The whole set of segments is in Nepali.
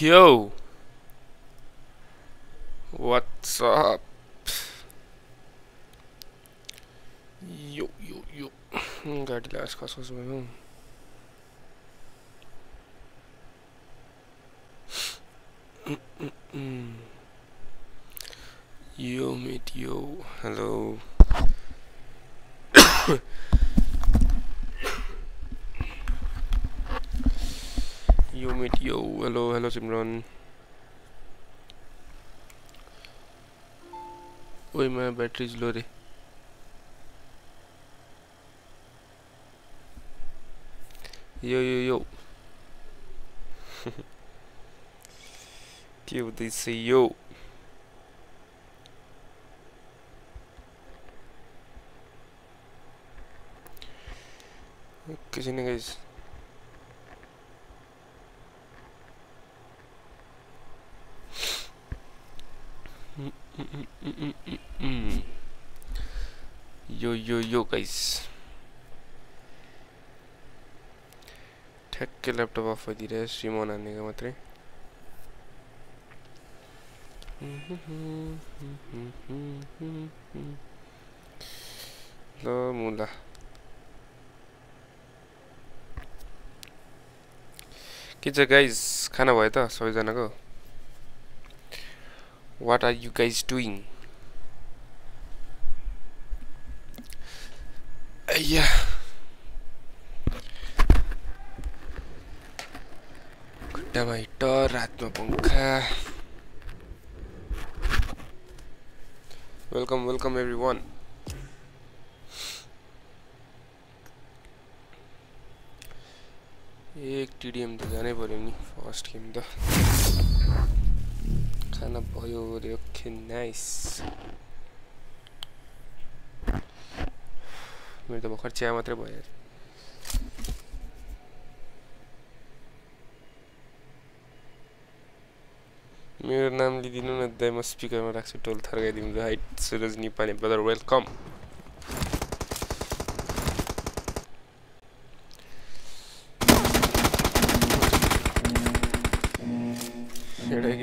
Yo! What's up? Yo, yo, yo. Glad the last class was my. सिमरन वही मैं बैटरीज लो रही Yo, yo, yo. Kill this yo okay guys यो यो यो गाइस ठ्याक्कै ल्यापटप अफ भइदिएर स्ट्रिम अन हानेको मात्रै ल मुला के छ गाइज खाना भयो त सबैजनाको? what are you guys doing? Uh, yeah. खुट्टा हिटर रातमा पंखा वेलकम वेलकम एवरी वान एक टीडीएम त जानै पऱ्यो नि फ़र्स्ट गेम त। खाना भयो अरे ओके नाइस मेरो त भर्खर चिया मात्रै भयो मेरो नाम लिदिनु न दाइ म स्पिकरमा राख्छु टोल थर्काइदिन्छु height Suraj Nepali brother welcome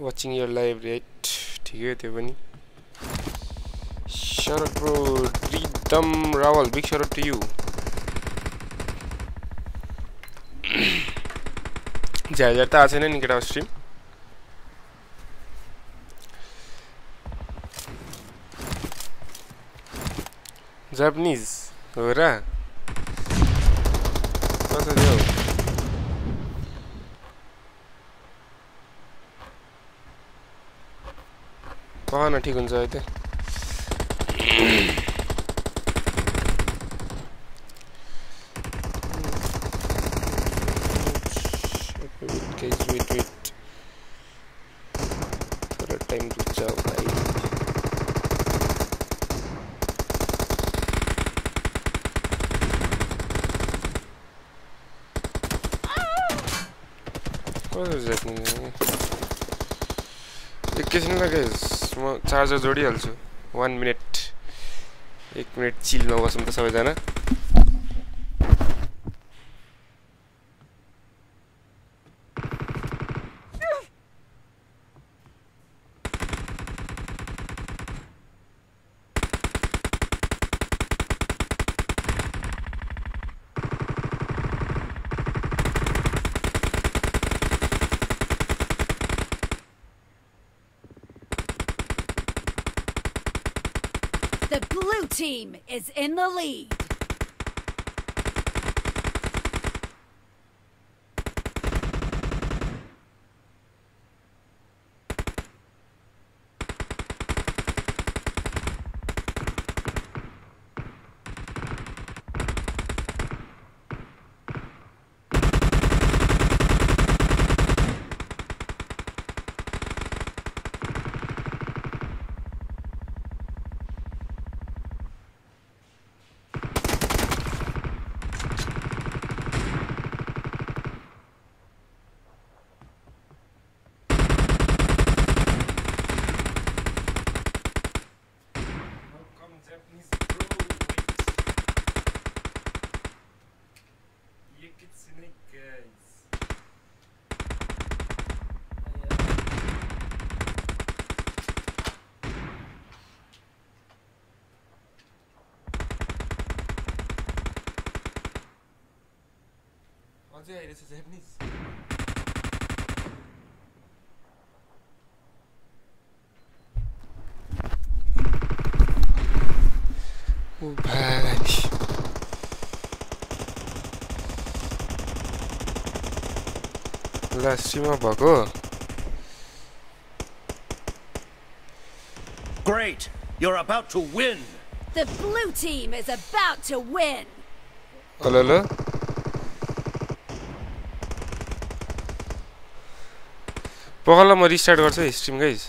watching yer live rate ठिकै हो त्यो पनि Sharad bro Rhythm Rawal big Sharad to you झ्याझ्यार त आएको छैन नि केटा स्ट्रिम जापानिज हो र कसरी हौ पकाउन ठिक हुन्छ अहिले Guys, wait, wait. थोड़ा टाइम रुक जाओ भाई कसरी जाने एकैछिन ल गाइस म चार्जर जोडिहाल्छु। वान मिनट एक मिनट चिलमा बसौँ त सबैजना। Is in the lead. guys, it's Japanese. Ubalać. Lastima bago. Great! You're about to win! The blue team is about to win! Hello, Alala? Pakhal म रिस्टार्ट गर्छु है स्ट्रिम गाइज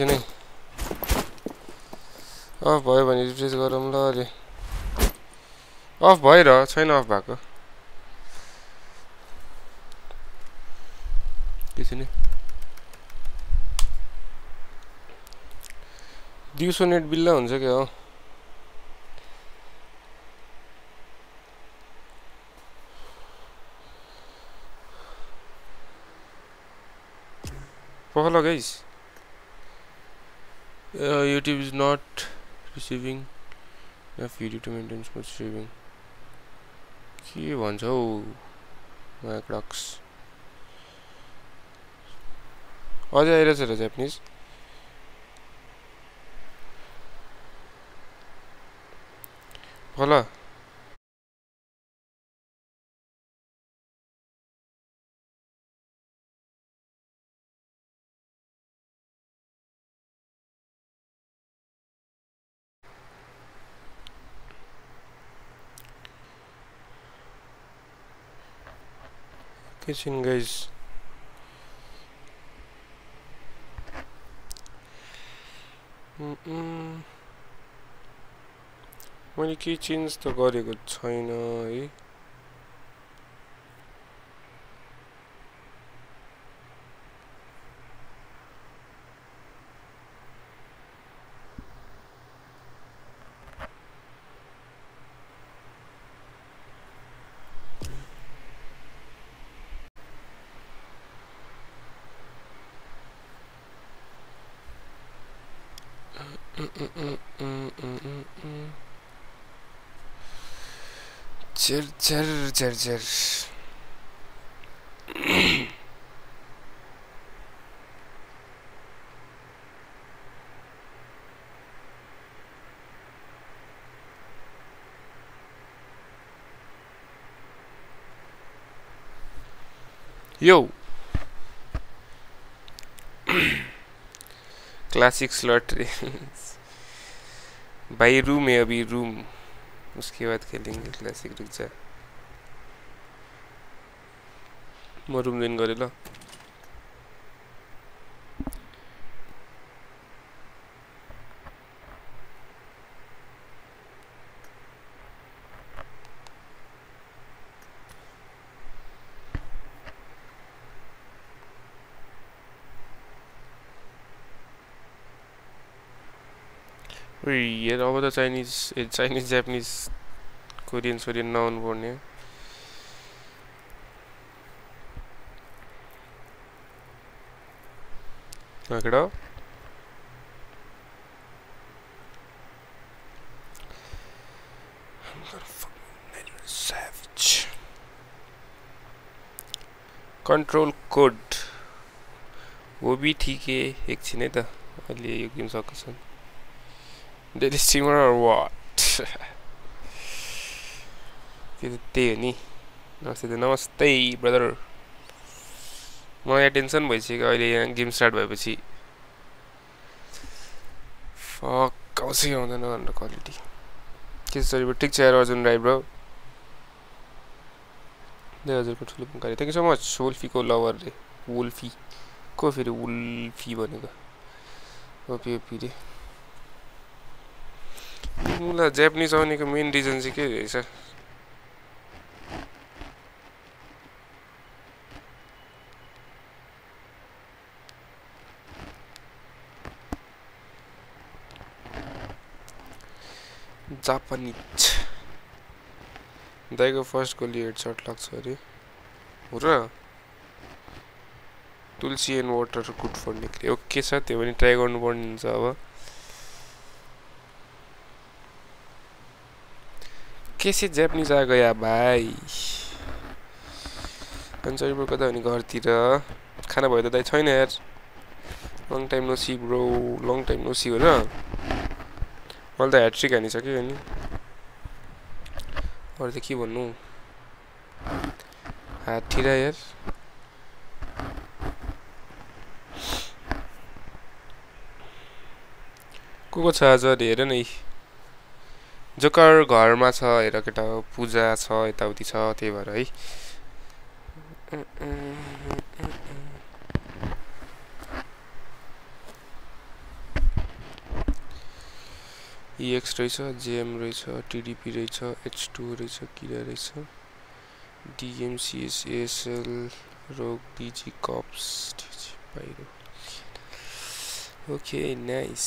है अफ भयो भने रिफ्रेस गरौँ ल अहिले अफ भयो र छैन अफ भएको। दिवसों नेट बिल्ल हो क्या हो? पहला guys YouTube is not receiving video maintenance for saving के भन्छ हौ? माइक्रक्स अझै आइरहेछ र Voilà. guys mm -mm. मैले केही चेन्ज त गरेको छैन है। चिर चिर चिर चिर यो क्लासिक स्लॉटरी भाई रूम है अभी रूम उसके बाद खेलेंगे क्लासिक रुक म रुम जोइन गरेँ ल here all the Chinese uh, Chinese Japanese Korean Korean noun born here knock it off savage control code वो भी ठीक है एक छिने था अहिले यो गेम सकेछन् डेली स्ट्रिमर or what? त्यो त त्यही हो नि नमस्ते ब्रदर मलाई टेन्सन भइसक्यो अहिले यहाँ गेम स्टार्ट भएपछि फक आउँछ आउँदैन भनेर क्वालिटी के छ ठिक छ अर्जुन राई ब्रो दुई हजारको ठुलो पुकारी थ्याङ्क यू सो मच वुल्फीको लभर रे वुल्फी को फेरि वुल्फी भनेको ओपी रे मलाई जापानिज आउनेको मेन रिजन चाहिँ के रहेछ? जापानिज दाइको फर्स्ट गोली हेड सर्ट लाग्छ अरे। हो र Tulsi and water good for निक्ले okay छ त्यो पनि ट्राई गर्नुपर्ने हुन्छ अब। कैसे जापानिज आ गया भाइ? अन्त ब्रो कता भने घरतिर। खाना भयो त दाइ छैन यार। Long time no see bro long time no see हो र मैले त ह्याट्रिक हानिसक्यो अनि। अरू त के भन्नु? हात यार। को को छ आज? हेर नै जोकर घरमा छ हेर केटा पूजा छ यताउति छ त्यही भएर है। इएक्स रहेछ जेएम रहेछ टिडिपी रहेछ एच टू रहेछ किरा रहेछ। डिएमसिएस एसएल रोग डिजी कप्स बाहिर ओके नाइस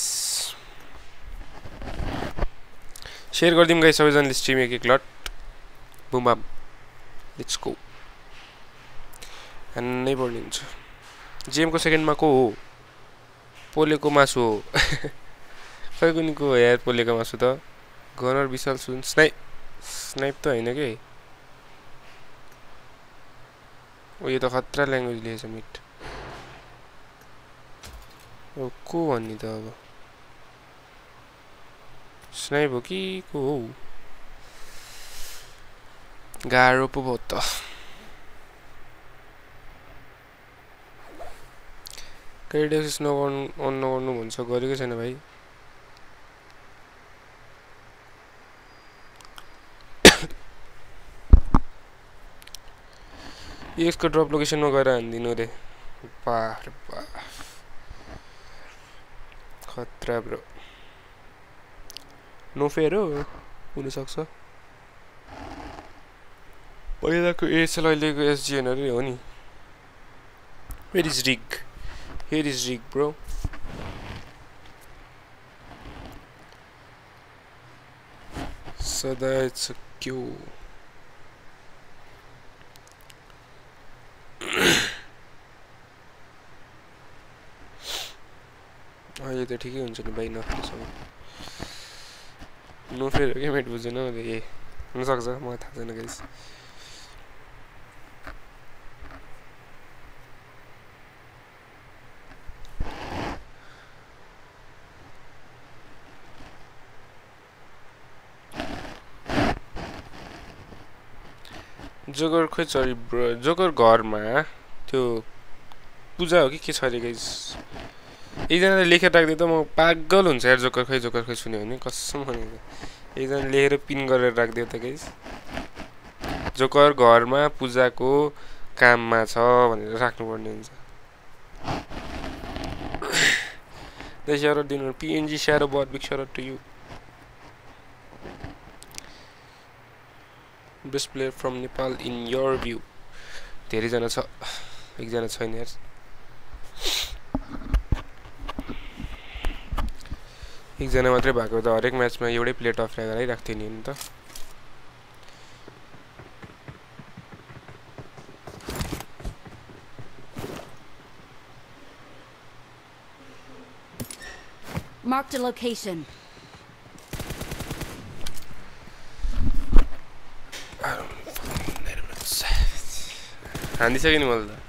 सेयर गरिदिउँ गाई सबैजनाले स्ट्रिम एक एक लट बुमाम लेट्स गो हान्नै पर्ने हुन्छ जेएमको सेकेन्डमा को हो। पोलेको मासु हो। खै कुनीको हेयर पोलेको मासु त। गनर विशाल सुन। स्नाइप स्नाइप त होइन कि? ओ यो त खतरा ल्याङ्ग्वेज लिएछ मिट। ओ को भन्ने त अब? स्नाइप हो कि को हो गाह्रो पो भयो त नगर्नु अन नगर्नु भन्छ गरेकै छैन भाइ यसको ड्रप लोकेसनमा गएर हानिदिनु रे बा बा खतरा ब्रो नो फेयर हो हुनसक्छ पहिलाको एसएल अहिलेको एसजिएनहरू हो नि where is rig here is rig bro सदा इट्स क्यू अहिले त ठिकै हुन्छ नि भाइ नफेरसम्म नफेर क्या मेट बुझेन ए हुनसक्छ मलाई थाहा छैन गाइस। जोगर खोइ सरी जोगर घरमा त्यो पूजा हो कि के छ अरे गाइस? एकजनाले लेखेर राखिदियो त म पागल हुन्छ यार जोकर खै जोकर खै सुन्यो भने? कसम भनेको एकजना लेखेर पिन गरेर राखिदियो त गाइस जोकर घरमा पूजाको काममा छ भनेर राख्नुपर्ने हुन्छ। Shadow Bot, big shout out to you. Best player from Nepal in your view. धेरैजना छ एकजना छैन यार। एकजना मात्रै भएको त हरेक म्याचमा एउटै प्लेट अफ गराइराख्थ्यो नि त। Marked a location. हानिसक्यो नि मैले त भर्खर सर्ट भएको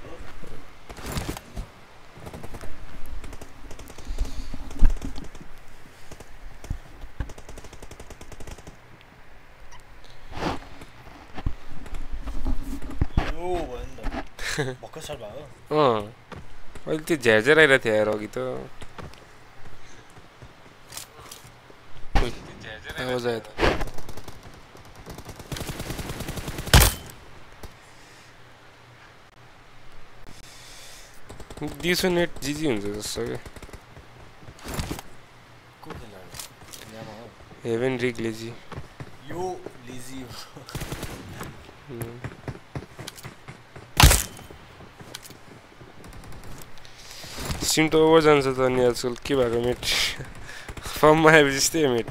त्यो झ्याझेर आइरहेको थियो हेर अघि त दिउँसो नेट जीजी हुन्छ जस्तो कि हेभेन रिग लेजी यो lazy हो सिम त ओभर जान्छ त अनि आजकल के भएको मेट फर्ममा आएपछि त्यस्तै हो मेट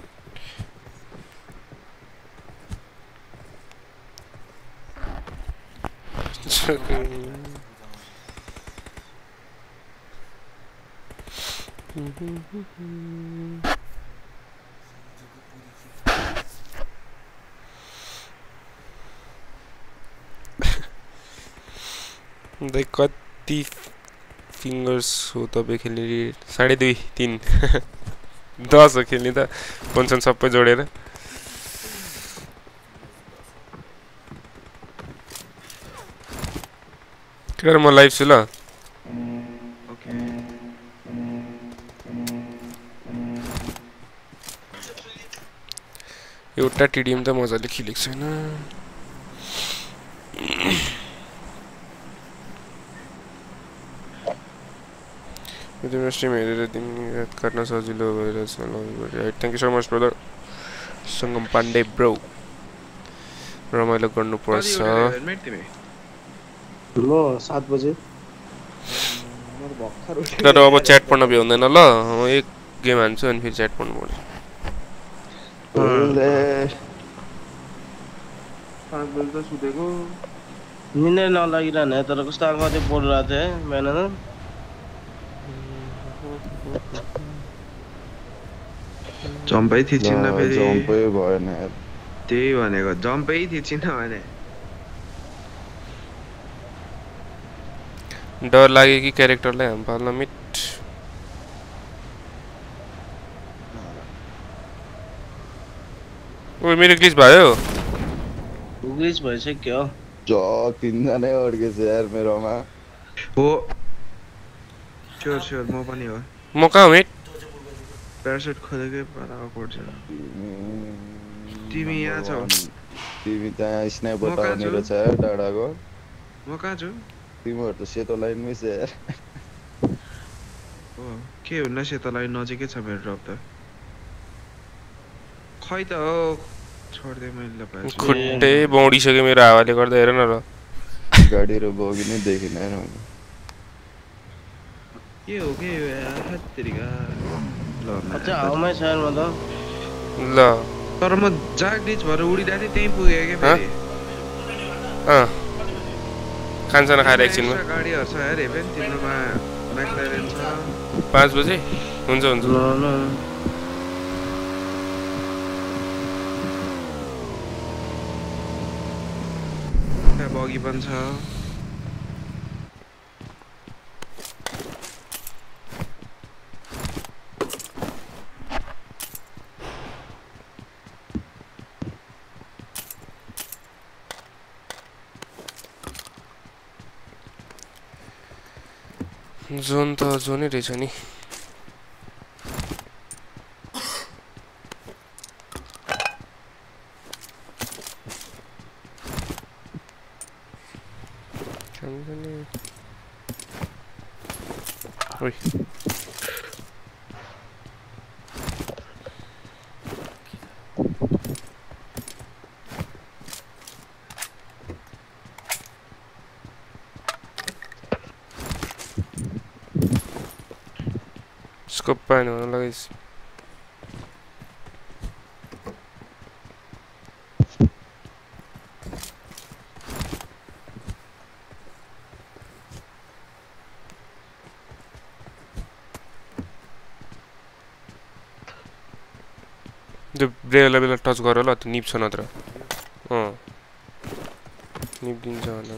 दाइ कति fingers हो तपाईँ खेल्ने साढे दुई तिन। दस हो खेल्ने त फोनसन सबै जोडेर। केटाहरू म लाइभ छु ल। एउटा टिडिएम त मजाले खेलेको छैन। तिम्रो स्ट्रिम हेरेर तिमी याद गर्न सजिलो भएर thank you so much brother Sangam Pandey bro रमाइलो गर्नुपर्छ सात बजे। तर अब च्याट पढ्न भ्याउँदैन ल? म एक गेम हान्छु अनि फेरि च्याट पढ्नु पर्छ निन्दै नलागिरहने तर कस्तो आँखा चाहिँ पढिरहेको थियो है बिहान जम्पै थिचिन्न फेरि। जम्पै भएन। यार त्यही भनेको जम्पै थिचिन्न भने। डर लाग्यो कि क्यारेक्टरलाई हाम पाल्न मिट? ओ मेरो ग्लिच भयो? ग्लिच भइसक्यो ज तिनजनै अड्केछ यार मेरोमा। हो। स्योर स्योर म पनि हो। म कहाँ हो मिट प्यारासुट खोलेकै पराको पर्छ तिमी यहाँ छौ तिमी त्यहाँ स्नाइपर म कहाँ तानेर छु? छ यार डाँडाको म कहाँ छु तिमीहरू त सेतो लाइनमै छ यार हो के हुन्न सेतो लाइन नजिकै छ मेरो ड्रप त खै त हो छोडिदिएँ मैले भाइ। खुट्टै बौडिसक्यो मेरो हावाले गर्दा हेर न ल गाडी र बगी नै देखिन मैले के हो के ल अझै हावामै छ म त ल तर म जहाँ ग्लिच भएर उडिरहेको थिएँ त्यहीँ पुगेँ क्या फेरि अँ खानसाना खाएर एकछिनमा गाडीहरू छ यार हेभेन तिम्रोमा म्याक्लारेन छ पाँच बजे हुन्छ हुन्छ ल ल बगी पनि छ जोन त जोनै रहेछ नि ओइ पाएन भने लगाइस् त्यो ब्रेकलाई बेला टच गर ल त्यो निप्छ नत्र अँ निप्दिन्छ होला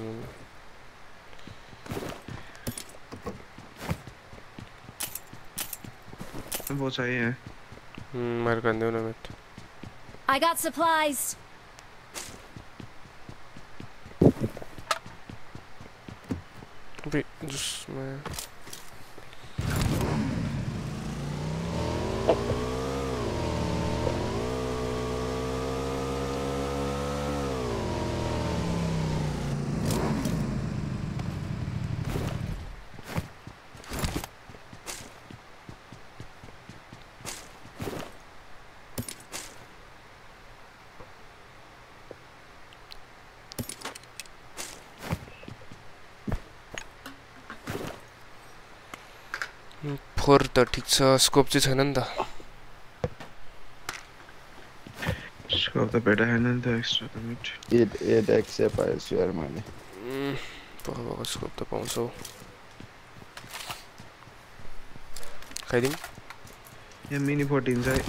बहुत सही है मर कर दो ना मत I got supplies Wait, just man. त ठिक छ स्कोप चाहिँ छैन नि त स्कोप त भेटाएन नि त एक्स्ट्रा त मिट एट एट एक्सै पाएछु यार मैले भएको स्कोप त पाउँछौ खाइदिउँ यहाँ मिनी फोर्टिन चाहिँ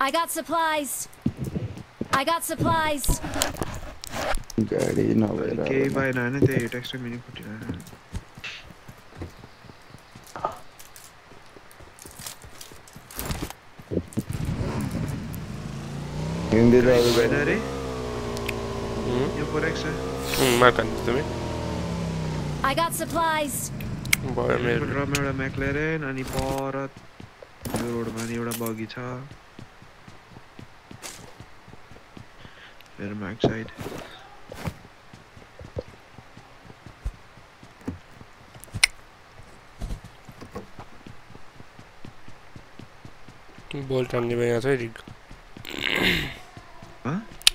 I got supplies. I got supplies. गाडी नभएर केही पाएन होइन त्यही टेक्स्ट मिनी फोर्टिन हिंदी तो अभी बैठा रे ये फॉरेक्स है मैं कर दूँ तुम्हें आई गॉट सप्लाइज बाय मेरे ड्रम में एउटा मैक्लेरन अनि पोरत रोड में एउटा बगी छ फिर मैक साइड बोल टाइम नहीं भाई यहाँ से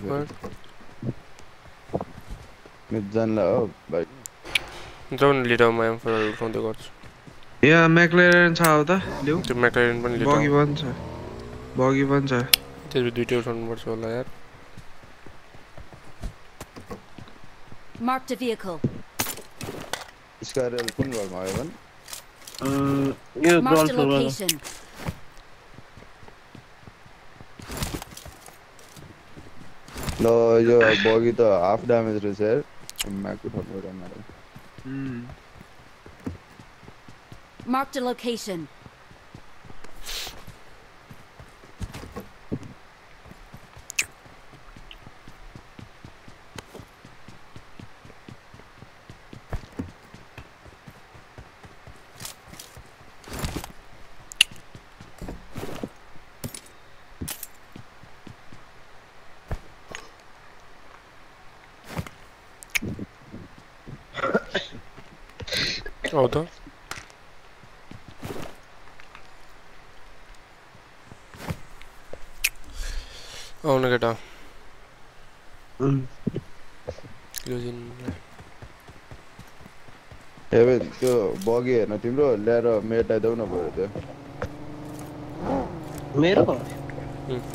रिग्रेट गर्छु फेरि। म जानला हो भाइ जाउँ लिएर म एमफोर उठाउँदै गर्छु यहाँ म्याक्लेरेन छ हो त ल्याउ त्यो म्याक्लारेन पनि बगी लिएर पनि छ बगी पनि छ त्यसपछि दुइटै उठाउनु पर्छ होला यार Marked a vehicle. स्क्वायर कुन घरमा आयो भने अँ, यो Marked ग्राउन्ड a फ्लोरमा No, jo bogey to half damage reserve. sir. Mac Marked a location. आउ त आउन केटा उम्, क्लोजिङ हेबे त्यो बगी हेर्न तिम्रो ल्याएर मेटाइदेऊ न भयो त्यो मेरो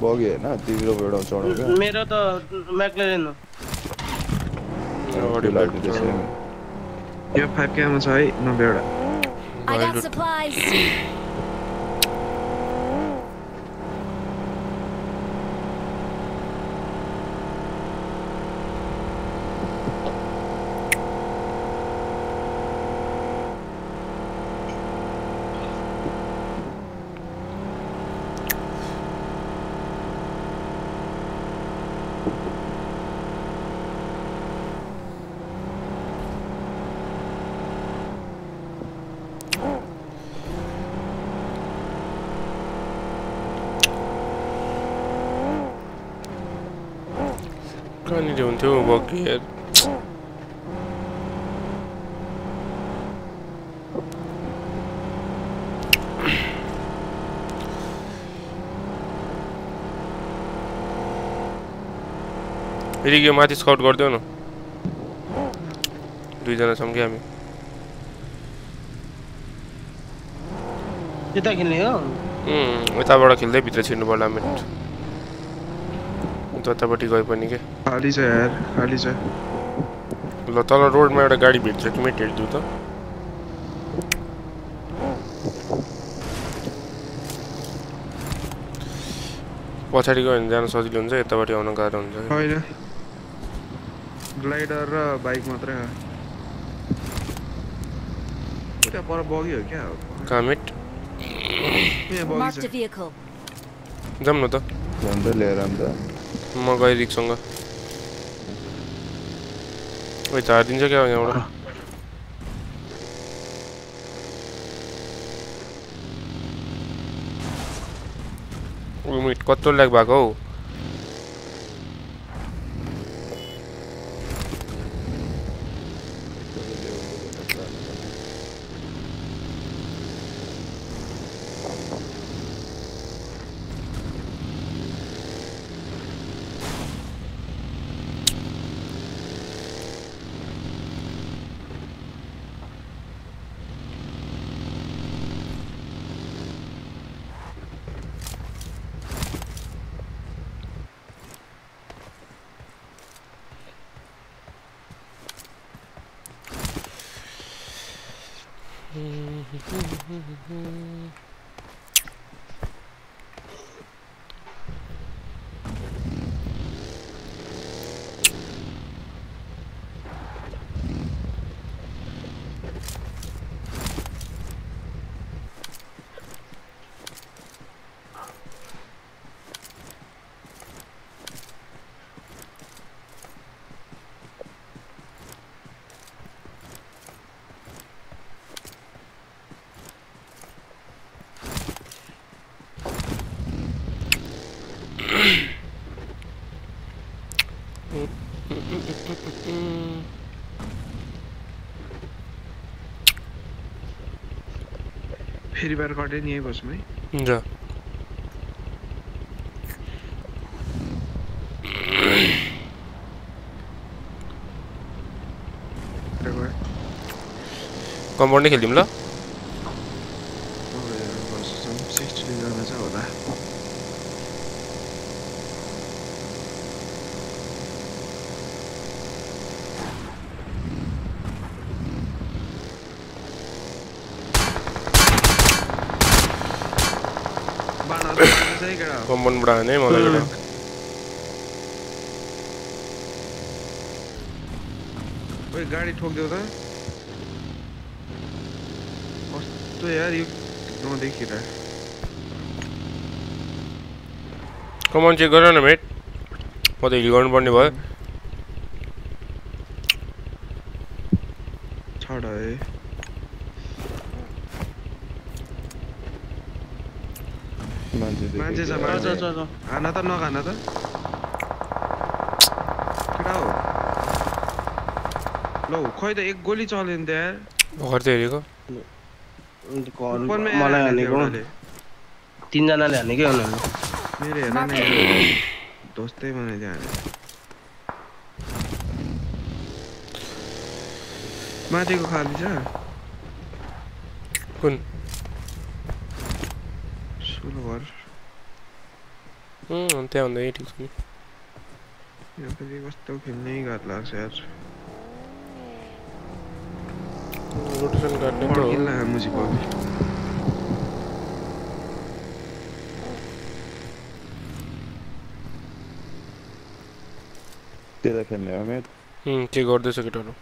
बगी होइन तिम्रो एउटा चढाउ मेरो त म्याक्लेरेन हो Your pipe gun was right, no better. I got supplies. बग्गी यार फेरि यो माथि स्काउट गरिदेऊ न। दुईजना छौँ कि हामी। यता खेल्ने हो। यताबाट खेल्दै भित्र छिर्नु पर्ला मिट जतापट्टि गए पनि के। खाली छ यार खाली छ। ल तल रोडमा एउटा गाडी भेट्छ कि मेट हेरिदिउ त। पछाडि गयो भने जान सजिलो हुन्छ यतापट्टि आउन गाह्रो हुन्छ। कि। होइन। ग्लाइडर र बाइक मात्रै हो। उता पर बगी हो? क्या कहाँ मेट? यहाँ बगी Marked a छ। vehicle. जाऊँ न त। झन्डै लिएर म गएँ रिकसँग ओइ झारिदिन्छ क्या यहाँबाट ऊ मिट कत्रो ल्याग भएको हौ फेरि बाहिर कटे नि यहीँ बसौँ है। हुन्छ कम्पाउन्ड नै खेलिदिउँ ल सिक्सटिनजना चाहिँ होला बाणाहरू मार्नु चाहिँ केटा हो। कम्पाउन्डबाट हाने मलाई एउटा ओइ गाडी ठोकिदेऊ त कस्तो यार यो नदेखिर कमाउन्ड चेक गर न मेट म त हिल गर्नुपर्ने भयो छाड है मान्छे मान्छे छ देखेको। मान्छे छ, छ, छ। हान त? केटा हो? लौ खै त एक गोली चल्यो नि त यार। भर्खर चाहिँ हेरेको मलाई हानेको। तिनजनाले हानेकै उनीहरूले। मेरो हेर न दोस्तै बनाइदियो हाने माथिको खाली छ। कुन? खेलते हैं ऑन ठीक है यहाँ पे भी तो खेलने ही का क्लास यार। रोटेशन करने को खेलना है मुझे बॉबी तेरा खेलने में हम्म ठीक और दे सके टोलो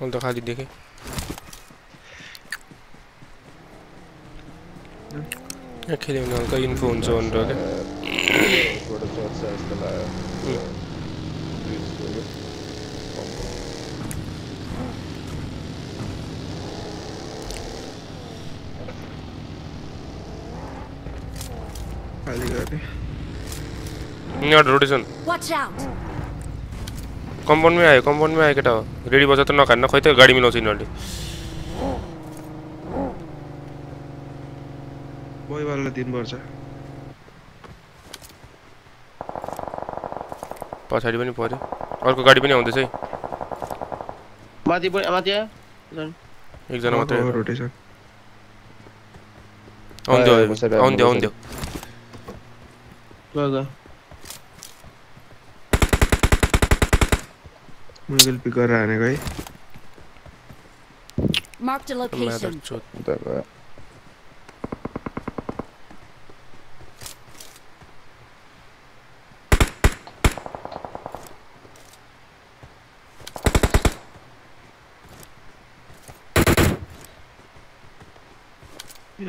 हम तो खाली देखे। खेल्यो भने हल्का इन्फो हुन्छ भनेर गर्ने यहाँ रोटेसन! कम्पाउन्डमै आयो कम्पाउन्डमै आयो केटा हो रेडी बजा त नखान्न खै त गाडी मिलाउँछ यिनीहरूले बोइवाललाई दिनुपर्छ पछाडि पनि पऱ्यो अर्को गाडी पनि आउँदैछ है। माथि पनि माथि एकजना मात्रै। रोटेसन। आउँदियो आउँदियो। आउँदियो मुगल पिक गरेर हानेको है Marked a location.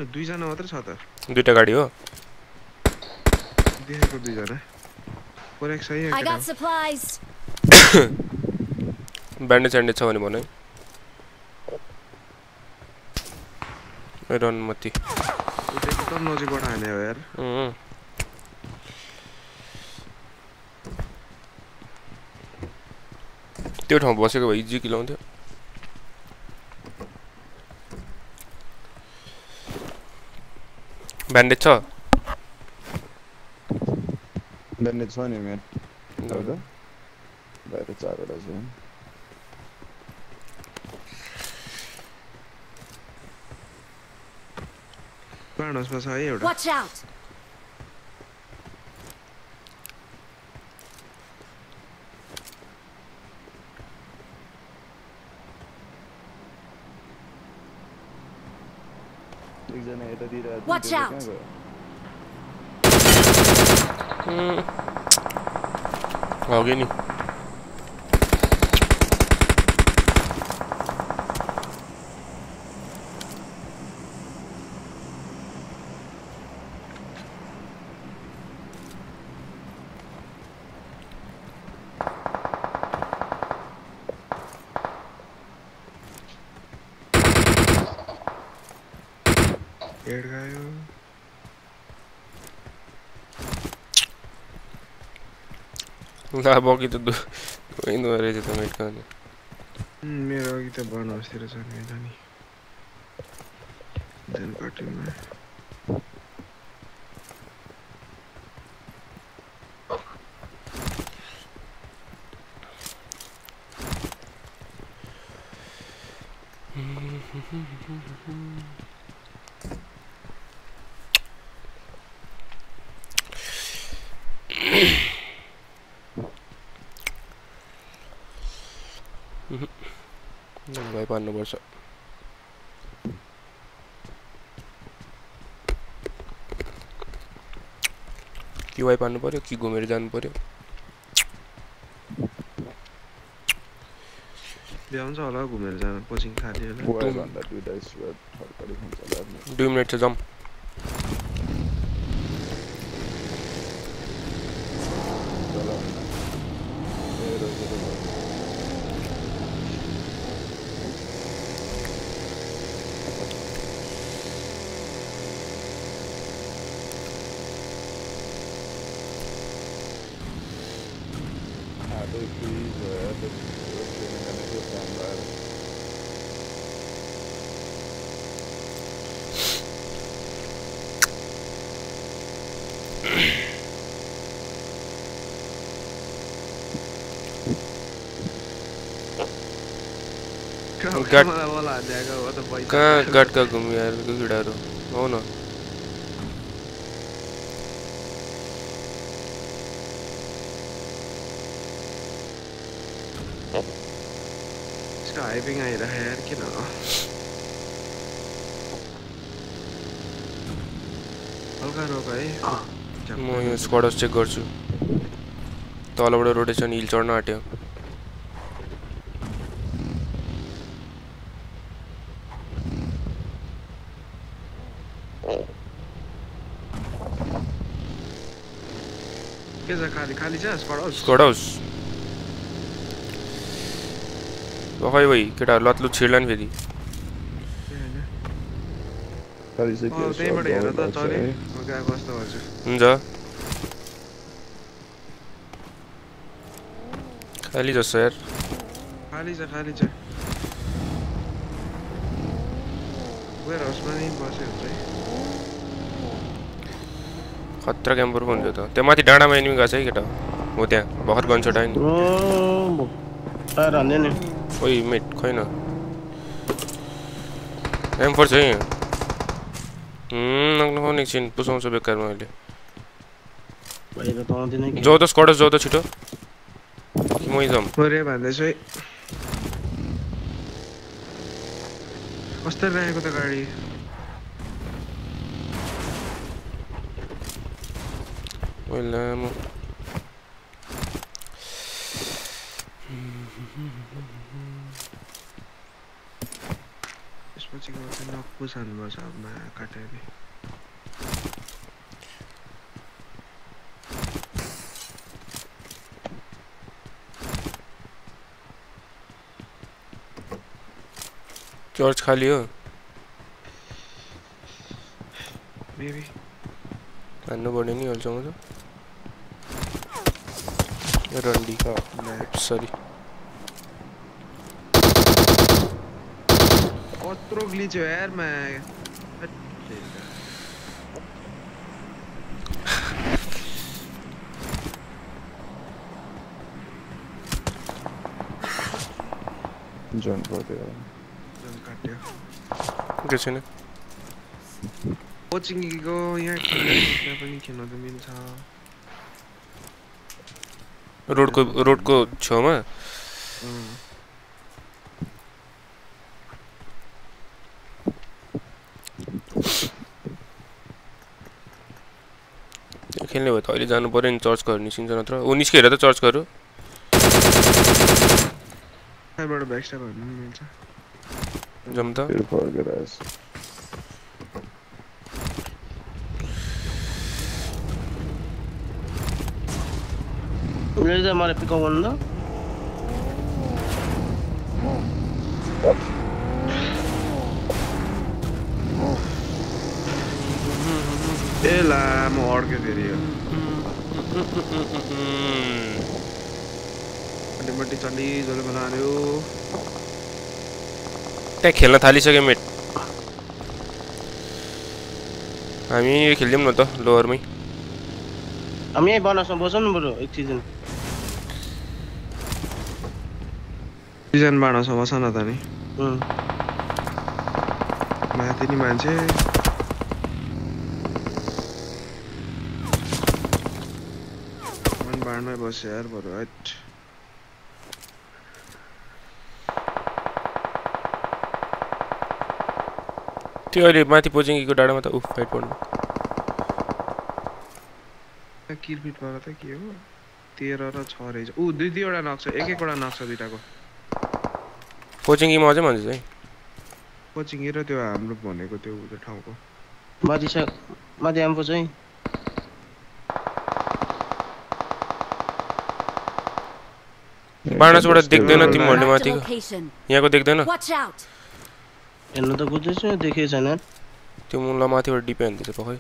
किन दुईजना मात्रै छ त। दुइटा गाडी हो? देखेको दुईजना। कोरेक सही I got supplies. ब्यान्डेज स्यान्डेज छ भने भन है। रन मती। एकदम नजिकबाट हाने हो यार। उम्. त्यो ठाउँ बसेको भए इजी किलाउँथ्यो Bandage છો? Bandage છો ને મેં. હೌದಾ? ಬೇರೆ ચારેડા છે. પણ ઓસમાં સાહેબ એવડા. Watch out. Watch out! Hmm. Wow, gini. रहेछ त मेट गर्ने उम्, मेरो अघि त बर्न हाउसतिर छ नि यता नि देन कार्टुनमा भाइ पार्नुपर्छ कि वाइ पार्नु पऱ्यो कि घुमेर जानु पऱ्यो भ्याउँछ होला घुमेर जानु कोचिङ खाली होला। दुई मिनट चाहिँ जाउँ। गट कहाँ गट का घूम यार क्यों डरो हो वो ना ड्राइविंग आई रहा है यार कि ना। हल्का रो भाई। म यो स्क्वाड चेक गर्छु तलबाट रोटेसन हिल चढ्न आँट्यो के छ खाली खाली छ स्क्वाड हाउस स्क्वाड हाउस खै भाइ केटाहरू लत्लु छिर्ला नि फेरि खालिसक्यो त्यहीँबाट हेर त सक्छ चले है। म गएको कस्तो गर्छु हुन्छ खाली जस्तो यार खाली छ खतरा क्याम्पर पो हुन्छ त त्यो माथि डाँडामा एनिमी गएको छ है केटा हो त्यहाँ भर्खर गनसट आयो नि ओ टायर हान्यो नि। ओइ मेट खैन एम फोर छ है नग्न एकछिन पुसाउँछु बेकारमा अहिले बाहिर त कि? जाउँ त स्क्वाडस जाउँ त छिटो कि मै जाउँ भन्दैछु है कस्तो राखेको त गाडी। Vogliamo. चर्च खाली हो मेबी हान्नु पऱ्यो नि अहिलेसम्म त रंडी का नेट सॉरी बहुत प्रो ग्लिच है यार मैं जॉन कर दिया जॉन काट दिया किसी ने? कोचिंग को यहाँ खेलने का नहीं खेलना तो मीन था रोडको रोडको छेउमा? खेल्ने भयो त अहिले जानु पऱ्यो नि चर्चकोहरू निस्किन्छ नत्र। ऊ निस्केर त चर्चकोहरू जम्ता। चाहिँ मलाई पिकअप गर्नु त ए ला म अड्केँ फेरि यो अलिमट्टी चल्ली जसले बनायो त्यहाँ खेल्न थालिसक्यो मेट हामी खेलिदिउँ न त लोवरमै हामी यहीँ बनासमा बसौँ न बरु एक सिजन सिजन बाँड छ बस न त नि माथि नि मान्छे। मन बाँडमै बस्यो यार बरु हट त्यो अहिले माथि पोचिङको डाँडामा त उफ फाइट पर्नु किरपिट पर त के हो? तेह्र र छ रहेछ। ऊ दुई दुईवटा नक्छ एक एकवटा नक्छ दुइटाको। पोचिङमा अझै मान्छे चाहिँ कोचिङ र त्यो हाम्रो भनेको त्यो ठाउँको। माथि छ माथि एम्फो चाहिँ बाँडाचोबाट देख्दैन तिमीहरूले location. यहाँको देख्दैन! हेर्नु त खोज्दैछु देखेको छैन। त्यो मुला माथिबाट डिपे हान्दैछ पखै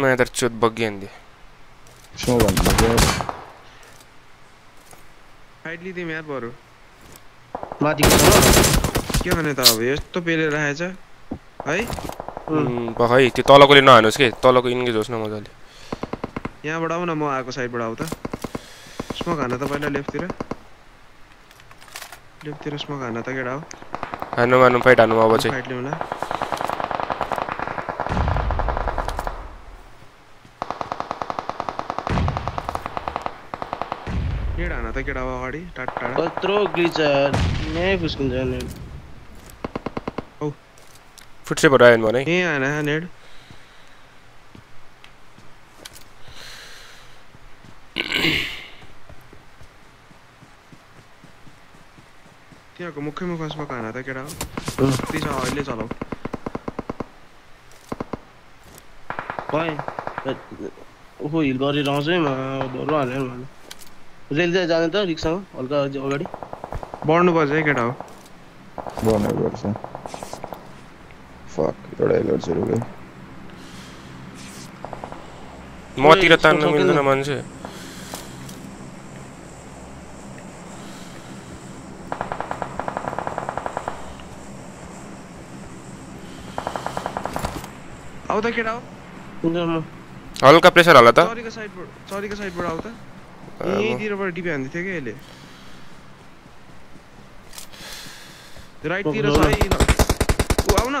हो नयाँ त चोत बग्गी हान्दियो स्नो भन्नु क्या फाइट लिदिउँ यार बरु। माथिको छ के भने त अब यस्तो पेलेर राखेछ है उम्, पखै त्यो तलकोले नहानुहोस् कि तलको इन्गेज होस् न मजाले यहाँबाट आऊ न म आएको साइडबाट आऊ त। स्मोक हान त पहिला लेफ्टतिर लेफ्टतिर स्मोक हान त केटा हो हान्नु मार्नु फाइट हान्नु अब चाहिँ फाइट ल्याउला ಕೆಡವ ಹೊಡಿ ಟಟ್ ಟಡ ಓ ಥ್ರೋ ಗ್ಲಿಚರ್ ನೇ ಪುಸ್ಕೊಂಡ ನೇ ಓ ಫುಟ್ ಸೇ ಬಡಾಯನ್ ಮನೆ ನೇ ಆನ ನೆಡ್ तिनीहरूको मुखैमा फसमा खाना त केटा त्यही छ अहिले चलाउ भाइ ऊ हिल गरेर आउँछ है म बरु हालेर भन्नु रेल जाने तो रिक्शा हल्का अगाडि बढ्नु पर्छ है केटा हो। बढ्नु पर्छ फक एउटा एलर्ट सुरु भयो मतिर तान्न मिल्दैन मान्छे आउँदा केटा हो। हल्का प्रेसर हाल त सरीको साइडबाट सरीको साइडबाट आउँदा यहीँतिरबाट डिपे हान्दै थियो कि अहिले राइटतिर छ है ल ऊ आऊ न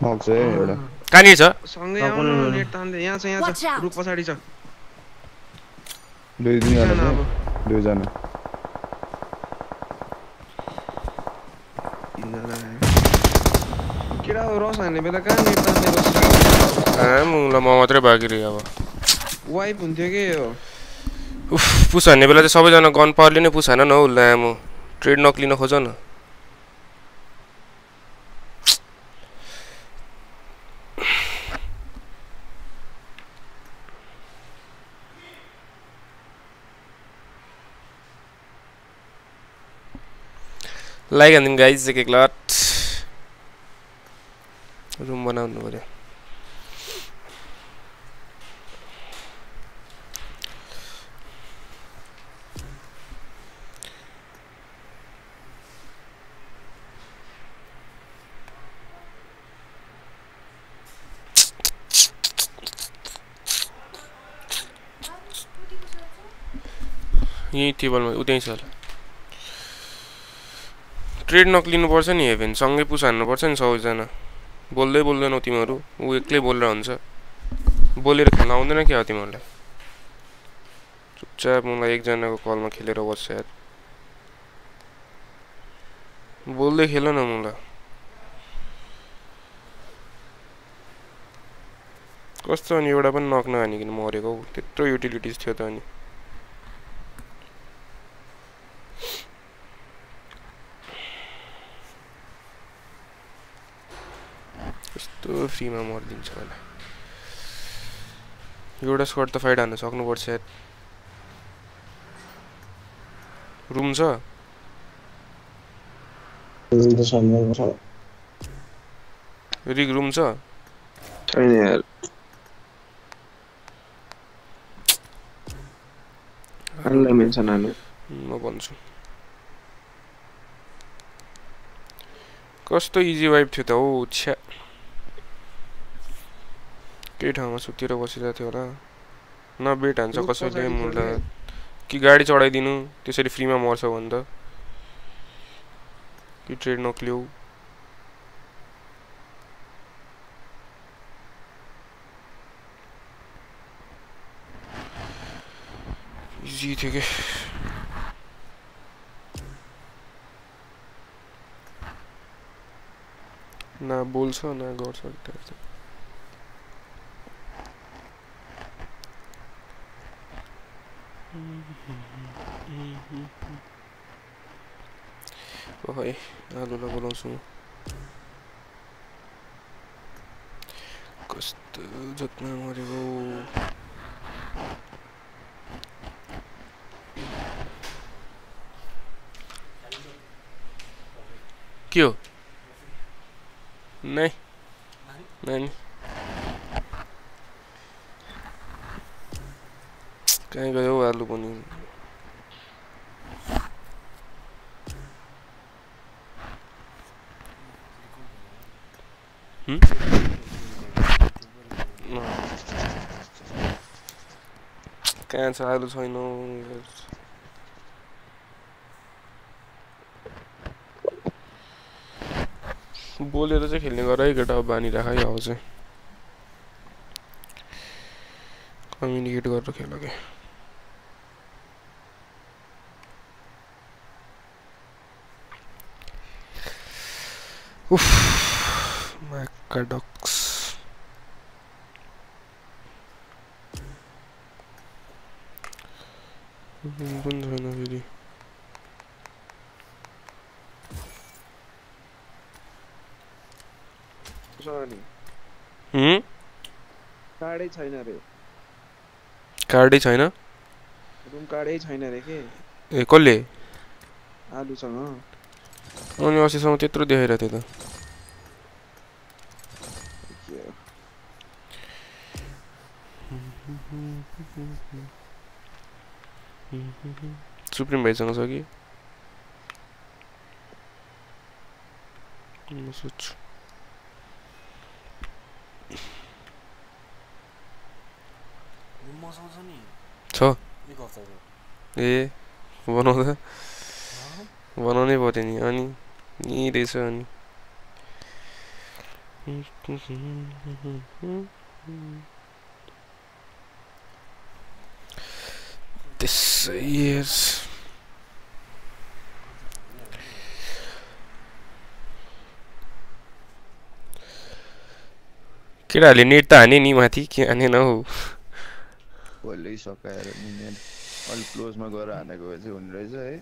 सँगै एउटा कहाँनिर छ सँगै आऊ न अपन- नेट तान्दै यहाँ छ यहाँ छ. रुख पछाडि छ दुई दुईजना अब दुईजना केटा रस हान्ने बेला कहाँ नेट आ, मुला म मात्रै बाँकिरहेँ अब वाइप हुन्थ्यो कि यो उफ पुस हान्ने बेला चाहिँ सबैजना गन पावरले नै पुस हान न हौ लामो ट्रेड नक लिन खोज न लाइक हानिदिउँ गाइज़ एक एक लट रुम बनाउनु पऱ्यो यहीँ टेबलमा उतै छ होला। ट्रेड नक लिनुपर्छ नि हेभेन सँगै पुस हान्नुपर्छ नि सबैजना बोल्दै बोल्दैनौ तिमीहरू ऊ एक्लै बोलेर हुन्छ। बोलेर खेल्न आउँदैन क्या हो तिमीहरूलाई। चुपचाप मलाई एकजनाको कलमा खेलेर बस्छ यार। बोल्दै खेल न मलाई कस्तो अनि एउटा पनि नक नहानिकन मरेको त्यत्रो युटिलिटिज थियो त अनि। कस्तो फ्रीमा मरिदिन्छ मलाई एउटा स्कट त फाइट हान्न सक्नुपर्छ यार। रुम छ? रिग रुम छ? म भन्छु। कस्तो इजी वाइप थियो त हौ छ्या। केही ठाउँमा सुतेर बसिरहेको थियो होला। न बेट हान्छ कसैले पछाडि मुला कि गाडी चढाइदिनु त्यसरी फ्रीमा मर्छ भने त कि ट्रेड नक्लिउ इजी थियो कि? न बोल्छ न गर्छ ओहे आलुलाई बोलाउँछु कस्तो जत्न मरेको के हो नै नानी कहीँ गयो आलु पनि। कहाँ छ आलु छैन। बोलेर चाहिँ खेल्ने गर है केटा बानी राख है अब चाहिँ कम्युनिकेट गरेर खेल क्या फेरि सरी हुँ? कार्डै छैन रे कार्डै छैन रुम कार्डै छैन रे के ए कसले आलुसँग अनि अस्तिसम्म त्यत्रो देखाइरहेको थियो त Super são aqui. Vamos outro. 문모 선수님. 저. 이거 없어요. 예. 원호다. 원호네 버리니 아니 이 대서 아니. त्यसै हेर्छ केटाहरूले नेट त हाने नि माथि के हानेन हौ सकाएर अलिक क्लोजमा गएर हानेको भए चाहिँ हुने रहेछ है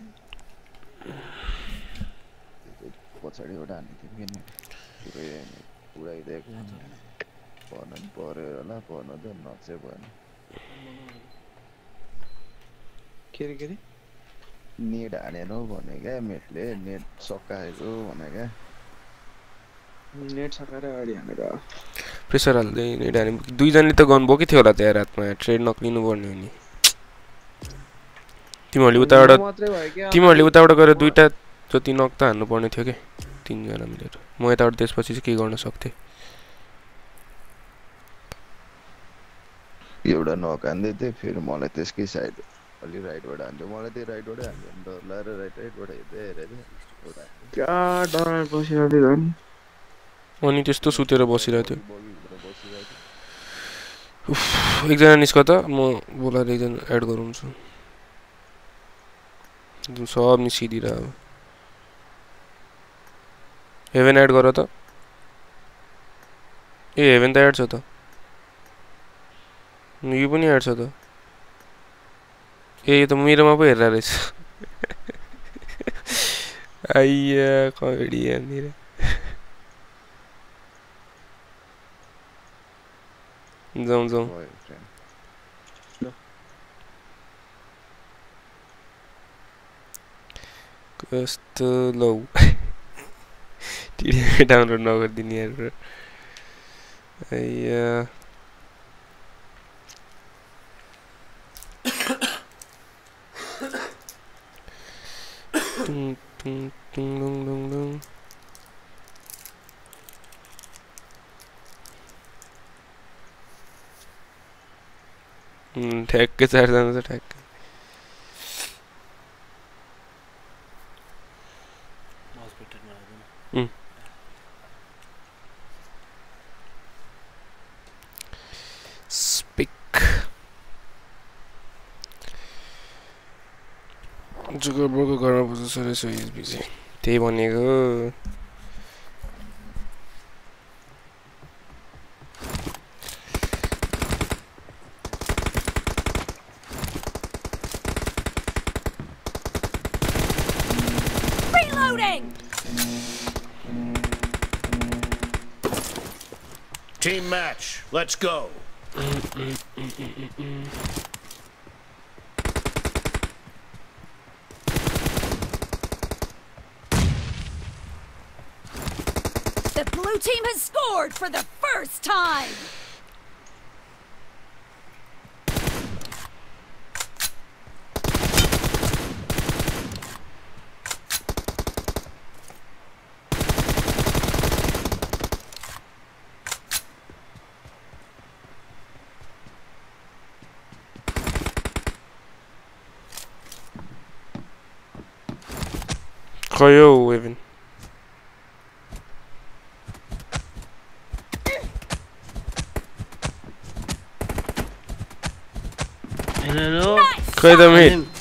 पछाडिबाट हानेको थियौँ कि नि पुरै उडाइदिएको पर्न नि पऱ्यो होला पर्न त भएन के अरे के अरे नेट हानेन हौ भने क्या मेटले नेट सकाएको भने क्या नेट सकाएर अगाडि हानेको प्रेसर हाल्दै नेट हाने दुईजनाले त गर्नुभयो कि थियो होला त्यहाँ रातमा ट्रेड नक्लिनु पर्ने हो नि तिमीहरूले उताबाट मात्रै भयो क्या तिमीहरूले उताबाट गएर दुइटा जति नक त हान्नु पर्ने थियो कि तिनजना मिलेर म यताबाट त्यसपछि चाहिँ के गर्न सक्थेँ एउटा नक हान्दै थिएँ फेरि मलाई त्यसकै साइड अलि राइटबाट हान्थ्यो मलाई त्यही राइटबाटै हान्थ्यो लागेर राइट राइटबाट हेर्दै हेरेर बसिरहेको थियो झन् अनि त्यस्तो सुतेर बसिरहेको थियो एकजना निस्क त म बोलाएर एकजना एड गराउँछु जुन सब निस्किदिएर अब हेभेन एड गर त ए हेभेन त एड छ त यो पनि एड छ त ए यो त मेरोमा पो हेरेर रहेछ आइया कमेडी यहाँनिर जाउँ जाउँ. कस्तो लौ टिडी डाउनलोड नगरिदिने आइया 둥둥둥둥둥둥. 음 댓글 잘 달아서 댓글 जुगरबरको घरमा बस्छ रहेछ इज बिजी त्यही भनेको Reloading! Team match. Let's go. has scored for the first time! Koyo even. קחי ידנית.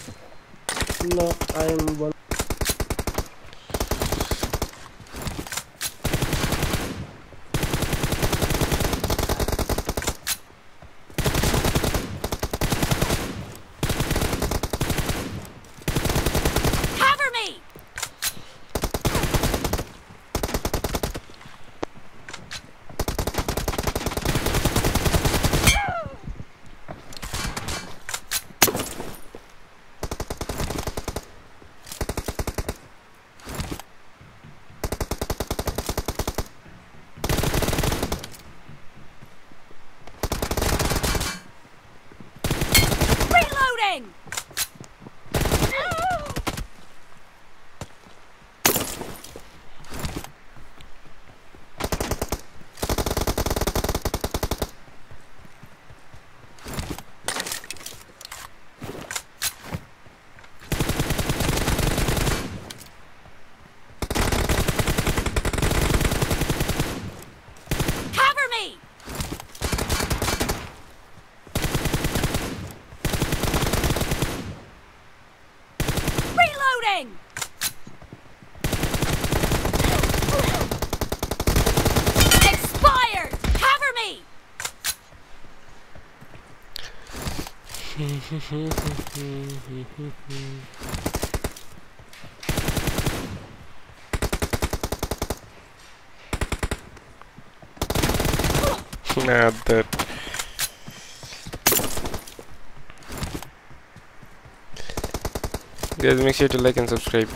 Guys, make sure to like and subscribe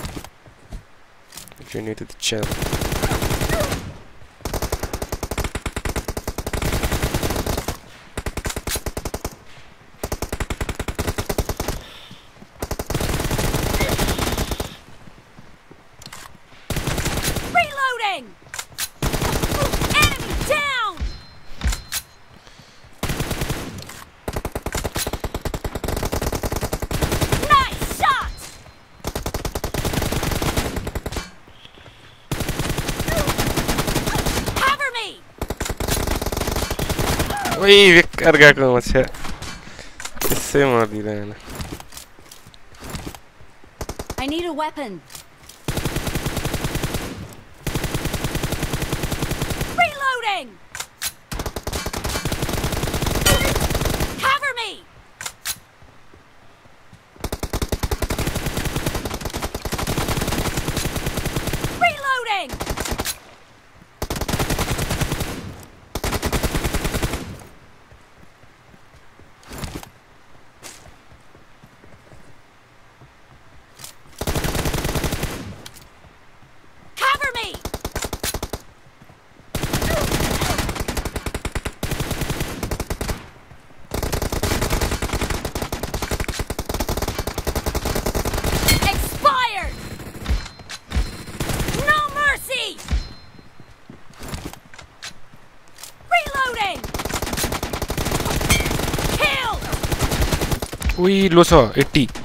if you're new to the channel. कर गया कौन अच्छे इससे मार दी रहा है ना I need a weapon. We lost 80.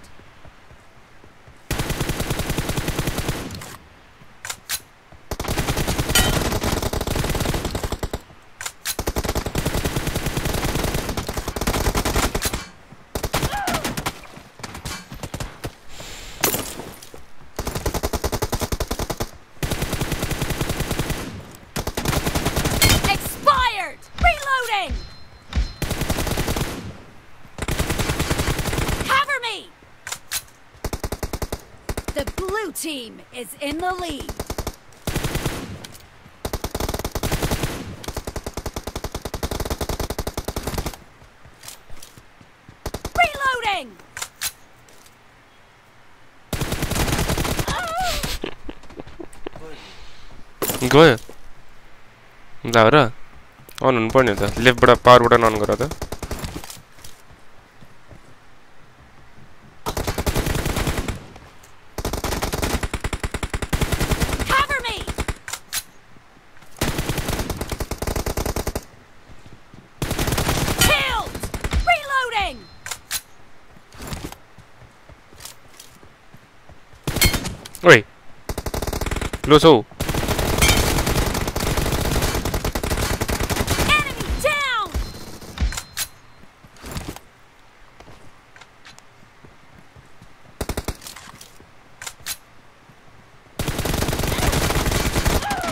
is in the lead. Reloading! Go. Dara. On one point. Left button power button on. Close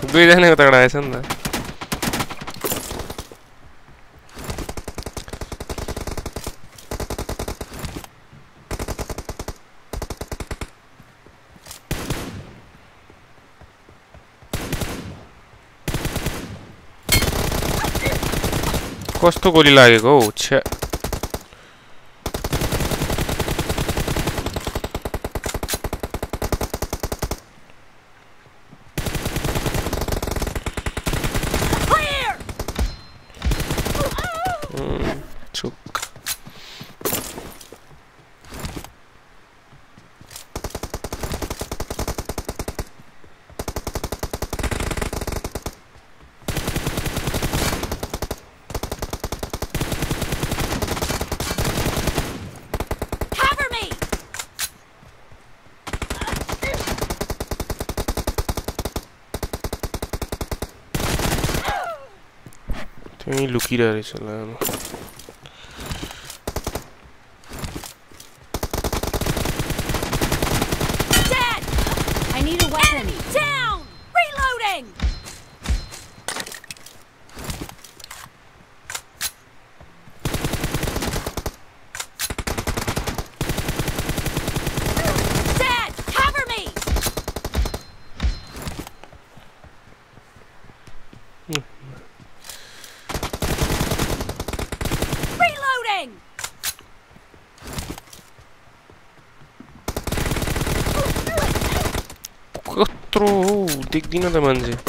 ಇದು ಇದೇನೆ ಗೊತ್ತಾಗಣ ಎಸಂದ कस्तो गोली लागेको हौ छ्या girar eso. digno da Manzi.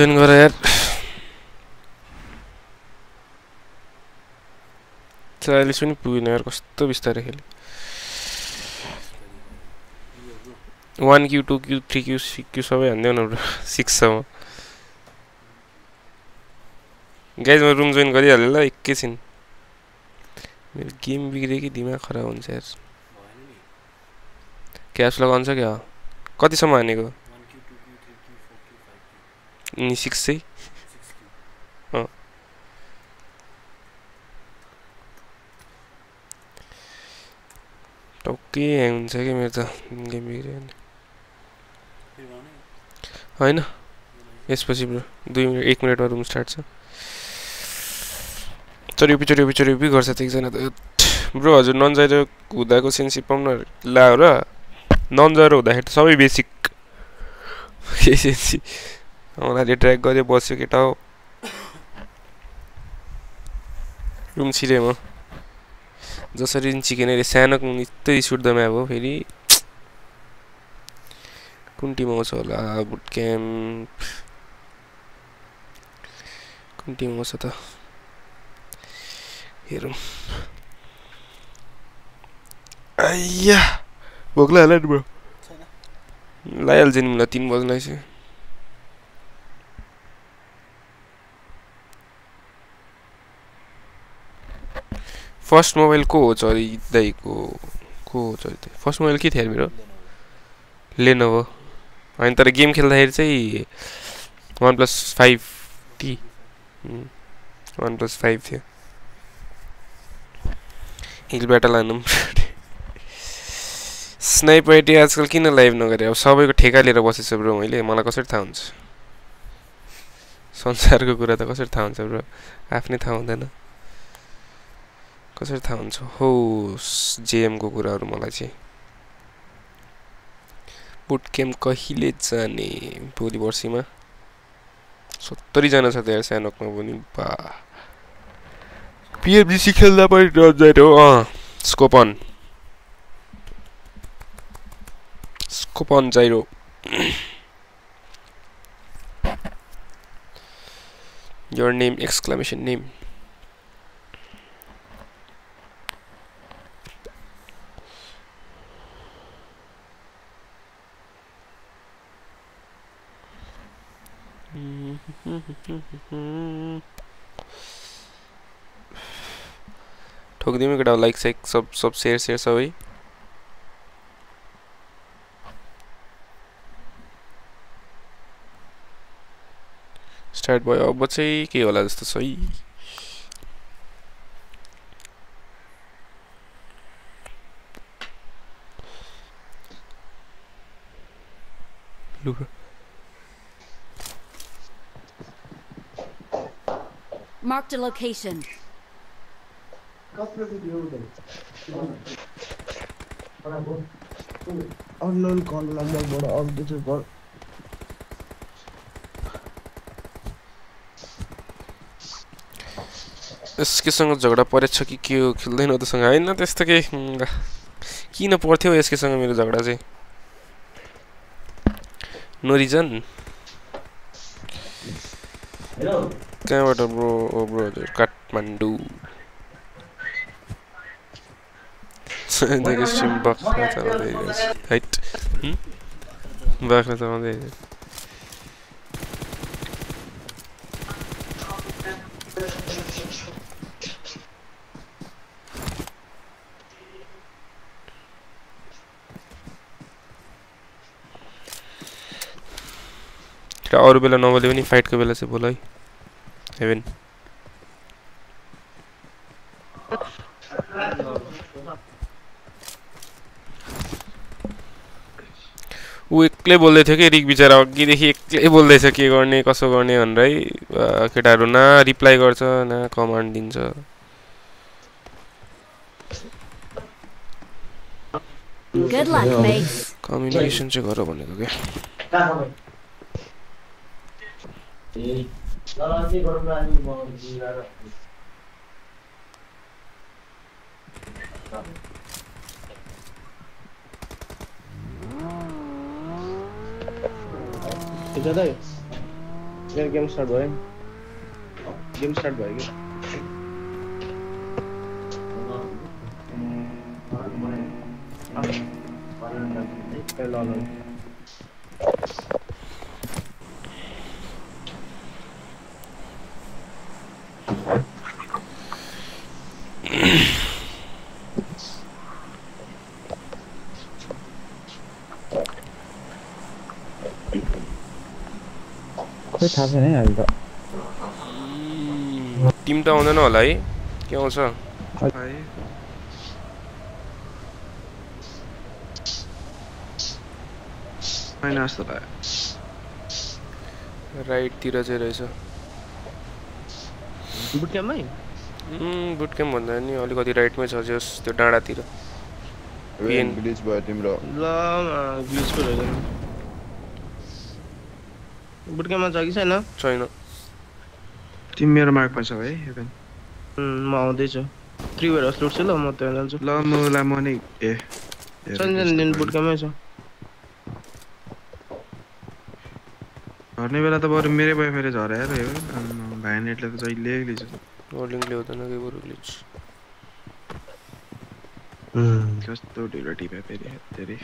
Join गर यार। चालिस पनि पुगेन यार कस्तो बिस्तारै खेल्यो। One Q two Q three Q six Q सबै हान्दै न सिक्ससम्म गाइज म रुम जोइन गरिहालेँ ल एकैछिन। मेरो गेम बिग्रियो कि दिमाग खराब हुन्छ यार। क्यास लगाउँछ क्या? कतिसम्म हानेको one Q two Q three Q four Q अनि सिक्स चाहिँ टक्कै ह्याङ हुन्छ कि मेरो त गेम बिग्रियो भने होइन यसपछि ब्रो दुई मिनट एक मिनटमा रुम स्टार्ट छ चोरिपी चोरिपी चोरिपी गर्छ त एकजना त ब्रो हजुर नन जाइरो हुँदाको सेन्सिप पाउन ला हो र नन जाइरो हुँदाखेरि त सबै बेसिक केही सेन्सी मलाई ट्र्याक गऱ्यो बस्यो केटा हो रुम छिरेँ म जसरी नि चिकेन अरे सानोको यस्तै रिस उठ्दो म्याप हो फेरि कुन टिम आउँछ होला बुट क्याम्प कुन टिम आउँछ त हेरौँ आइया भोक लाग्यो नि ब्रो लगाइहाल्छ नि मलाई तिन बज्न आइसक्यो फर्स्ट मोबाइल को हो चरी दाइको को हो चरी फर्स्ट मोबाइल के थियो मेरो। लेनोभो होइन तर गेम खेल्दाखेरि चाहिँ one plus five T one plus five थियो हिलबाट लानु स्नाइप आइटी आजकल किन लाइभ नगरे? अब सबैको ठेका लिएर बसेछु ब्रो मैले। मलाई कसरी थाहा हुन्छ? संसारको कुरा त कसरी थाहा हुन्छ ब्रो आफ्नै थाहा हुँदैन। कसरी थाहा हुन्छ? हो जेएमको कुराहरू मलाई चाहिँ। बुट क्याम्प कहिले जाने? भोलि पर्सिमा। सत्तरीजना छ त्यहाँ सानोकमा पनि। बा। पिएमजिसी खेल्दा पनि रन्जाइट हो अँ। स्कोपन स्कोपन जाइरो। Your name ठोक दी मैं लाइक से सब सब शेयर शेयर सब भाई स्टार्ट भयो अब चाहिँ के होला जस्तो सही। है लुगा। Marked a location. Unknown call नम्बरबाट आउँदैछ कल एसकेसँग झगडा परेछ कि के हो खेल्दैन तसँग होइन त्यस्तो केही। किन पर्थ्यो एसकेसँग मेरो झगडा चाहिँ no reason Scamander bro, oh brother, Kathmandu. देखिए स्ट्रीम बक रहा था ना देखिए गाइस हम्म बक रहा था ना और बेला नौ बजे फाइट के बेला से बोला ही। हेभेन ऊ एक्लै बोल्दै थियो कि रिक बिचरा? अघिदेखि एक्लै बोल्दैछ के गर्ने कसो गर्ने भनेर है केटाहरू न रिप्लाई गर्छ न कमान्ड दिन्छ. कम्युनिकेसन चाहिँ गर भनेको क्या। 나한테 그런 아니 뭐 지랄을 किधर है यार गेम स्टार्ट हुआ है गेम स्टार्ट हुआ है क्या लॉग इन खोइ थाहा छैन है अहिले त टिम त आउँदैन होला है के आउँछ होइन जस्तो लाग्यो राइटतिर चाहिँ रहेछ बुट क्याम्पमै बुट क्याम्प भन्दा नि अलिकति राइटमै छ जस त्यो डाँडातिर। ग्लिच भयो तिम्रो। ल ग्लिचको रहेछ। बुट क्याम्पमा छ कि छैन? छैन। तिमी मेरो मार्कमा छौ है म आउँदैछु। थ्री वेयर हाउस लुट्छु ल म त्यहाँ जान्छु। ल मलाई म नै ए सन्जन बुट क्याम्पमै छ। झर्ने बेला त बरु मेरै भयो फेरि झराएर हेर भाइ नेटले त जहिले लिन्छ रोलिङले हुँदैन के बरु ग्लिच कस्तो ढिलो टिप्यो फेरि धेरै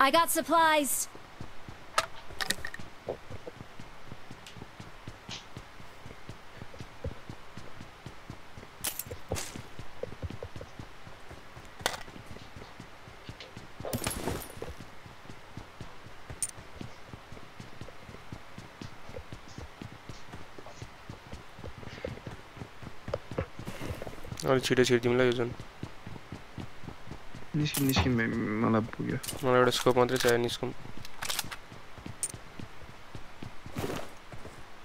I got supplies. Al ciuide siirtymine yüzün. निस्किन निस्किन मलाई पुगे मलाई एउटा स्कोप मात्रै चाहियो निस्कौँ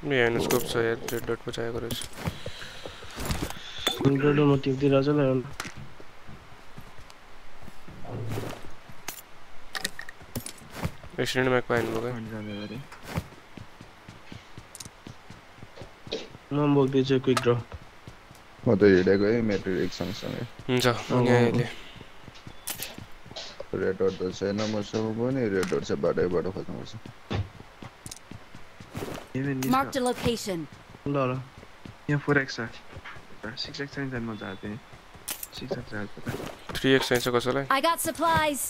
यहाँ स्कोप छ यहाँ रेड डट पो चाहिएको रहेछ म टिप्दिरहेको छु एक्सीडेंट में क्वाइन हो गए नाम बोल दीजिए क्विक ड्रॉ मैं तो ये डेगो ये मैं तो एक संग संग है जा मैं ये ले रेड डट त छैन मसँग पनि रेड डट चाहिँ बाटैबाट खोज्नुपर्छ हेभेन Marked a location. ल ल। यहाँ फोर एक्स छ। सिक्स एक्स चाहिँ जानु म जाँदै। सिक्स एक्स जाँदै थ्री एक्स चाहिन्छ कसैलाई? I got supplies.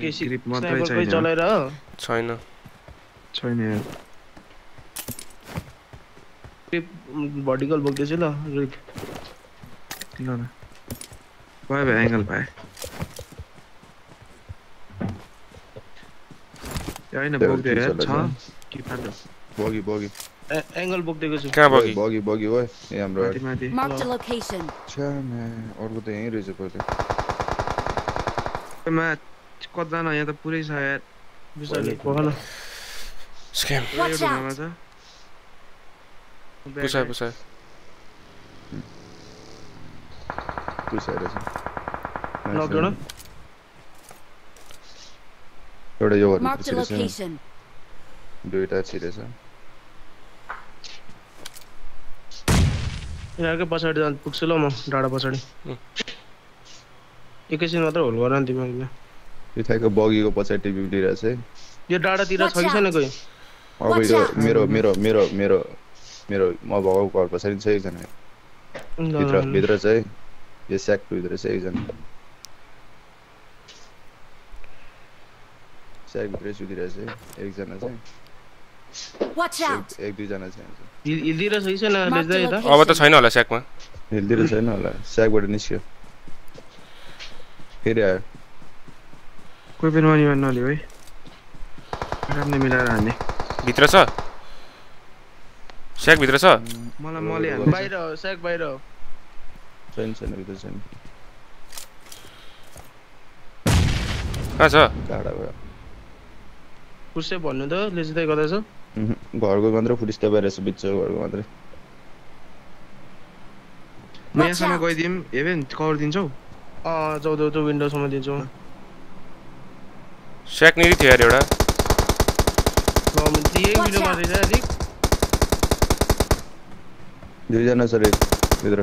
के ग्रिप मात्रै छैन। चलाएर छैन। छैन। यार भर्टिकल बोक्दैछु ल रिक ल। ल भयो भाइ एङ्गल पाएँ होइन त्यो बोक्दै टिचरलाई छ चाहिँ। कि पाँच बगी बगी एङ्गल बोकिदिएको छु कहाँ बगी बगी बगी हो ए हाम्रो माथि माथि Marked a location. छ्यामे अर्को त यहीँ रहेछ पऱ्यो मा कतिजना यहाँ त पुरै छ यार बिस्तारै भएन स्क्याम पुरै Watch एउटा एउटा यो a छिरेछ यहाँकै पछाडि जानु पुग्छु ल म डाँडा पछाडि. एकैछिन मात्र होल गर नि तिमीहरूले यो थाइको बगीको पछाडि टिभी उठिरहेछ है यो डाँडातिर छ कि छैन कोही अब यो. मेरो मेरो मेरो मेरो मेरो म भएको घर पछाडि छ एकजना भित्र भित्र चाहिँ यो स्याकको भित्र चाहिँ एकजना स्याकभित्रै सुतिरहेछ है एकजना चाहिँ Watch out. एक दुईजना चाहिँ हुन्छ हिल- हिलतिर छ कि छैन अब त. छैन होला स्याकमा हिलतिर छैन होला स्याकबाट निस्क्यो फेरि आयो कोही पनि वानी वान नलियो है राम्रो मिलाएर हान्ने भित्र छ स्याकभित्र छ मलाई मले बाहिर हो स्याक बाहिर हो छैन छैन भित्र छैन कहाँ छ भयो पुस्से भन्नु त लेजिँदै गर्दैछ उहुँ, घरको मात्रै फुटिस्दै बाहिर छ बिच घरको मात्रै म यहाँसम्म गइदिउँ हेभेन कभर दिन्छौ अँ जाउ जाउ जाउ विन्डोसम्म दिन्छु म स्याक निरी थियो यार एउटा ल, म यही Watch विन्डोमा out. रहेछ अलिक दुईजना छ रे भित्र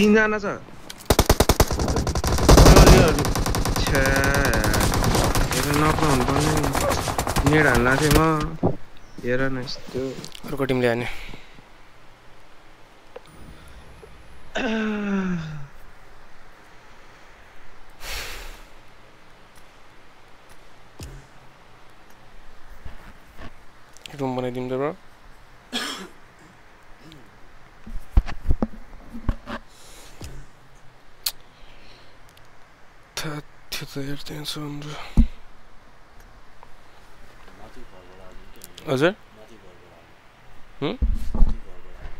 तिनजना छ छ्या हुनुपर्ने नेड हाल्ला थिएँ म हेर न यस्तो अर्को टिमले हाने रुम बनाइदिउँ त ब्रो थाहा थियो त यार त्यहाँ छ भनेर माथि घरबाट हाल्नु क्या हजुर माथि घरबाट हुँ? हाल्नु माथि घरबाट हाल्नु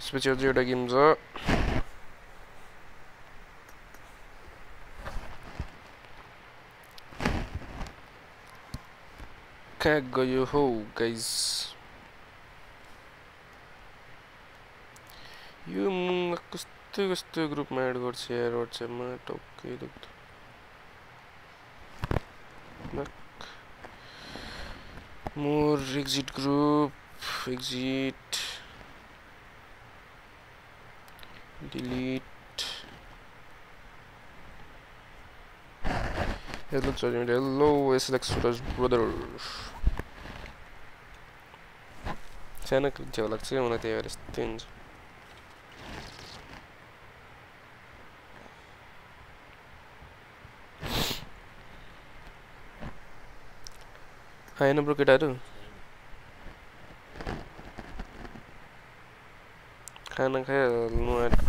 त्यसपछि अझै एउटा गेम छ कहाँ गयो हौ गाइज यो कस्तो कस्तो ग्रुपमा एड गर्छ यार वाट्सएपमा टक्कै दुख्छ more exit group exit delete hello चल्यो हेलो एसएलएक्स सुरज ब्रदर सानो छेउ लाग्छ क्या मलाई त्यही भएर यस्तै हुन्छ आएन ब्रो केटाहरू खाना खाइहाल्नु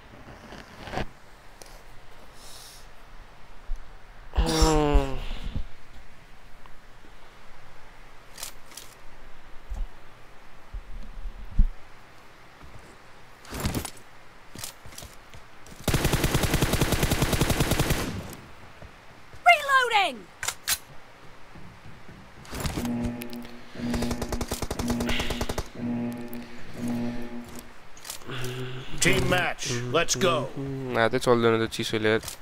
Team match. Let's go. Mm-hmm. Nah, that's all another cheese Let.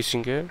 이기신 게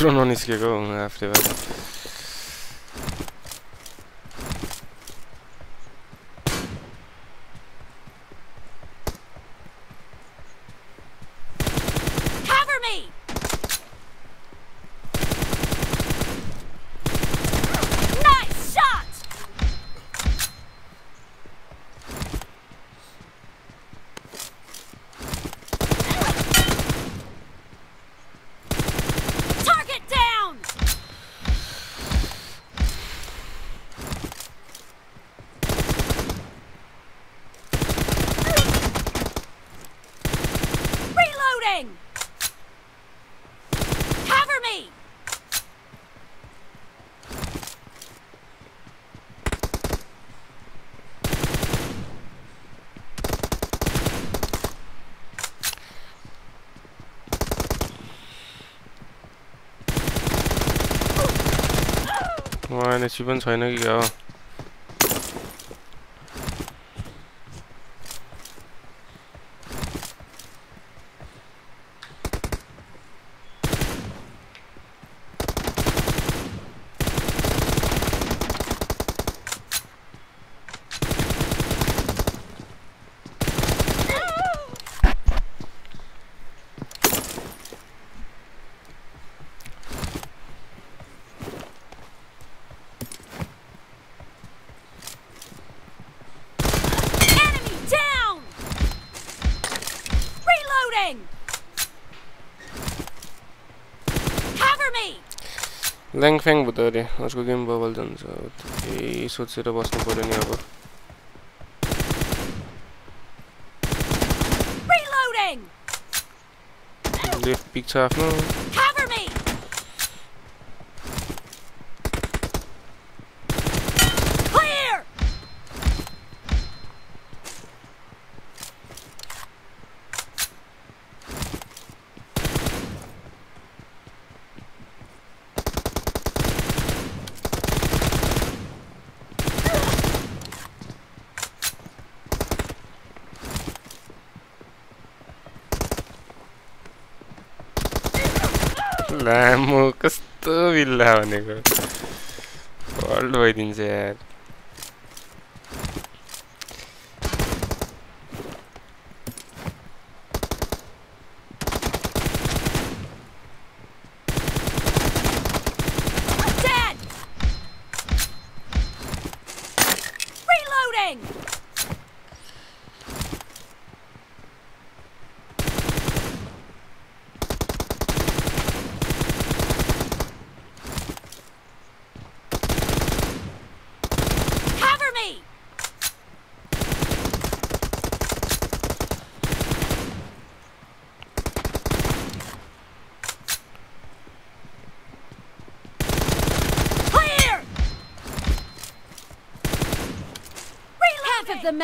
Trono ni schiego una frivata. aynı 집은 저희는요. ल्याङफ्याङ भयो त अरे अर्को गेम बबल जान्छ त्यही सोचेर बस्नु पऱ्यो नि अब! लेफ्ट पिक छ आफ्नो Cover me! Clear! लामो कस्तो बिल्ला भनेको। वर्ल्ड भइदिन्छ यार।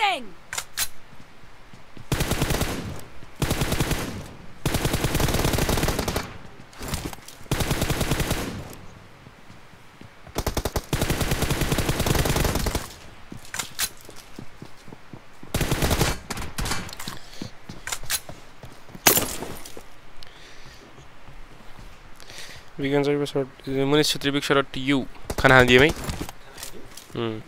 Reloading! Vegan service. Munish Tribik shout out to you. Can I have you. Hmm.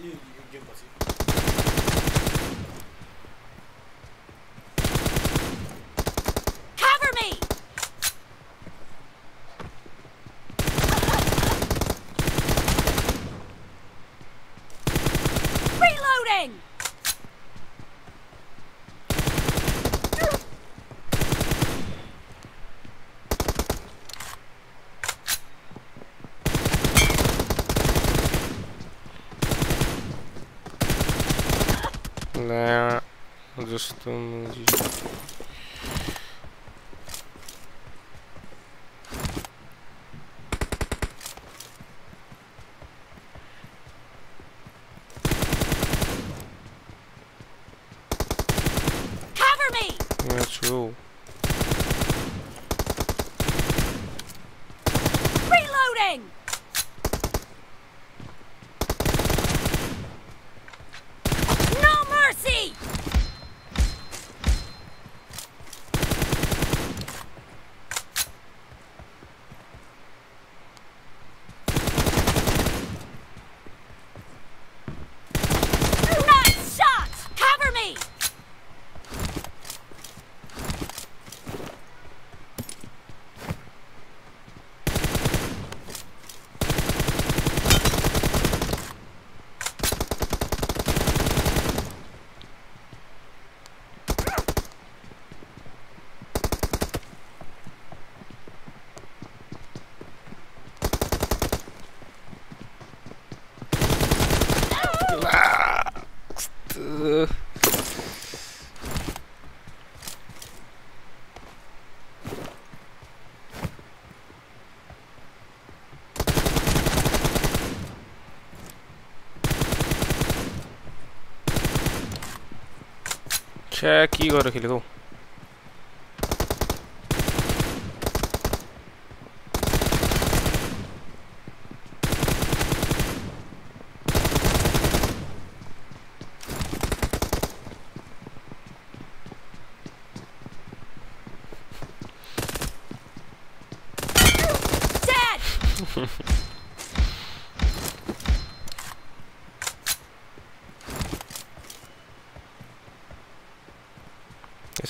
Check agora, aquele gol.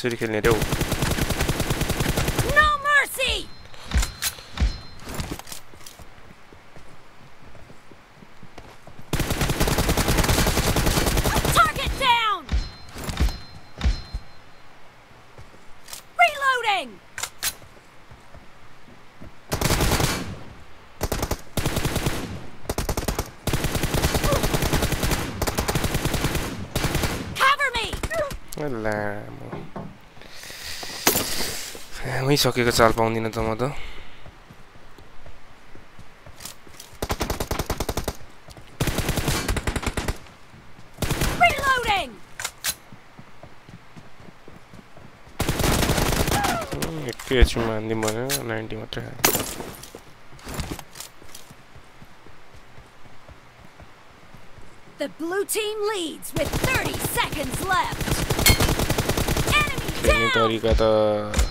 修理系にレオ वहीँ सकेको चाल पाउँदिनँ त म त Reloading! एकै एचपीमा हान्दिउँ भनेर नाइन्टी मात्रै हाल्यो The blue team leads with 30 seconds left. खेल्ने Enemy down!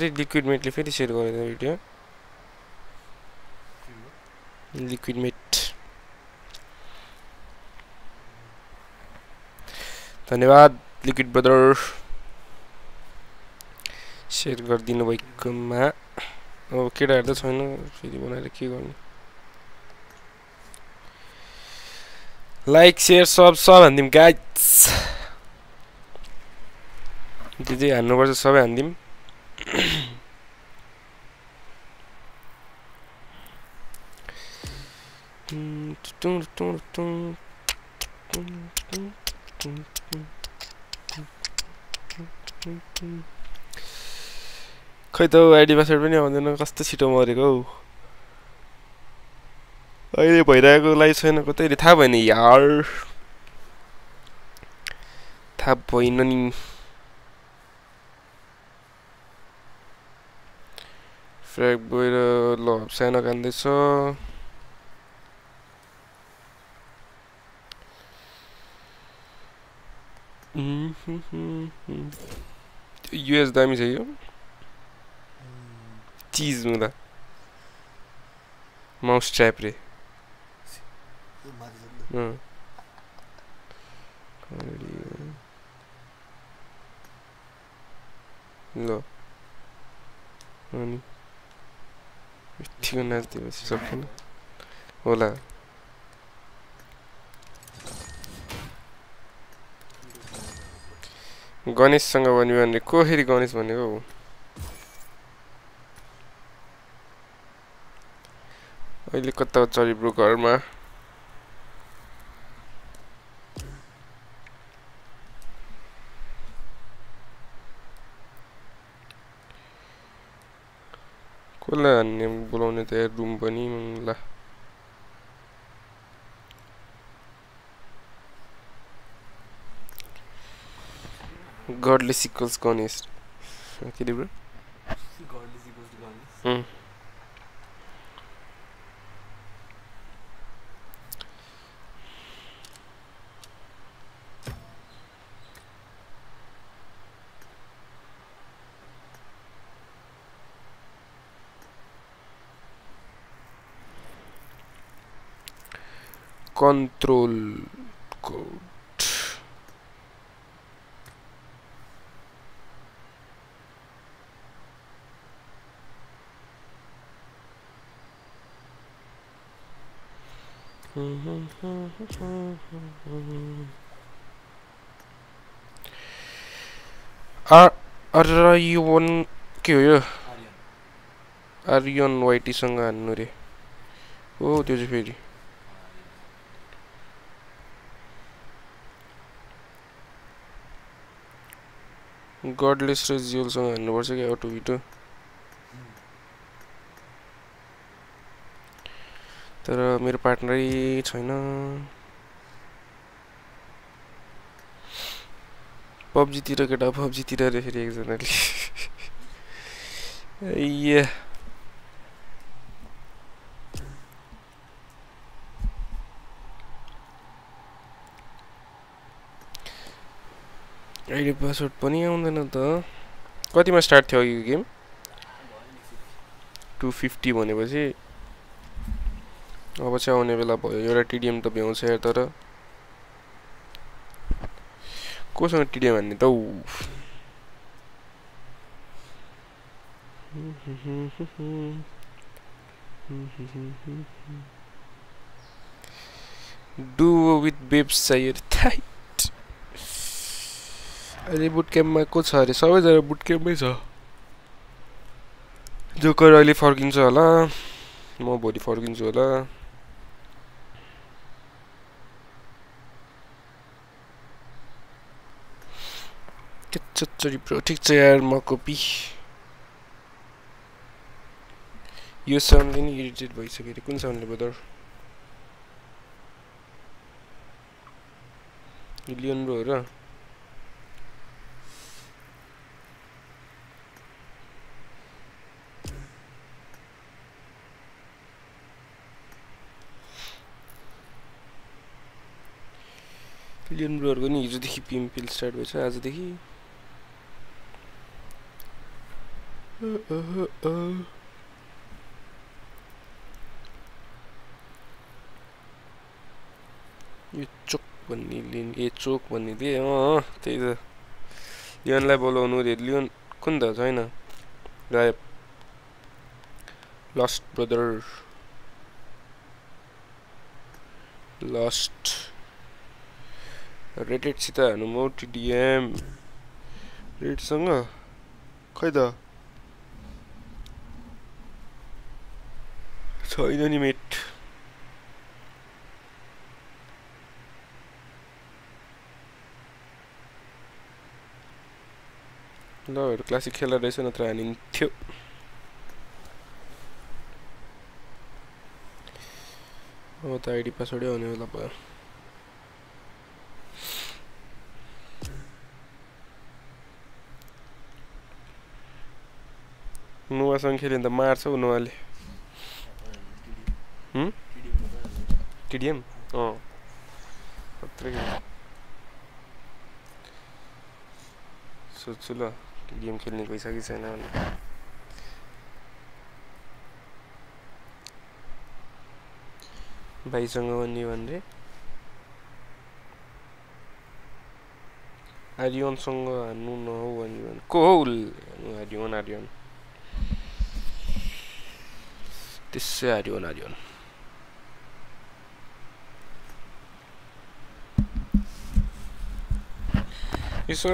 अरे लिक्विड मेटले फेरि सेयर गरेर भिडियो लिक्विड मेट धन्यवाद लिक्विड ब्रदर सेयर गरिदिनु भएकोमा। अब केटाहरू त छैन फेरि बनाएर के गर्ने? लाइक सेयर सब सब हानिदिउँ गाइस जे जे हान्नुपर्छ सबै हानिदिउँ। खै त हौ आइडी पासवर्ड पनि आउँदैन कस्तो छिटो मरेको हौ? अहिले भइरहेको लाइभ छैन कतै थाहा भएन यार। थाहा भएन नि। फ्र्याग गएर ल सानो कान्दैछ युएस दामी छ यो चिज हुँदा माउस ट्र्याप रे अँ। ल अनि यत्तिको नाचिदिएपछि सकेन होला गणेशसँग भन्यो भने को फेरि गणेश भनेको हौ? अहिले कता चरिब्रो घरमा? कसलाई हान्ने बोलाउने त रुम पनि ल Godless equals Gonist. Okay, bro. Godless equals Gonist. Hmm. control आ- आर्यन के हो यो आर्यन वाइटीसँग हान्नु रे हो त्यो चाहिँ फेरि गडलेस र जियोलसँग हान्नुपर्छ क्या अटो बिटो तर मेरो पार्टनरै छैन। पब्जीतिर केटा पब्जीतिर अरे फेरि एकजनाले। ए अहिले पासवर्ड पनि आउँदैन त। कतिमा स्टार्ट थियो यो गेम टु फिफ्टी भनेपछि। अब चाहिँ आउने बेला भयो। एउटा टिडिएम त भ्याउँछ यार तर कोसँग टिडिएम हान्ने त हौ डु विथ बेब्स चाहियो अरे थाइ अहिले बुट क्याम्पमा को छ अरे? सबैजना बुट क्याम्पमै छ। जोकर अहिले फर्किन्छ होला। म भोलि फर्किन्छु होला। ठिक छ छोरी ब्रो ठिक छ यार म कपी यो साउन्डले नि इरिटेट भइसक्यो अरे कुन साउन्डले बदर लियोन ब्रो हो र लियोन ब्रोहरूको नि हिजोदेखि पिम्पिल स्टार्ट भएछ आजदेखि अ, अ, अ। यो चोक भन्ने ए चोक भन्ने थिएँ अँ त्यही त लियोनलाई बोलाउनु रे लियोन कुन त छैन गायब लस्ट ब्रदर लस्ट रेटेडसित हानु म टिडिएम रेडसँग खै त soy Dynamite. Lover, Classic Hell Race no trae ningún tío. Vamos a ir para Soriano, la puedo. No es Ángel en marzo, no vale. टिडिएम अँ। सोध्छु ल गेम खेल्ने कि छैन भनेर भाइसँग भन्ने भने आर्यनसँग हान्नु नहौ भन्यो भने को हौ उसले? आर्यन आर्यन त्यसै आर्यन आर्यन यसो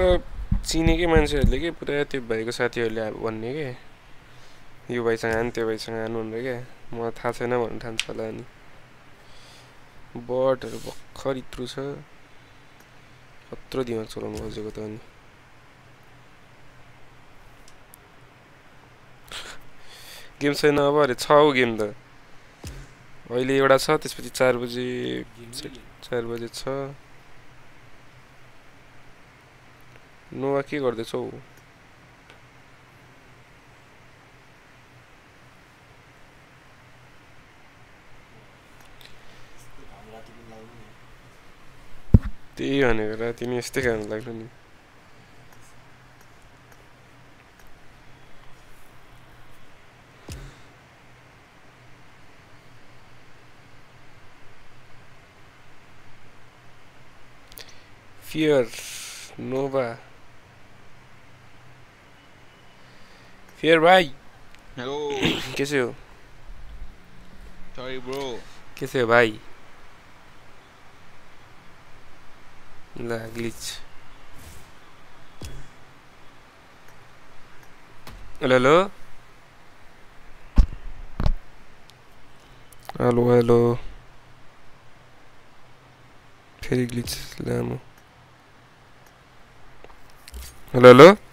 चिनेकै मान्छेहरूले के पुरा त्यो भाइको साथीहरूले अब भन्ने के? यो भाइसँग हान त्यो भाइसँग हानु भनेर क्या मलाई थाहा छैन भन्नु ठान्छ होला अनि। बटहरू भर्खर इत्रु छ। कत्रो दिमाग चलाउनु खोजेको त अनि। गेम छैन अब अरे छ हौ गेम त। अहिले एउटा छ त्यसपछि चार बजे चार बजे छ। नोवा के गर्दैछौ त्यही भनेको राति नि यस्तै खानु लाग्नु नि fear Nova Fear, bye. Hello. ¿Qué es eso? Sorry, bro. ¿Qué es eso, bye? La glitch. Hola, aló. Aló, aló. Ferry glitch, le amo. Hola, aló.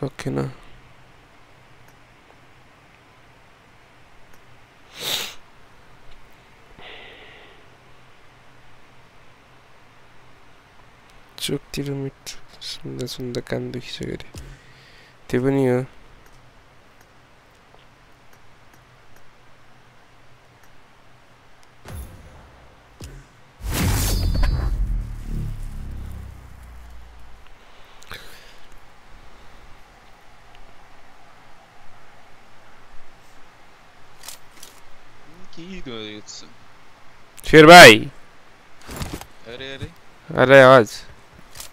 Sacana. 쭉 찌르면 쭉 순대 순대 깐득히 저게 돼. 대본이요. शेर भाई। अरे अरे। अरे आज।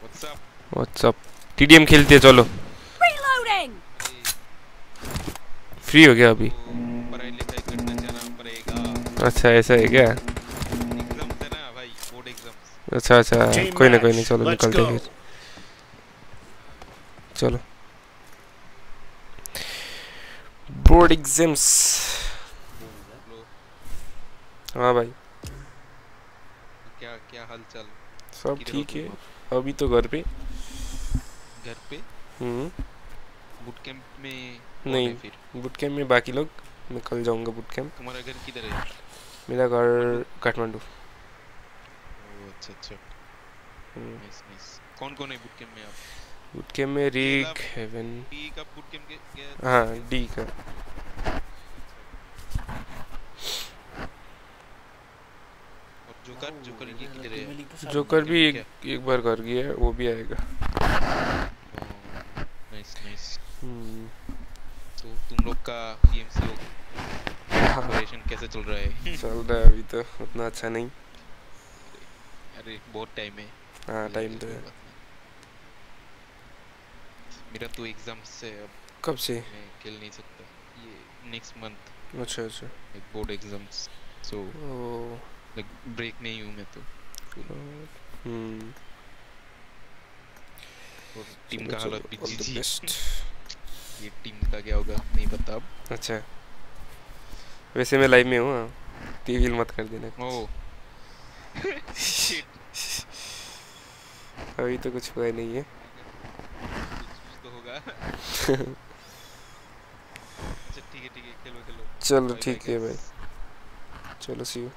व्हाट्सअप व्हाट्सअप टीडीएम खेलते हैं चलो। Reloading! फ्री हो गया अभी। पड़ेगा अच्छा ऐसा है क्या? एग्ज़ाम है ना भाई बोर्ड एग्ज़ाम्स अच्छा अच्छा कोई ना कोई नहीं चलो निकलते हैं फिर। चलो। बोर्ड एग्ज़ाम्स हाँ भाई। हालचाल सब ठीक है। अभी तो घर पे। घर पे? हम्म। बूट कैंप में नहीं फिर? बुट कैंप में बाकी लोग। मैं कल जाऊँगा बुट कैंप तुम्हारा घर किधर है? मेरा घर काठमांडू। अच्छा अच्छा। नाइस नाइस कौन कौन है बूट कैंप में आप? बुट कैंप में रिक हेवन टी का बूट कैंप के हाँ डी का। जोकर जोकर ये किधर है? जोकर भी एक एक बार घर गया है वो भी आएगा। नाइस नाइस हम्म, तो तुम लोग का पीएमसीओ ऑपरेशन कैसे चल रहा है? चल रहा है अभी तो उतना अच्छा नहीं। अरे बहुत टाइम है। हाँ टाइम तो है। मेरा तो एग्ज़ाम से अब कब से? मैं खेल नहीं सकता। ये नेक्स्ट मंथ अच्छा अच्छा। एक board exams so like break नहीं हूँ मैं तो। हम्म और टीम का हालत भी जी ये टीम का क्या होगा? नहीं पता अब। अच्छा। वैसे मैं लाइव में हूँ हाँ। टीवी मत कर देना। ओ अभी तो कुछ हुआ नहीं है। तो होगा। अच्छा ठीक है ठीक है। खेलो खेलो। चलो ठीक है भाई चलो सी यू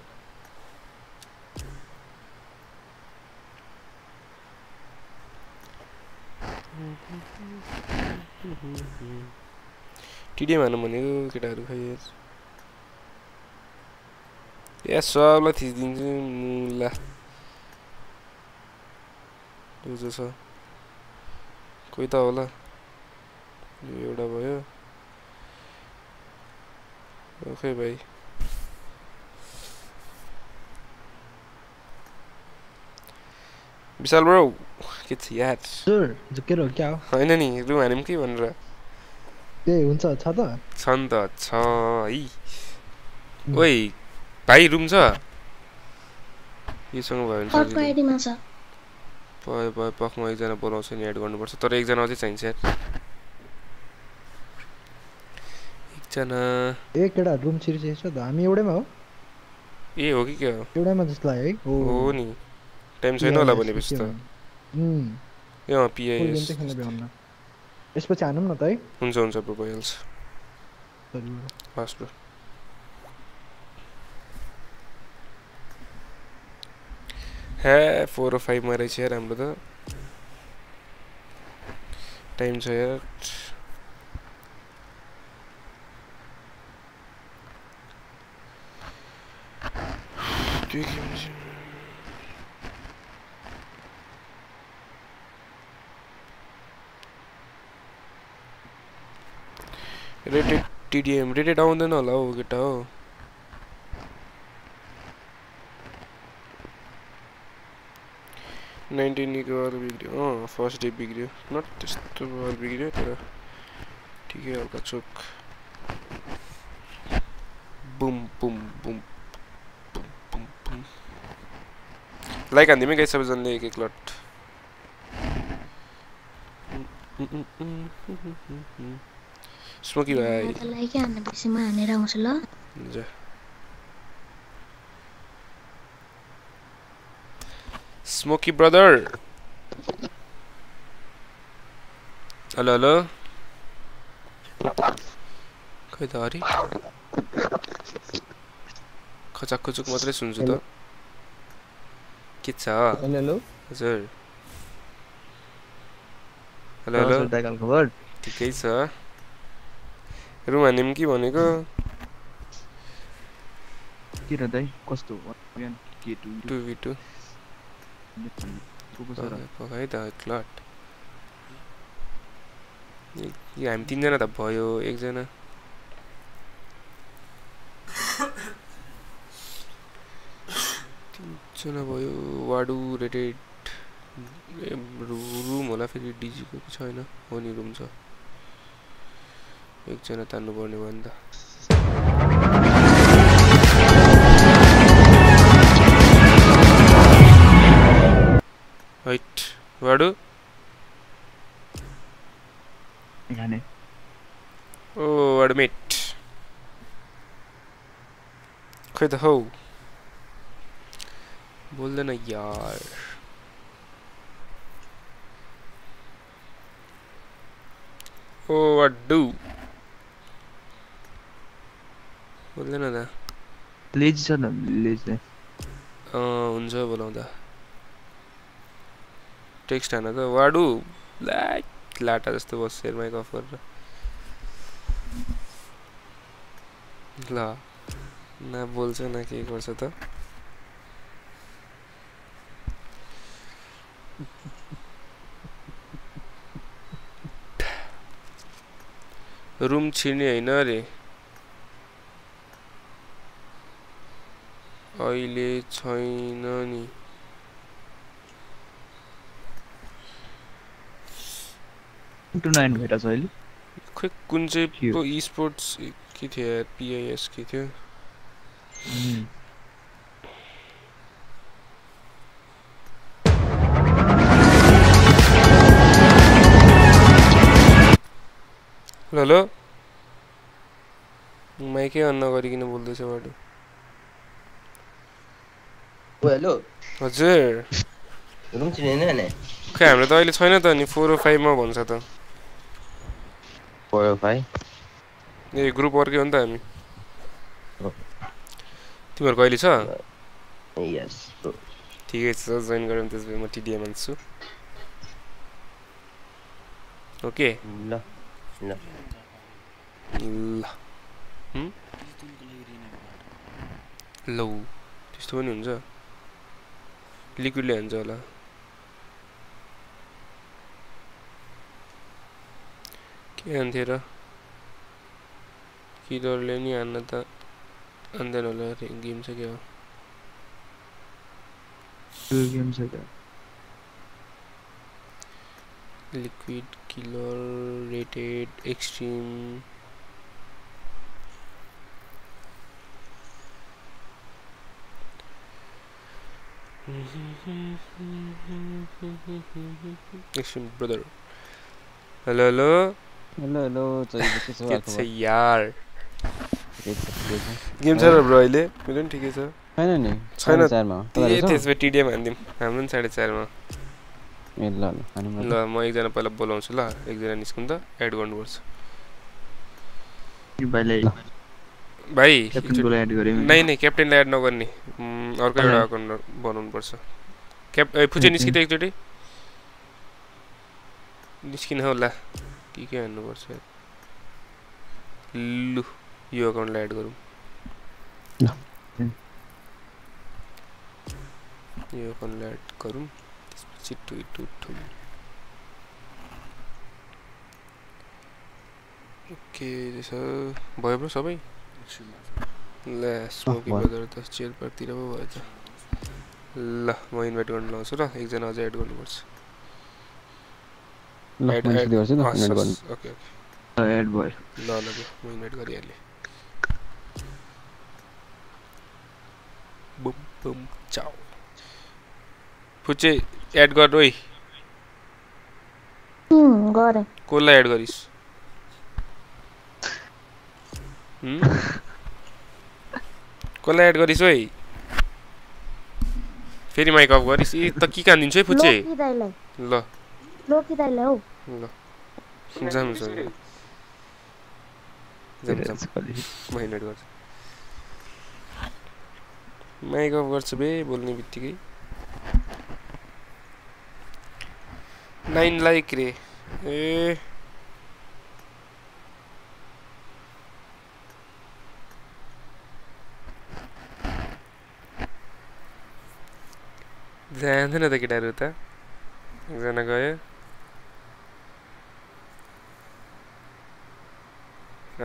टिडिएम हानु भनेको केटाहरू खै यार या सबलाई थिचिदिन्छु मुला जो छ कोही त होला एउटा भयो ओके भाइ विशाल ब्रो के छ यार सर झुकेर हो क्या हो होइन नि रुम हान्यौँ कि भनेर ए हुन्छ छ त छ नि त छ है ओइ भाइ रुम छ योसँग भयो भने भयो भयो पख म एकजना बोलाउँछु नि एड गर्नुपर्छ तर एकजना अझै चाहिन्छ यार एकजना ए केटा रुम छिरिसकेको छ त हामी एउटैमा हो ए हो कि के हो एउटैमा जस्तो लाग्यो है हो नि टाइम छैन होला भनेपछि त अँ भ्याउन्न यसपछि हानौँ न त है हुन्छ हुन्छ ब्रो भइहाल्छ हस् ब्रो हे फोर फाइभमा रहेछ यार हाम्रो त टाइम छ यार के रेटेड टिडिएम रेटेड आउँदैन होला हौ केटा हो नाइन्टिनको अरू बिग्रियो अँ फ़र्स्ट डे बिग्रियो नट त्यस्तो अरू बिग्रियो तर ठिकै हल्का choke. Boom boom boom boom boom boom like हानिदिउँ है गाई सबैजनाले एक एक लट स्मोकी भाइ हानेर आउँछु ल हुन्छ स्मोकी ब्रदर हेलो हेलो खै त हरि खचाक खुचुक मात्रै सुन्छु त के छ हेलो हजुर हेलो हेलो ठिकै छ रुम कि भनेको के र दाइ कस्तो टु टु है त क्लट यो हामी तिनजना त भयो एकजना तिनजना भयो वाडु रेटेड रुम होला फेरि डिजीको कि छैन हो नि रुम छ एकजना तान्नु पर्ने भयो नि त हाइट वाडु यहाँने ओ एडमिट खै त हौ बोल्दैन यार ओ अड्डु बोल्दैन त लेजी छ न लेज चाहिँ अँ हुन्छ बोलाउँदा टेक्स्ट हान त वाडु लाइट लाटा जस्तो बसेर माइक अफ गरेर ल न बोल्छ न के गर्छ त। रुम छिर्ने होइन अरे अहिले छैन नि। खोइ कुन चाहिँ? पो स्पोर्ट्स के थियो पिआइएस के थियो? ल ल। माइकै अन नगरिकन बोल्दैछ बाटो। हेलो हजुर। रुम चिनेन नि खै हाम्रो त अहिले छैन त नि फोर ओ फाइभमा भन्छ त। फोर फाइभ ए ग्रुप वर्कै हो नि त हामी। तिमीहरूको अहिले छ? यस ठिकै छ जोइन गरौँ त्यसो भए म टिडिएम हान्छु ओके। ल ल। ल? लौ त्यस्तो पनि हुन्छ। लिक्विड लेंस वाला क्या अंधेरा की दौड़ ले आना था अंदर वाला गेम से क्या गेम से क्या? Liquid killer rated extreme. Extreme brother hello hello hello hello के छ यार। गेम छ र ब्रो अहिले? मेरो पनि ठिकै छ छैन नि छैन। साढे चारमा। ए तपाईँहरू छ? त्यसो भए टिडिएम हानिदिउँ। हाम्रो पनि साढे चारमा। ल म एकजना पहिला बोलाउँछु ल। एकजना निस्कुनु त एड गर्नुपर्छ। भाइ। नै नै क्याप्टेनलाई एड नगर्ने अर्को एउटा? अकाउन्ट बनाउनुपर्छ क्याप फुचे निस्किँदा एकचोटि निस्किन होला। के के हान्नुपर्छ लु यो अकाउन्टलाई एड गरौँ यो अकाउन्टलाई एड गरौँ त्यसपछि ट्विट उठौँ। ओके त्यसो भयो ब्रो सबै ल स्मोकी। ब्रदर त चेयर पार्कतिर पो भयो त ल म इन्भाइट गर्न लाउँछु ल एकजना अझै एड गर्नुपर्छ। ल एड गर्नु। भयो। ल ल म इन्भाइट गरिहालेँ। बुम बुम चाउ। फुच्चे एड गर ओइ उम्, गरेँ। कसलाई एड गरिस् हुँ? कसलाई एड गरिस् ओइ? फेरि माइक अफ गरिस्। ए त के कानिदिन्छु है फुच्चे? ल। हौ। ल। जाम गर्छु। माइक अफ गर्छु बे बोल्ने बित्तिकै। नाइन लाइक रे। ए। जैन ने तो किटा रू था एकजा गए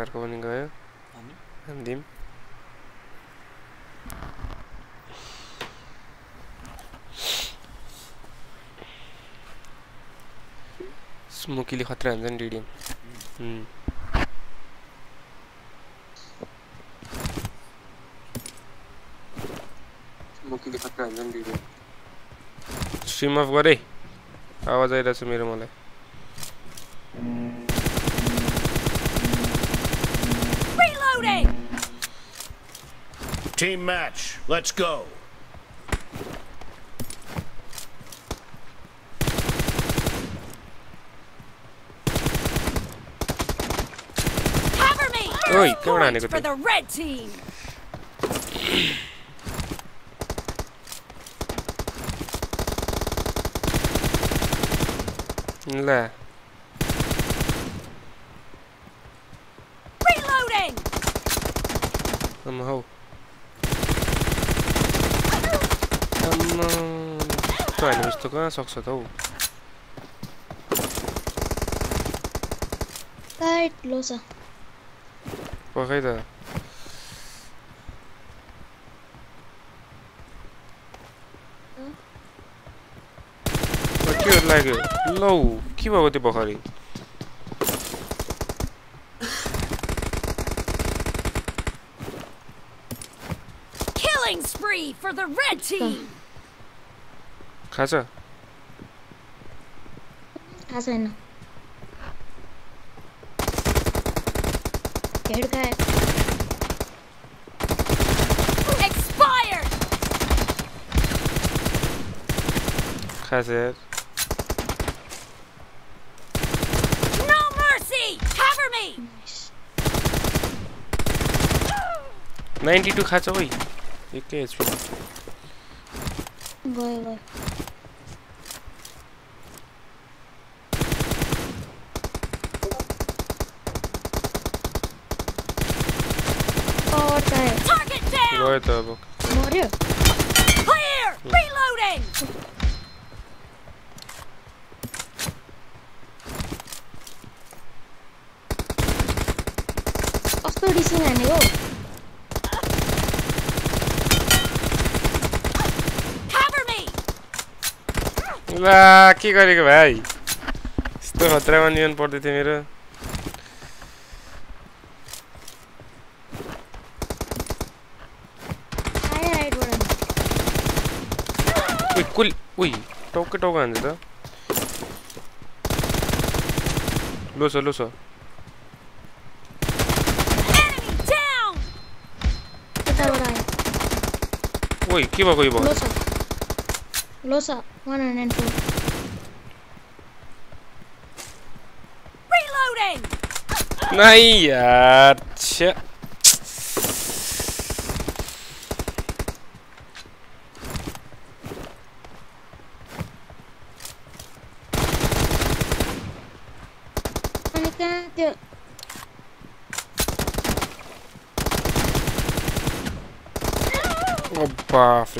अर्क गए दिम स्मोकी खतरा हो डीडी स्मोकी खतरा हो डीडी स्ट्रिम अफ गरे आवाज आइरहेछ मेरो मलाई Reloading! Team match. Let's go. Cover me! Oi, First come on, points Nico. for the red team. Nee. Reloading! Omhoog. Toen Toi nu is toch wel zo gezet ook. Tijd, losse. Waar ga je? पखै त के लाग्यो लौ के भएको त्यो भर्खरै Killing spree for the red team. खाछ थाहा छैन हेड खाए Expired. खाछ यार नाइन्टी टू खाछ ओइ एकै एचपी गयो गयो पावर चाहियो Target down. गयो त अब मर्यो Clear. Reloading. कस्तो रिसिङ ला के गरेको भाइ? यस्तो खतरामा नियन पर्दै थियो मेरो कुल उइ टाउकै टाउको हान्छ त। लो छ लो छ ओइ के भएको यो भयो छ लो छ वान हन्ड्रेड फोर Reloading. नै यार छ्या अनि कहाँ त्यो ओ बाफ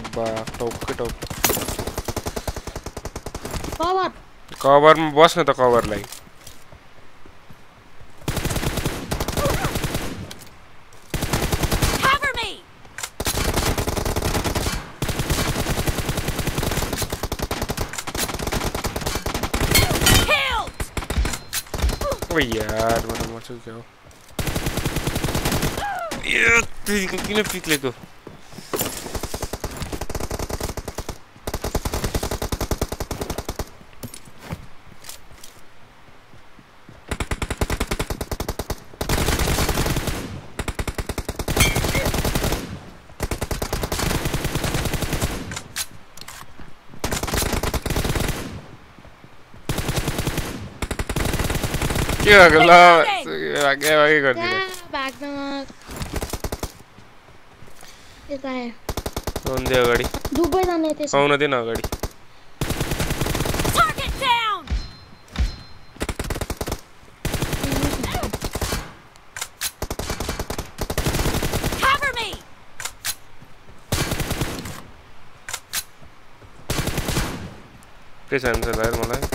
कवर में बस न कवर कभरलाई यार मलाई मर्छु क्या हो। किन पिक्लेको කියලා වගේ වගේ කර හොන්ද ගඩි දුබයි සවුන දෙෙන ගඩි कैसे आंसर लायर मलाई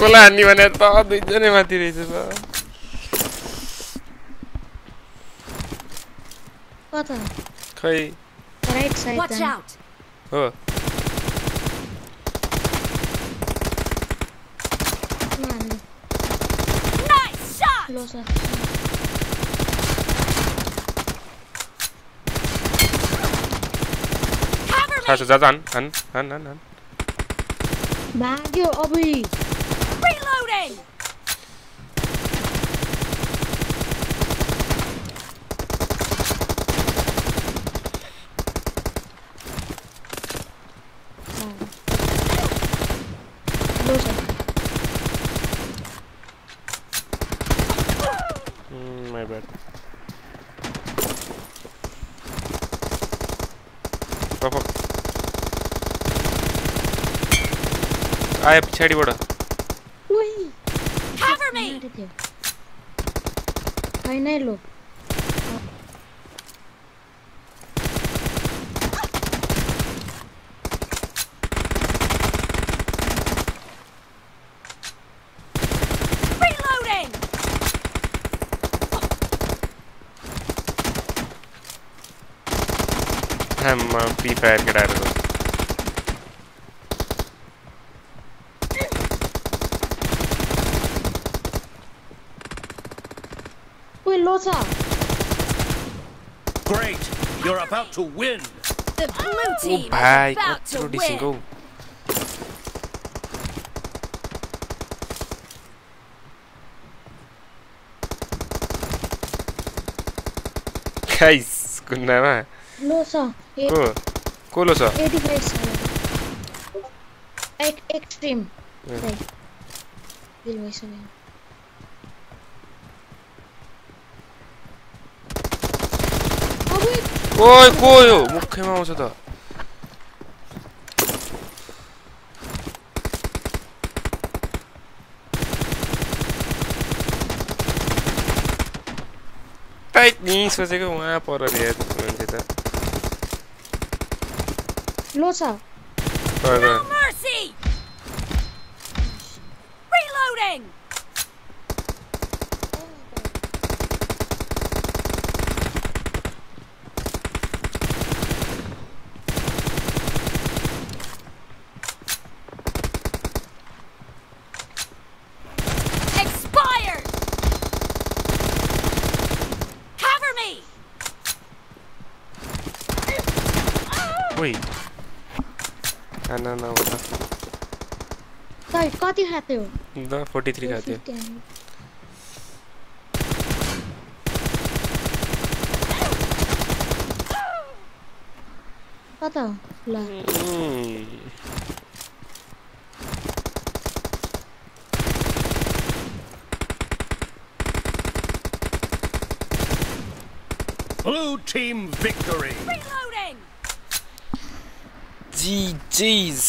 कसलाई हान्ने भने त दुईजनै माथि रहेछ ल खै! हो हान हान भाग्यो आया पीछे बड़ा वही कवर मी फाइनल लोग about to win. The blue team oh, bye. is about to win. Single. Guys, good name. No sir. Cool. Cool sir. 85 sir. Extreme. Yeah. Like. 어이 고요 목해마우스다 Tadinho, se você ganhar a porra ali, é do tá? Nossa! Vai, vai. खाना ना बता साइड कौन खाते हो? ना 43 खाते। हैं पता ला। hmm। Blue team victory! Reloading! जी जीज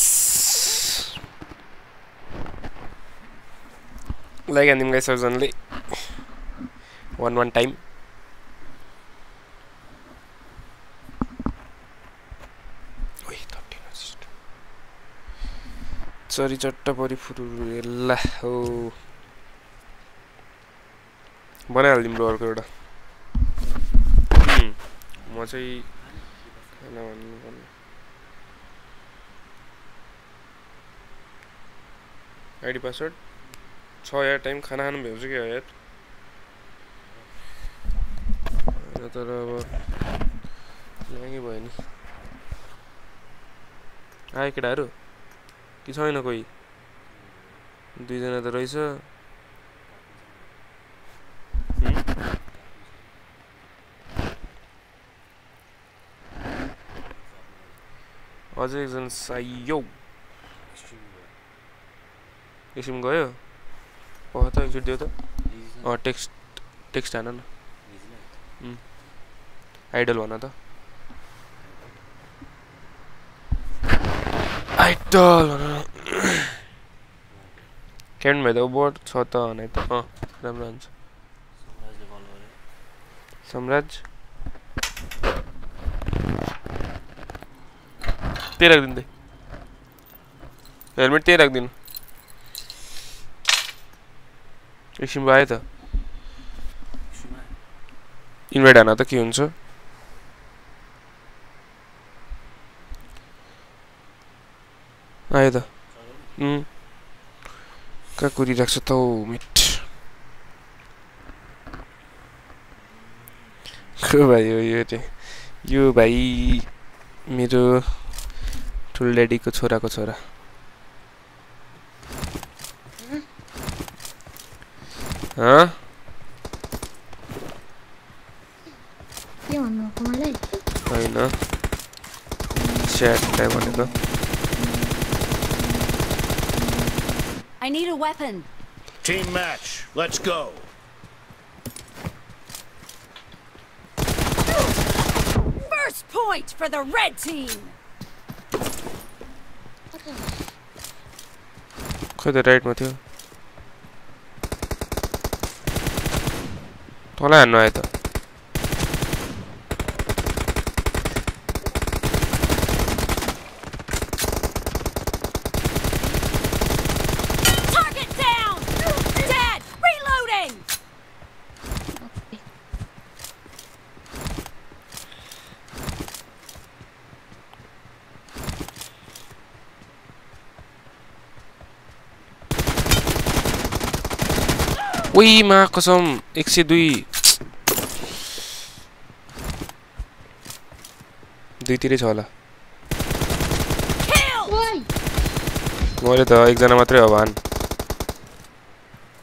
लाइक हानिदिउँ गाइस सबजनाले वान वान टाइम चरी चट्ट परि फुरुरु एल्ला हो बनाइहालिदिउँ ब्रो अर्को एउटा म खाना भन्नु आइडी पासवर्ड छ यार टाइम खाना खानु भ्याउँछ क्या यार तर अब महँगै भयो नि आयो केटाहरू कि छैन कोही दुईजना त रहेछ? अझै एकजना साइयो एकछिन गयो? अँ त एकचोटि दियो त अँ टेक्स्ट टेक्स्ट हान न. आइडल भन त आइडल भन न क्यान्ट भाइ त बोर्ड छ त भने त अँ राम्रो हुन्छ सम्राज त्यही राखिदिनु त्यही हेलमेट त्यही राखिदिनु एकछिन भयो त। इन्भाइट हान त के हुन्छ? आयो त। कहाँ कुरिरहेको छ त हौ मिट? को भाइ हो यो चाहिँ। यो भाइ मेरो ठुलो ड्याडीको छोराको छोरा। ها అయినా షాట్ టైం అనేది I need a weapon. Team match. Let's go. First point for the red team. Okay, the right, Matthew. Pole é näitä. ui mga kasom, X2 दुईतिरै छ होला। मैले त एकजना मात्रै हो भान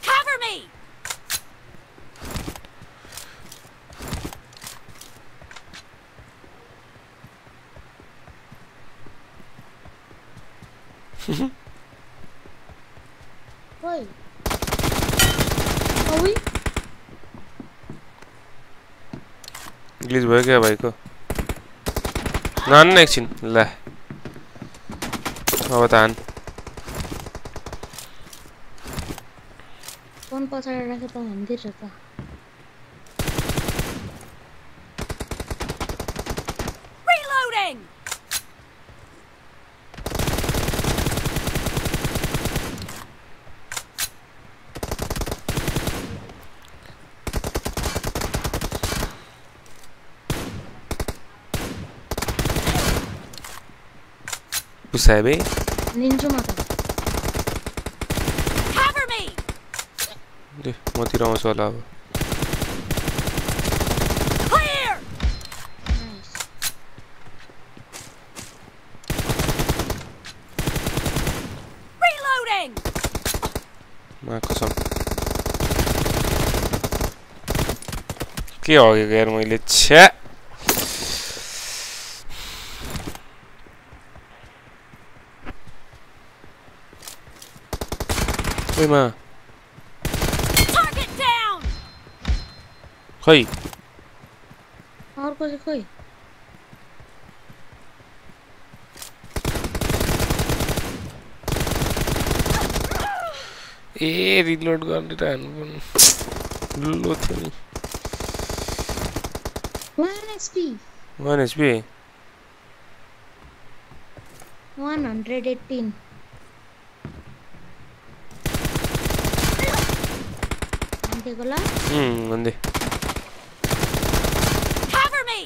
Cover me. Oi. Oi. Glitch भयो क्या भाइको नान न एकछिन ल अब त फोन पछाडि त बॉक्स है बे निंजा माता कवर मी दे मोती राउंड वाला हो गया यार मेरे छः ओइमा Target down. खै अर्को चाहिँ खोइ ए रिलोड गरेर हान्नु पर्ने लुलो थियो नि one HP one hundred eighteen me.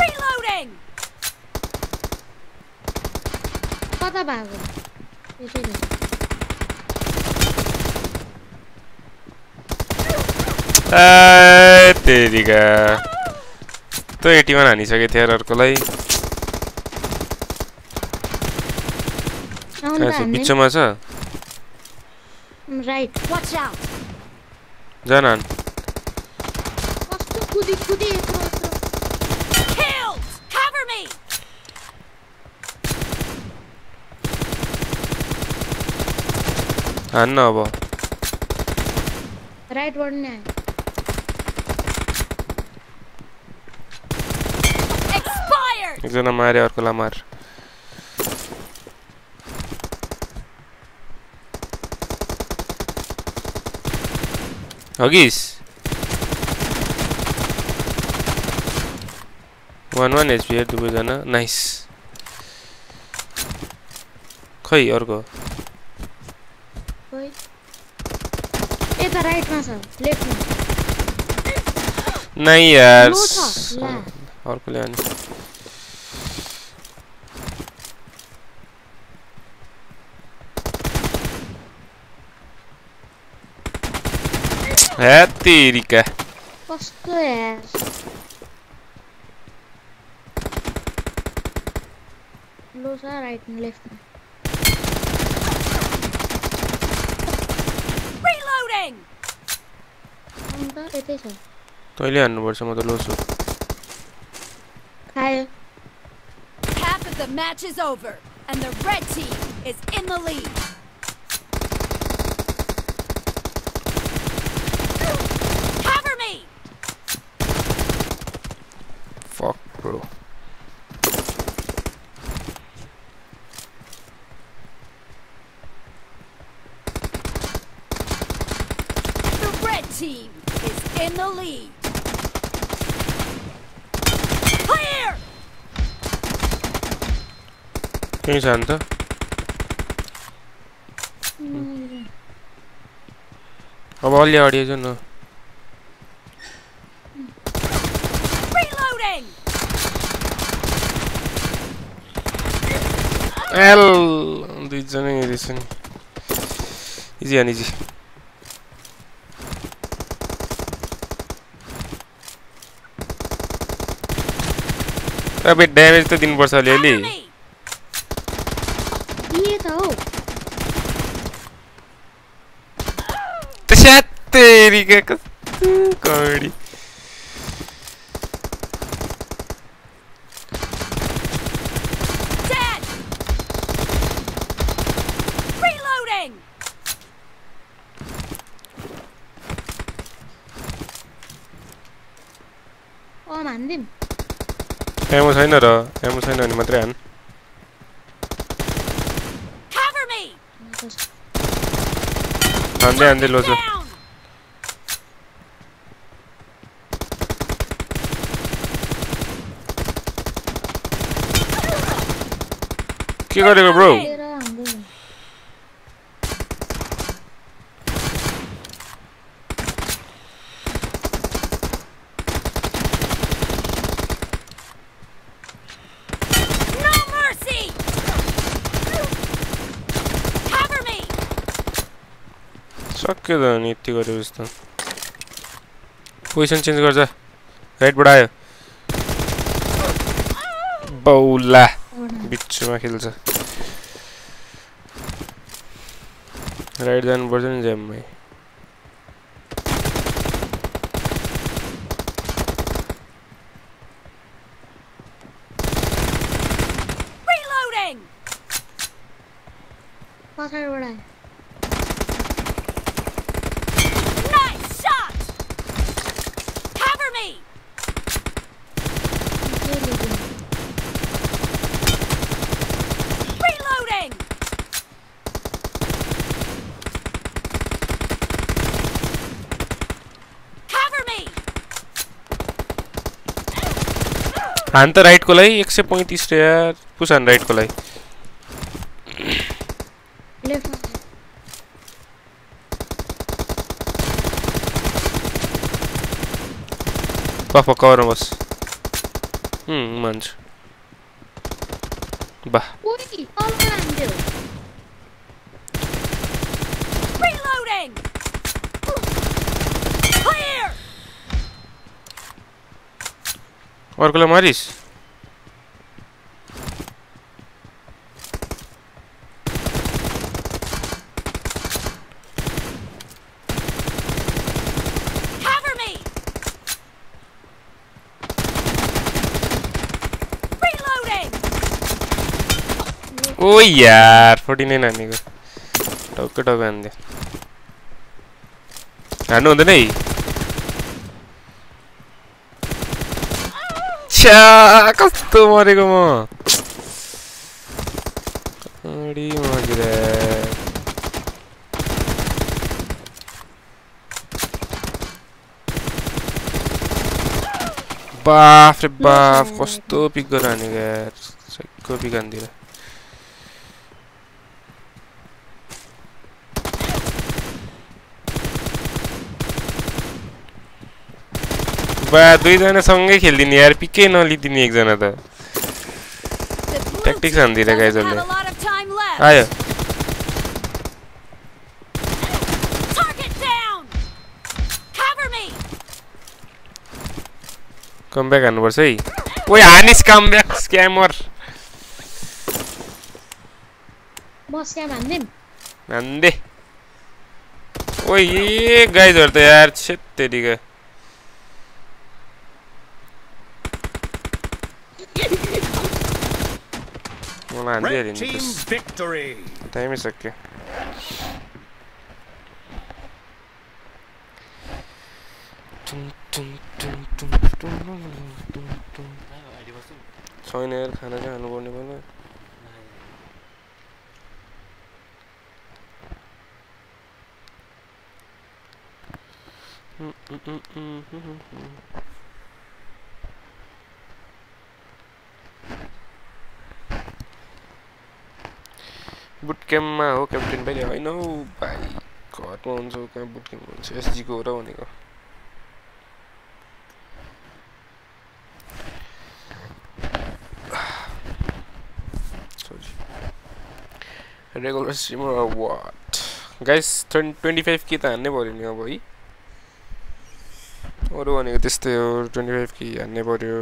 Reloading. कता भएको यसरी ए तेरिका त एटी वान हानिसकेको थियो यार अर्कोलाई आउनु कहाँ त छ हान्ने बिचमा छ राइट Watch out. जान हान कस्तो कुदी कुदी यत्रो यत्रो Killed. Cover me. हान्न अब राइटबाट नै आयो Expired. एकजना मारे अर्कोलाई मार Huggies. One one HP at the jana. Nice. Koi or go. Koi. एक राइट में सर लेफ़्ट में नहीं यार और को ले आने Hettirica. Cos tu és? Blues are right and left. Reloading. Unda ete chha. Toile annu parcha ma to losu. Hi. Half of the match is over and the red team is in the lead. यहीं शांत था अब और ले आड़ी जो ना एल দুইজনে এসেছেন ইজি আন ইজি अबे डैमेज तो दिन पर सा ले ली। तेरिका कस्तो कमेडी Dead! Reloading! अँ हानिदिउँ एमो छैन र एमो छैन भने मात्रै हान Cover me! हान्दै हान्दै लोचो Down! के गरेको ब्रो लिएर हान्दै No mercy! Cover me! सक्यो त अनि यति गरेपछि त पोजिसन चेन्ज गर्छ राइटबाट आयो बौला बिचमा खेल्छ राइट जानुपर्छ नि ज्याममै Reloading! पछाडिबाट आयो Nice shot! Cover me! के लिदिउँ Reloading! Cover me! हान त राइटकोलाई एक सय पैँतिस यार पुस हान राइटकोलाई पफ कभरमा बस मान्छु वाह Orgulho Maris. ओ यार 49 आने को टोक टोक आने ನಾನು ಒಂದನೇ Ya, kau tu mari kamu. Di mana? buff, baf, kau tu pikiran ni, guys. Saya kau ganti deh. बा दुईजना सँगै खेलिदिने यार पिकै नलिदिने एकजना त ट्याक्टिक्स हान्दिएर गाइजहरूले. आयो. कमब्याक हान्नुपर्छ है ओइ हानिस कमब्याक स्क्यामर हान्दे ओइ ए गाइजहरू त यार छेत तेरिका मलाई हान्दिहाल्यो Red नि team त्यस victory. टाइमै सक्यो छैन यार खाना चाहिँ खानुपर्ने भयो बुट हो क्याप्टेन भाइले होइन हौ? भाइ घरमा हुन्छ कहाँ हुन्छ? एसजीको हो र भनेको। Regular streamer what guys twenty five के त हान्नै पऱ्यो नि अब है। अरू भनेको त्यस्तै हो ट्वेन्टी फाइभ के हान्नै पऱ्यो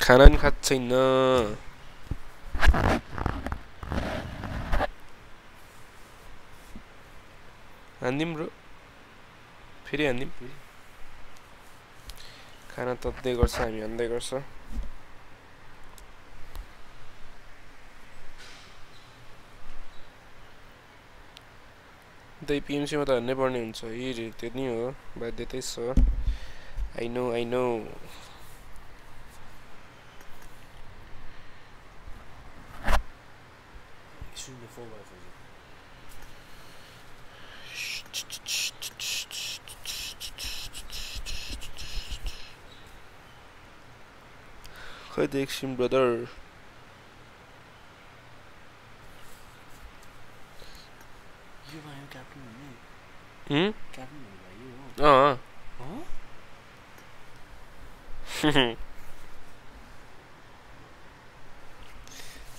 가난 갇혀 있나? 안님 루? 필이 안님? 가난 떴네 걸서 아니면 안돼 걸서? त्यही पिएमसीमा त हान्नै पर्ने हुन्छ। है त्यो नि हो बाध्यतै छ। I know I know. खै एकछिन ब्रदर यो भयो क्याप्टन भन्ने हुँ क्याप्टन भन्नुभयो यो अँ हो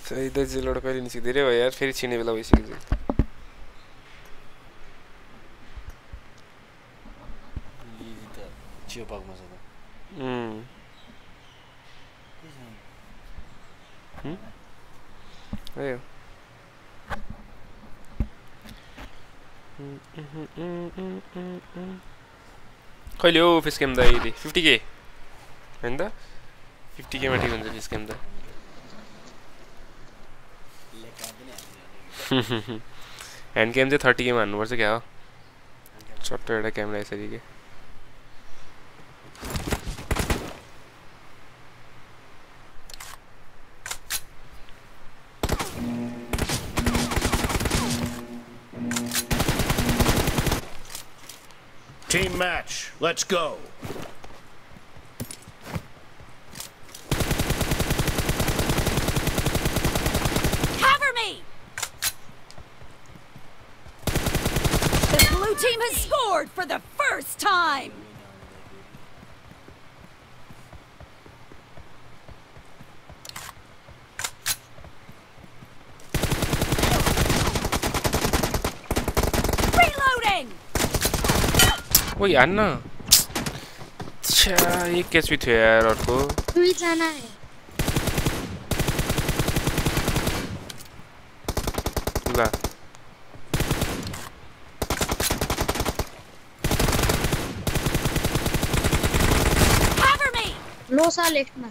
खै दाजुबाट कहिले निस्क्यो धेरै भयो यार फेरि छिने बेला भइसक्यो ಕೈಲಿ ಫಿಸ್ಕೆಮ್ದ ಇಲ್ಲಿ ಫಿಫ್ಟಿ ಕೆ ಎಂತ ಫಿಫ್ಟಿ ಕೆ ಮಟ್ಟಿಗೆ ಒಂದು ಫಿಸ್ಕೆಮ್ದ एंड गेम से थर्टी के मान्नुपर्छ क्या हो छोटे वाले कैमरे से यसरी के Let's go. Cover me! The blue team has scored for the first time! Reloading! ओइ अच्छा ये केस भी थे यार और को? भी जाना है। ला नो सा लेफ़्ट में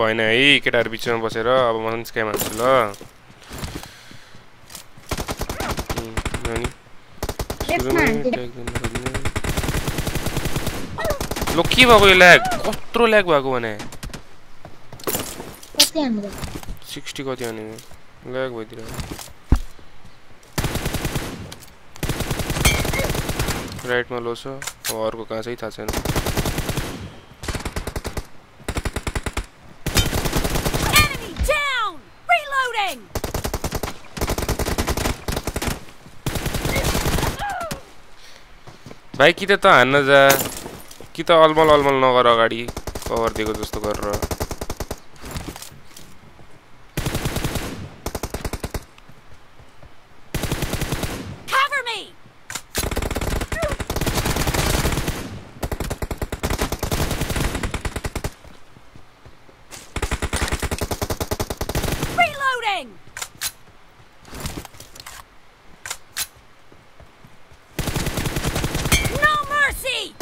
भएन है। केटाहरू बिचमा बसेर अब म निस्काइ मान्छु ल। के भएको यो ल्याग कत्रो ल्याग भएको भने? सिक्सटी कति भने ल्याग भइदिएर राइटमा लो छ। अर्को कहाँ चाहिँ थाहा छैन। भाइ कि त हान्न जा। कि त अलमल अलमल नगर अगाडि कभर दिएको जस्तो गरेर Cover me! Reloading! No mercy!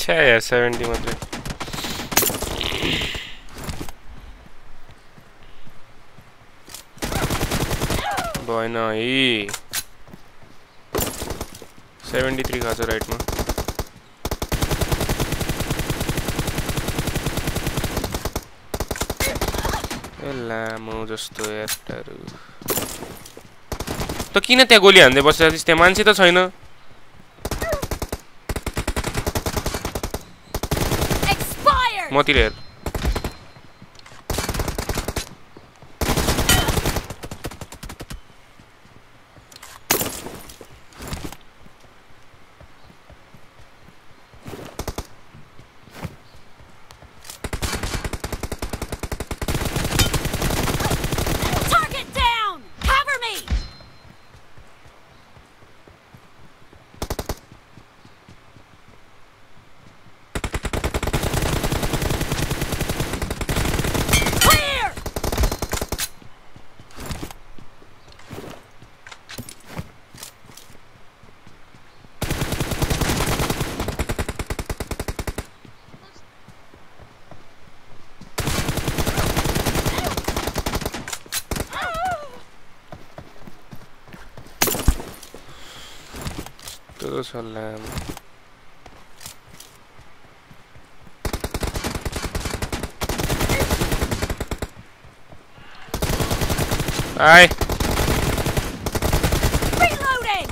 छ्या यार सेभेन्टी मात्रै भएन है सेभेन्टी थ्री खाएको छ राइटमा ए लामो जस्तो एटाहरू त किन त्यहाँ गोली हान्दै बसेर त्यहाँ मान्छे त छैन inutile आए Reloading!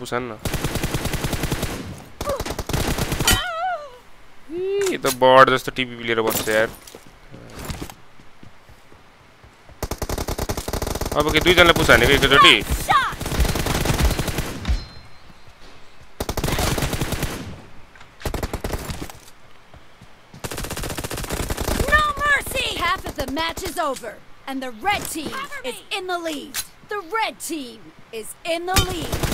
पुसान न। ई, यो त बर्ड जस्तो टिपी लिएर बस्छ यार। अब के दुईजनालाई पुस हानेको एकैचोटि over, and the red team is in the lead. The red team is in the lead.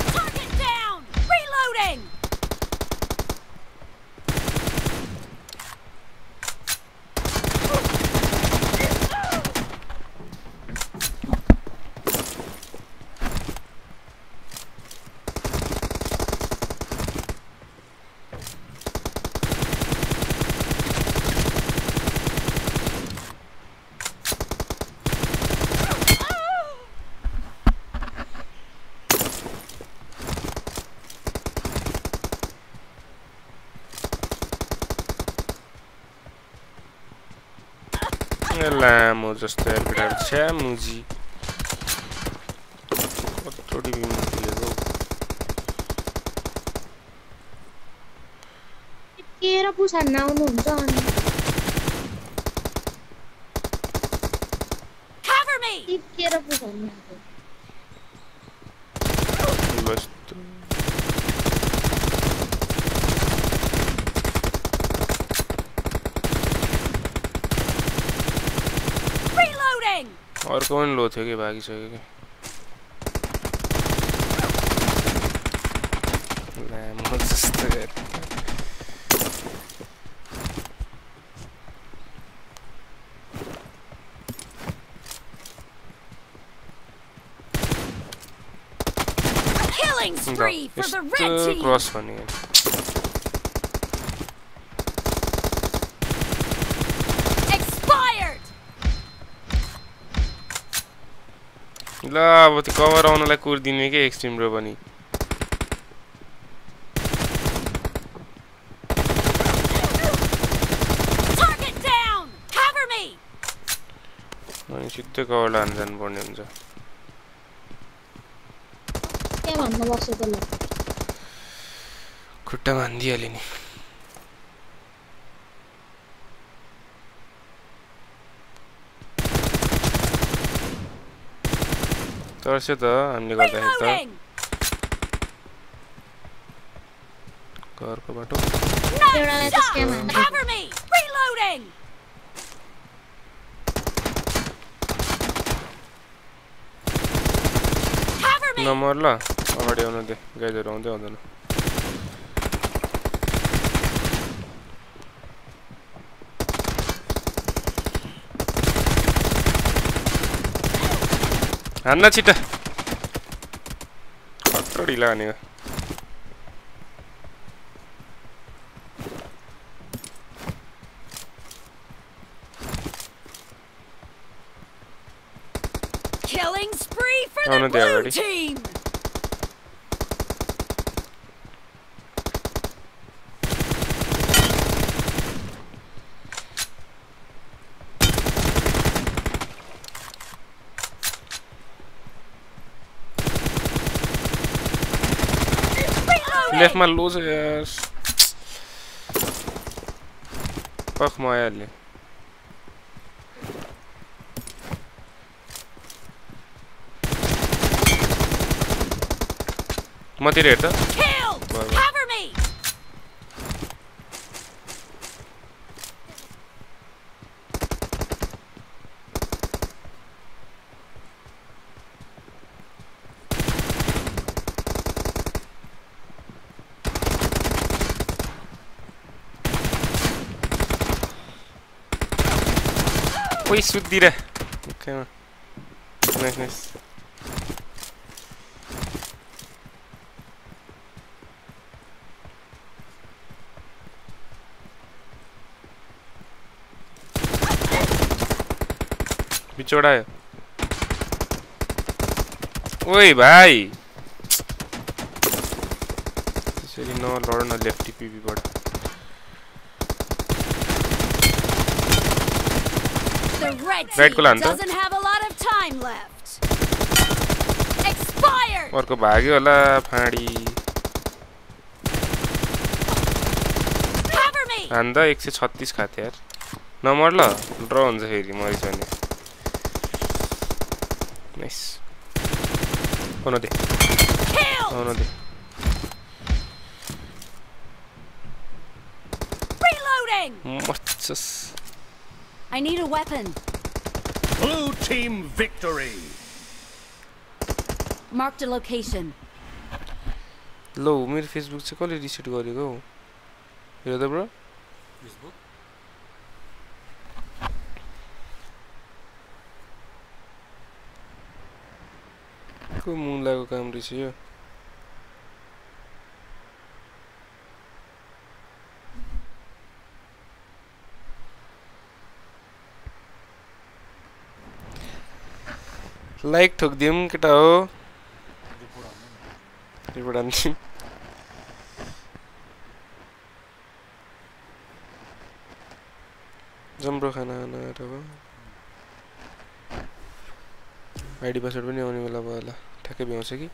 जस्तो यार केटाहरू छ्या मुजी कत्रो टिपी लिएको केर पुसान आउनुहुन्छ अनि Cover me! टिप्केर पुसान પણ લો થયો કે ભાગી શકે કે Killing spree for the red team. Cross funny. अब त्यो कभर आउनलाई कुरिदिने के एक्सट्रिम रो पनि. अनि सिधै कभर लान जानुपर्ने हुन्छ। खुट्टामा हानिदिइहाल्यो नि। तर्स्यो त हामीले गर्दाखेरि त. घरको बाटो. नम्बर ल अगाडि आउनु दे गाइजहरू आउँदै आउँदैन ಅನ್ನ ಚಿಟ್ಟ ಅಕ್ಕಡಿಲ್ಲ Killing spree for the blue team! Left mal lose, yes. Pak maar Ellie. Uma direita. nice with Dira. Okay. Nice, nice. बिछोड़ा है ओए भाई चलिए नो लॉर्ड ना लेफ़्ट पीवी बड़ा Right, team Kulanta. doesn't have a lot of time left. Expired. अर्को भाग्यो होला फाँडी Cover me. हान्दा एक सय छत्तिस खाथे यार नम्बर ल ड्र हुन्छ फेरि मरिस भने नाइस आउन दे Killed. आउन दे Reloading. मचस I need a weapon. Blue team victory. Marked a location. लो मेरो फेसबुक चाहिँ कसले रिसेट गरेको हौ हेर त ब्रो को मुलाको काम रहेछ यो लाइक ठोकिदिउँ केटा हो। जम्रो खाना खाना आएर भयो आइडी पासवर्ड पनि आउने बेला भयो होला। ठ्याक्कै भ्याउँछ कि?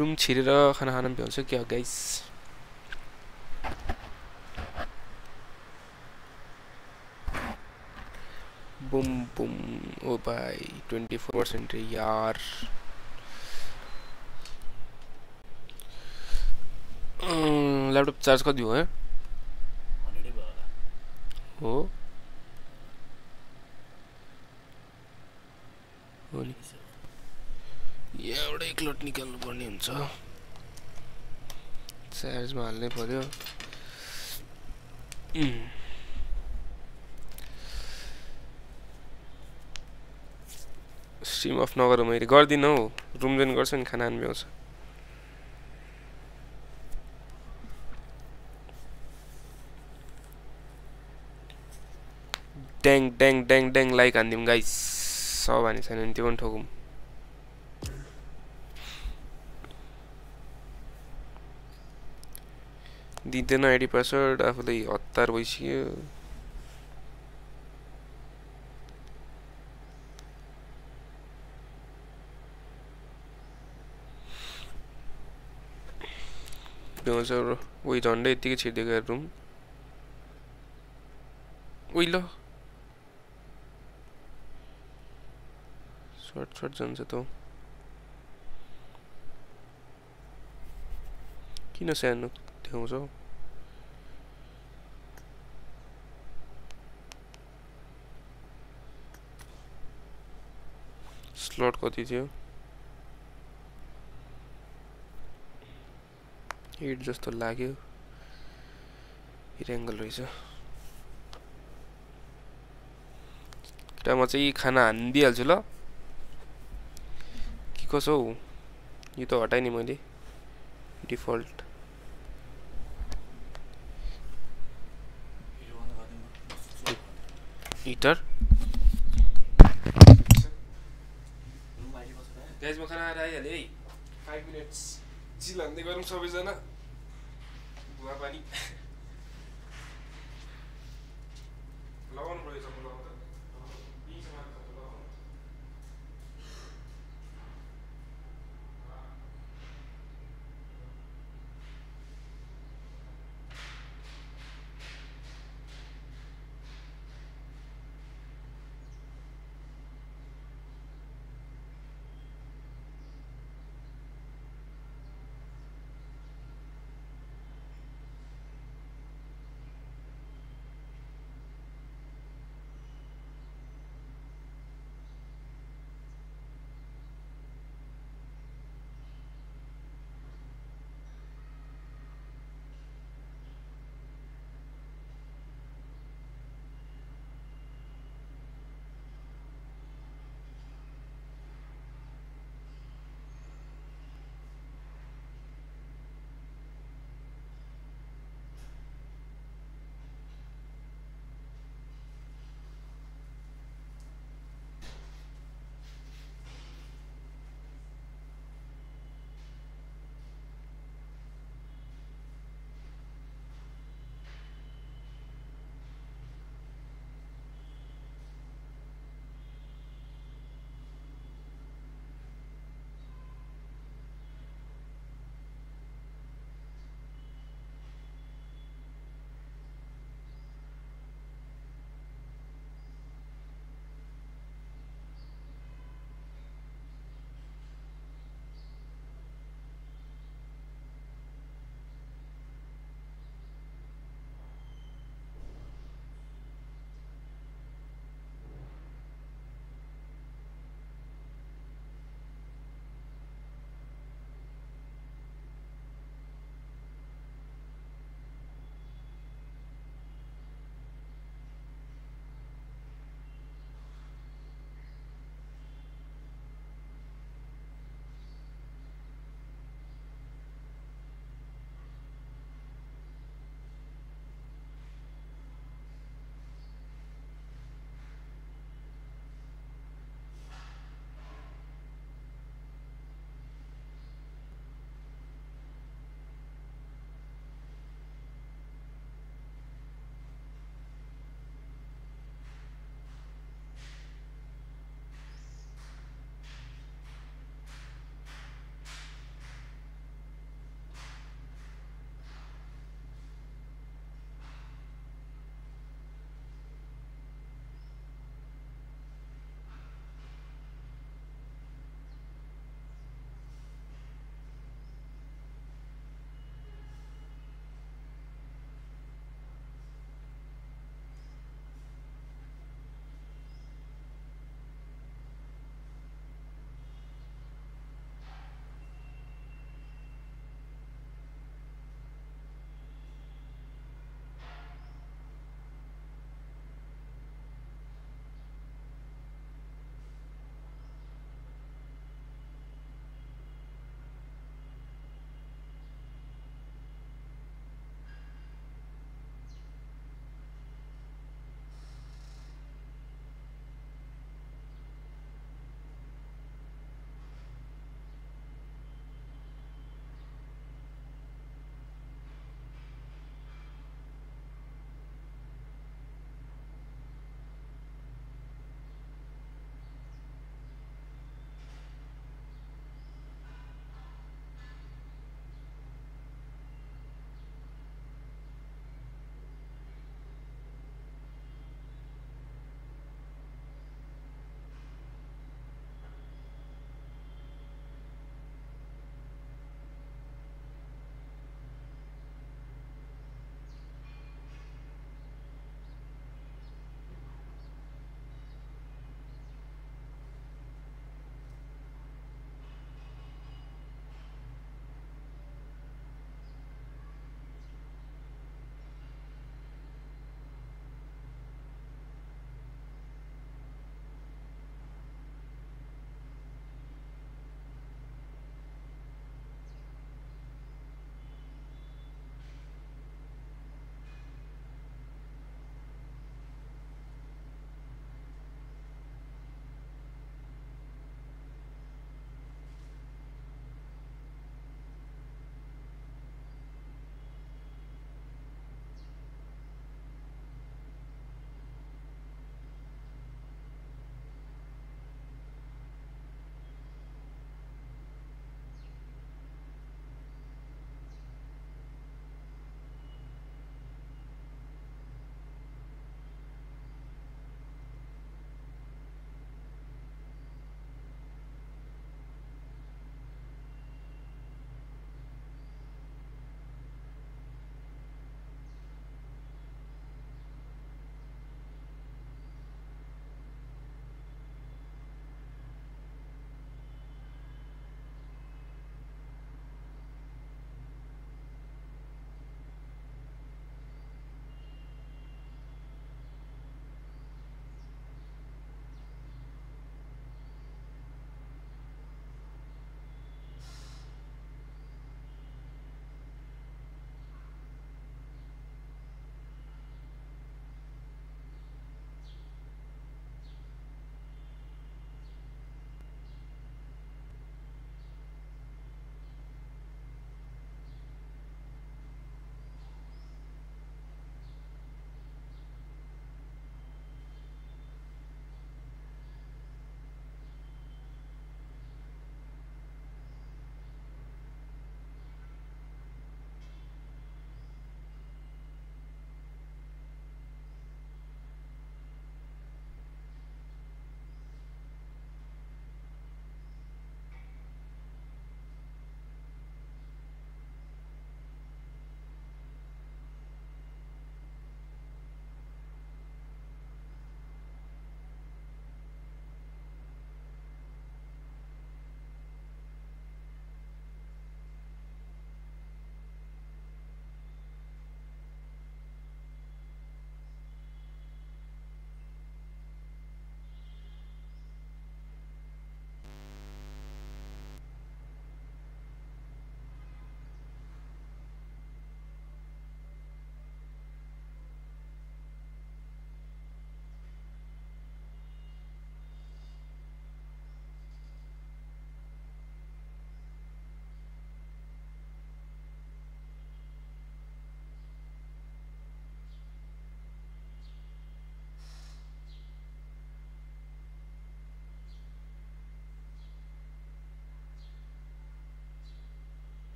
रूम छिड़े खाना खान भ्याउँछ क्या गाइस बुम बुम ओ भाई ट्वेंटी फोर परसेंट यार ल्यापटप चार्ज कति हो है हो नि एक लट निकाल्नु पर्ने हुन्छ। चार्जमा हाल्नै उम्। स्ट्रिम अफ नगर मैले गर्दिनँ हौ। रुम जोइन गर्छु नि खाना भ्याउँछ ड्याङ ड्याङ ड्याङ ड्याङ लाइक हानिदिउँ गाइस सब हानि छैन भने त्यो पनि ठोकौँ दिँदैन आइडी पासवर्ड आफूलाई हतार भइसक्यो। भ्याउँछ उयो झन्डै यत्तिकै छिरिदिएको रुम उइ ल। सर्ट सर्ट जान्छ त किन सानो देखाउँछौ स्लट कति थियो? एट जस्तो लाग्यो। एङ्गल रहेछ। केटा म चाहिँ खाना हानिदिइहाल्छु ल। के कसो हौ? यो त हटाएँ नि मैले। डिफल्ट हिटर गाइजमा खाना आएर आइहाल्यो है। फाइभ मिनट्स चिल हान्दै गरौँ सबैजना भुवा पानी लगाउनु पऱ्यो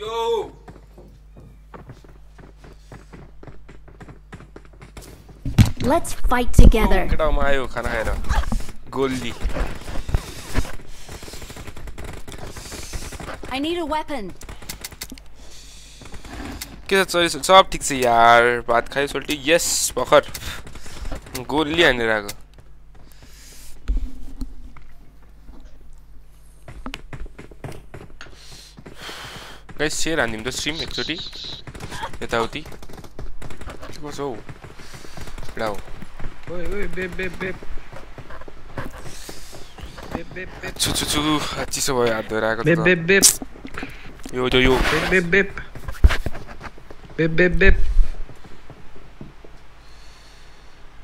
यो Let's fight together. केटाउमा आयो खाना खाएर गोली I need a weapon. के छ चोइस सब ठिक छ यार भात खायो सोल्टी यस भर्खर गोली हानेर आएको गाइस सेयर हानिदिउँ त स्ट्रिम एकचोटि यताउति के गर्छ हौ एउटा हो छु छु छु चिसो भयो हात धोएर आएको यो यो यो बेप बेप बेप बेप बेप बेप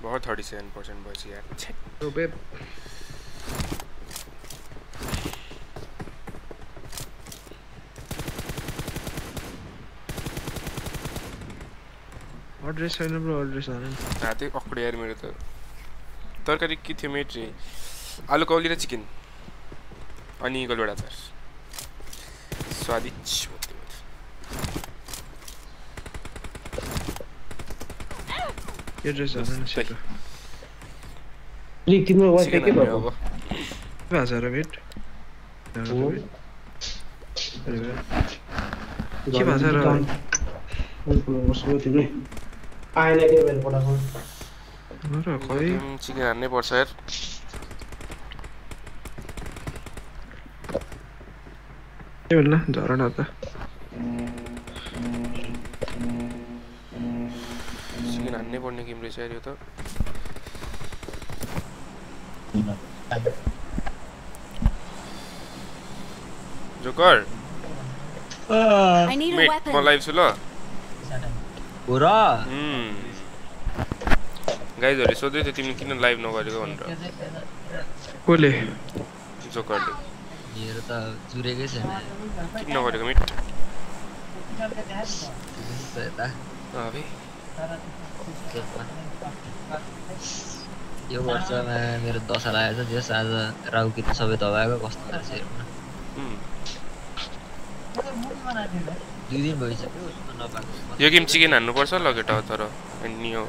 भर्खर थर्टी सेभेन पर्सेन्ट यार बेप एड्रेस है ना ब्रो एड्रेस Aldrich होइन हा त्यही पक्ड यार मेरे मेरो त तरकारी के थियो मेट्री आलू कॉली ना चिकन अन्य कल बड़ा था स्वादिष्ट अनि गोलवडा चार स्वादिच यो ड्रेस होइन सेतो लिक तिम्रो वाइफ के भयो अब के भएको छ र भेट के भएको छ र तिम्रो आएन कि मेरो उम्, चिकन हान्नै पर्छ यार। के भन्नु? झर न त। चिकन हान्नै पर्ने गेम रहेछ यार यो त। जोकर। म. लाइभ छु ल। र गाइजहरूले सोध्दै थियो तिमीले किन लाइभ नगरेको भनेर कसले जोकरले मेरो त जुरेकै छैन किन नगरेको मिट यता। यो वर्षमा मेरो दशा लागेको छ त्यस आज राहु केतु सबै दबाएको कस्तो रहेछ हेर्नु दुई दिन भइसक्यो यो गेम चिकन हान्नुपर्छ ल केटा तर अनि यो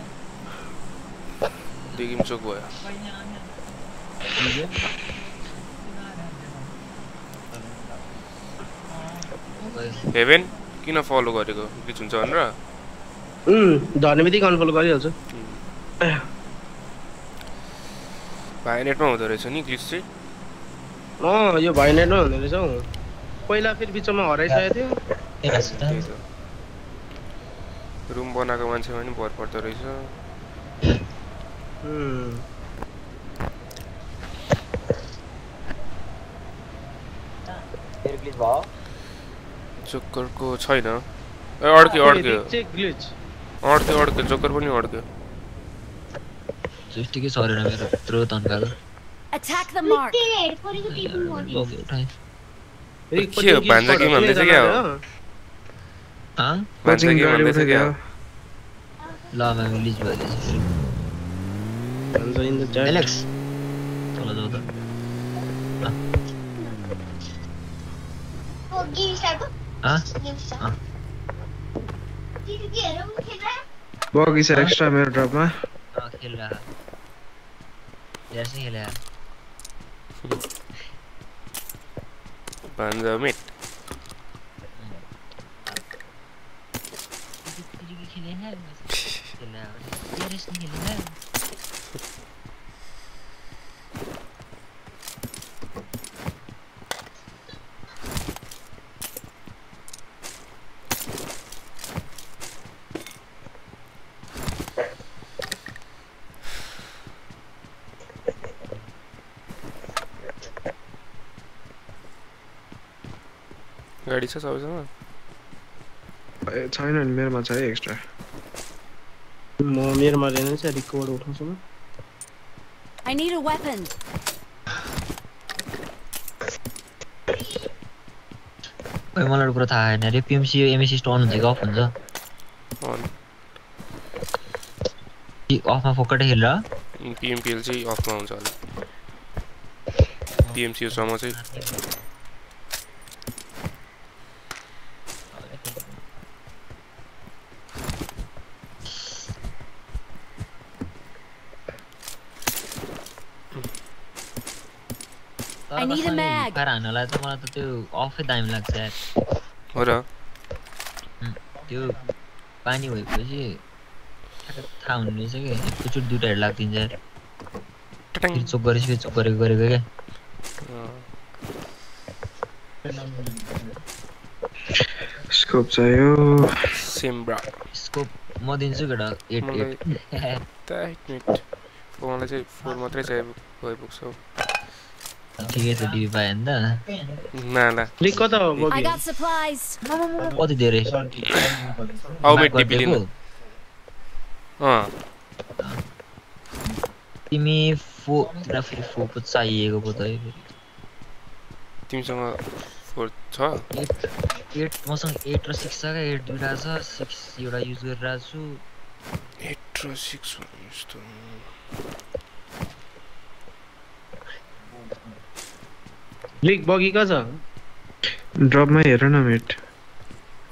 दुई गेम चोक भयो। हेभेन किन फलो गरेको? ग्लिच हुन्छ भनेर। झर्ने बित्तिकै अनफलो गरिहाल्छु। भाइ नेटमा हुँदो रहेछ नि ग्लिच चाहिँ। अँ यो भाइ नेटमै हुँदो रहेछ हौ। पहिला फेरि बिचमा हराइसकेको थियो। त्यही त रुम बनाएको मान्छेमा पनि भर पर्दो रहेछ जोकरको छैन ए अड्क्यो अड्क्यो चेक ग्लिच अड्क्यो अड्क्यो जोकर पनि अड्क्यो स्विफ्टीकै सरेन मेरो यत्रो तन्काएको Attack the mark. के हो भान्जा गेम हान्दैछ क्या हो हाँ? कोचिंग गाड़ी से गया ला मैं विलेज वाले से Tanzo in the chat. Alex. चलो दो वो गिव साइड हाँ। हाँ गिव गेरम खेल रहा है? बॉगी से एक्स्ट्रा मेरा ड्रॉप में हाँ खेल रहा है। जैसे खेला है Banzamit. गाडी छ सबैसँग छैन नि मेरोमा छ है एक्स्ट्रा मेरोमा रहेन चाहिँ रिकभर उठाउँछु म I need a weapon. ओइ मलाई एउटा कुरा थाहा छैन अरे पिएमसी एमएसी स्टोन हुन्छ कि अफ हुन्छ कि अफमा फोकटै खेलेर पिएमपिएल चाहिँ अफमा हुन्छ होला पिएमसिओसम्म चाहिँ I need a mag. Fire हान्नलाई त मलाई त त्यो अफै दामी लाग्छ यार हो र त्यो पानी भएपछि थाहा हुने रहेछ कि एकैचोटि दुइटा हेड लाग्दिन्छ यार चोक गरेपछि चोक गरेको गरेको क्या स्कोप चाहियो सिम्ब्रा स्कोप म दिन्छु केटा एट एट टाइट मिट मलाई चाहिँ फोर मात्रै चाहियो भइपुग्छ कता धेरै तिमी फो तिमीलाई फेरि फो पो चाहिएको पो त तिमीसँग फोर छ एट मसँग एट र सिक्स छ क्या एट दुइटा छ सिक्स एउटा युज गरिरहेको छु एट र सिक्स यस्तो Leak boggy kaza? Drop my arrow na mate.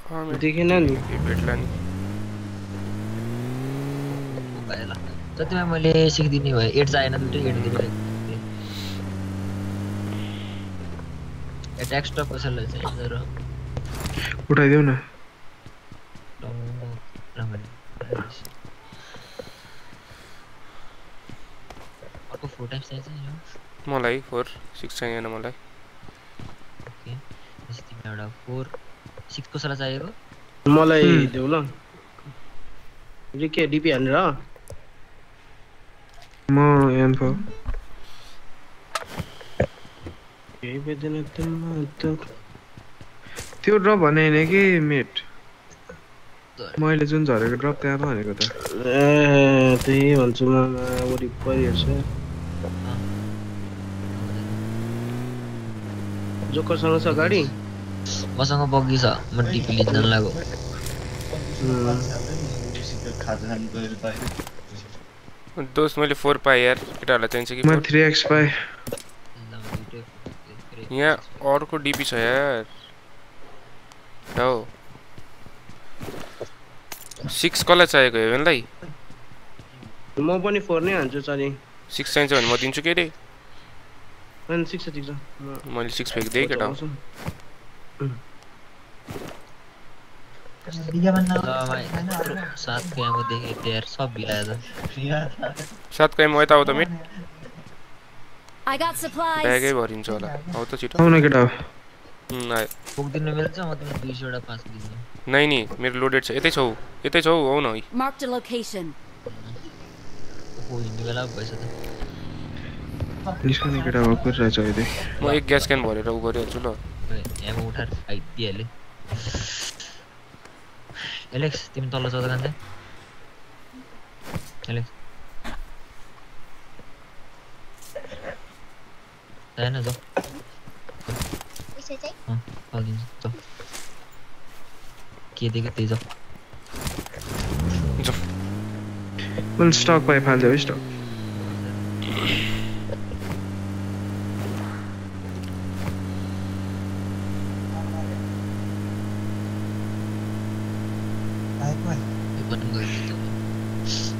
हाँ मैं देखे ना नहीं ये बेट लानी तो तुम्हें मले सिख दिन नहीं हुए एट जाए ना तुझे एट दिन हुए अटैक स्टॉप असल है सही उठा दियो ना चाहिए मलाई फोर सिक्स चाहिए मलाई एउटा फोर सिक्स कसैलाई चाहिएको? मलाई देऊ ल। रिके डिपी हानेर। म तिमीमा त त्यो ड्रप भने होइन कि मेट मैले जुन झरेको ड्रप त्यहाँ त भनेको त। ए त्यही भन्छु म वरिपरि हेर्छ जोकरसँग छ गाडी? मसँग बग्गी छ म डिपी लिन जान लाग्यो दोस्त मैले फोर पाएँ यार केटाहरूलाई चाहिन्छ कि थ्री एक्स पाएँ यहाँ अर्को डिपी छ यार हो सिक्स कसलाई चाहिएको हेभेनलाई म पनि फोर नै हान्छु चलि सिक्स चाहिन्छ भने म दिन्छु के अरे मैले सिक्स फ्याँकिदिएँ केटा आउँछु। सात गएको देखेँ प्लेयर सब भिलायो त सात काइम यता आऊ त मिट. ब्यागै भरिन्छ होला आऊ त छिटो केटा पुग्दिनु मिल्छ म तिमीलाई पाँच दिन्छु। नै नि मेरो लोडेड छ। यतै छौ। यतै छौ आऊ न है। Marked a location. हो हिँड्ने बेला पो भएछ त निस्कने केटा भएको रहेछ अहिले। म एक ग्यास क्यान भरेर उ गरिहाल्छु ल। एमो उठाएर फाइट दिइहाल्यो एलेक्स तिमी तल चौध जान्छ एलेक्स जाएन जाऊ लगिन्छ जाऊ के दिएको त्यही जाऊ स्टक भयो फाल्दै हो stuck Likewise. You wouldn't go into it.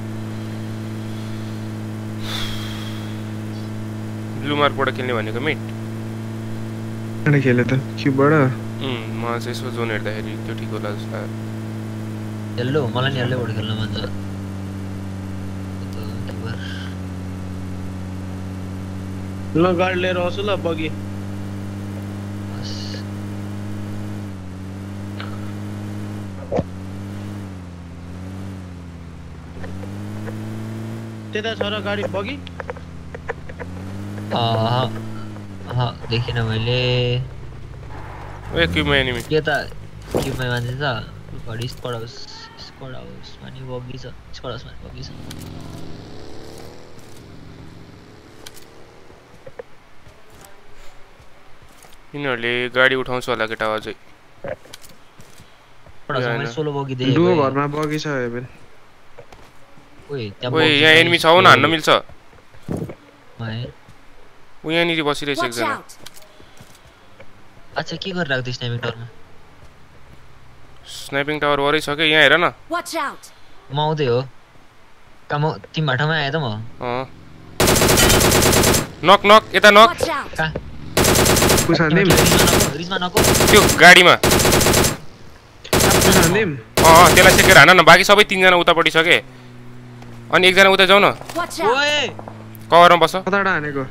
Blue mark बड़ा खेलने वाले का मेट मैंने खेला था क्यों बड़ा हम्म वहाँ से इसको जोन हेड है तो ठीक होला उसका येलो मला नहीं येलो बड़ा खेलना मत तो एक बार लगा ले रहा हूँ सुला बगी त्यता छ र गाडी बगी। देखिनँ मैले। ए क्युबमा एनिमी के त क्युबमा मान्छे छ। घरि स्क्वाड हाउस स्क्वाड हाउसमा नि बगी छ। स्क्वाड हाउसमा नि बगी छ। यिनीहरूले गाडी उठाउँछ होला केटा अझै। सोलो बगी। घरमा बगी छ ओए यहाँ एनिमी छ आऊ न हान्न मिल्छ। है। ऊ यहाँनिर बसिरहेछ एकजना. अच्छा के गरिरहेको थियो स्नाइपिङ टरमा स्नाइपिङ टावर वरै छ कि? यहाँ हेर न. म आउँदै हो। काम तिमी भाटामा आएँ त म। अँ। नक नक यता नक त्यो गाडीमा। त्यसलाई सेकेर हान न। बाँकी सबै तिनजना उतापट्टि छ के? अनि एकजना उता जाउँ न कभरमा बस हानेको?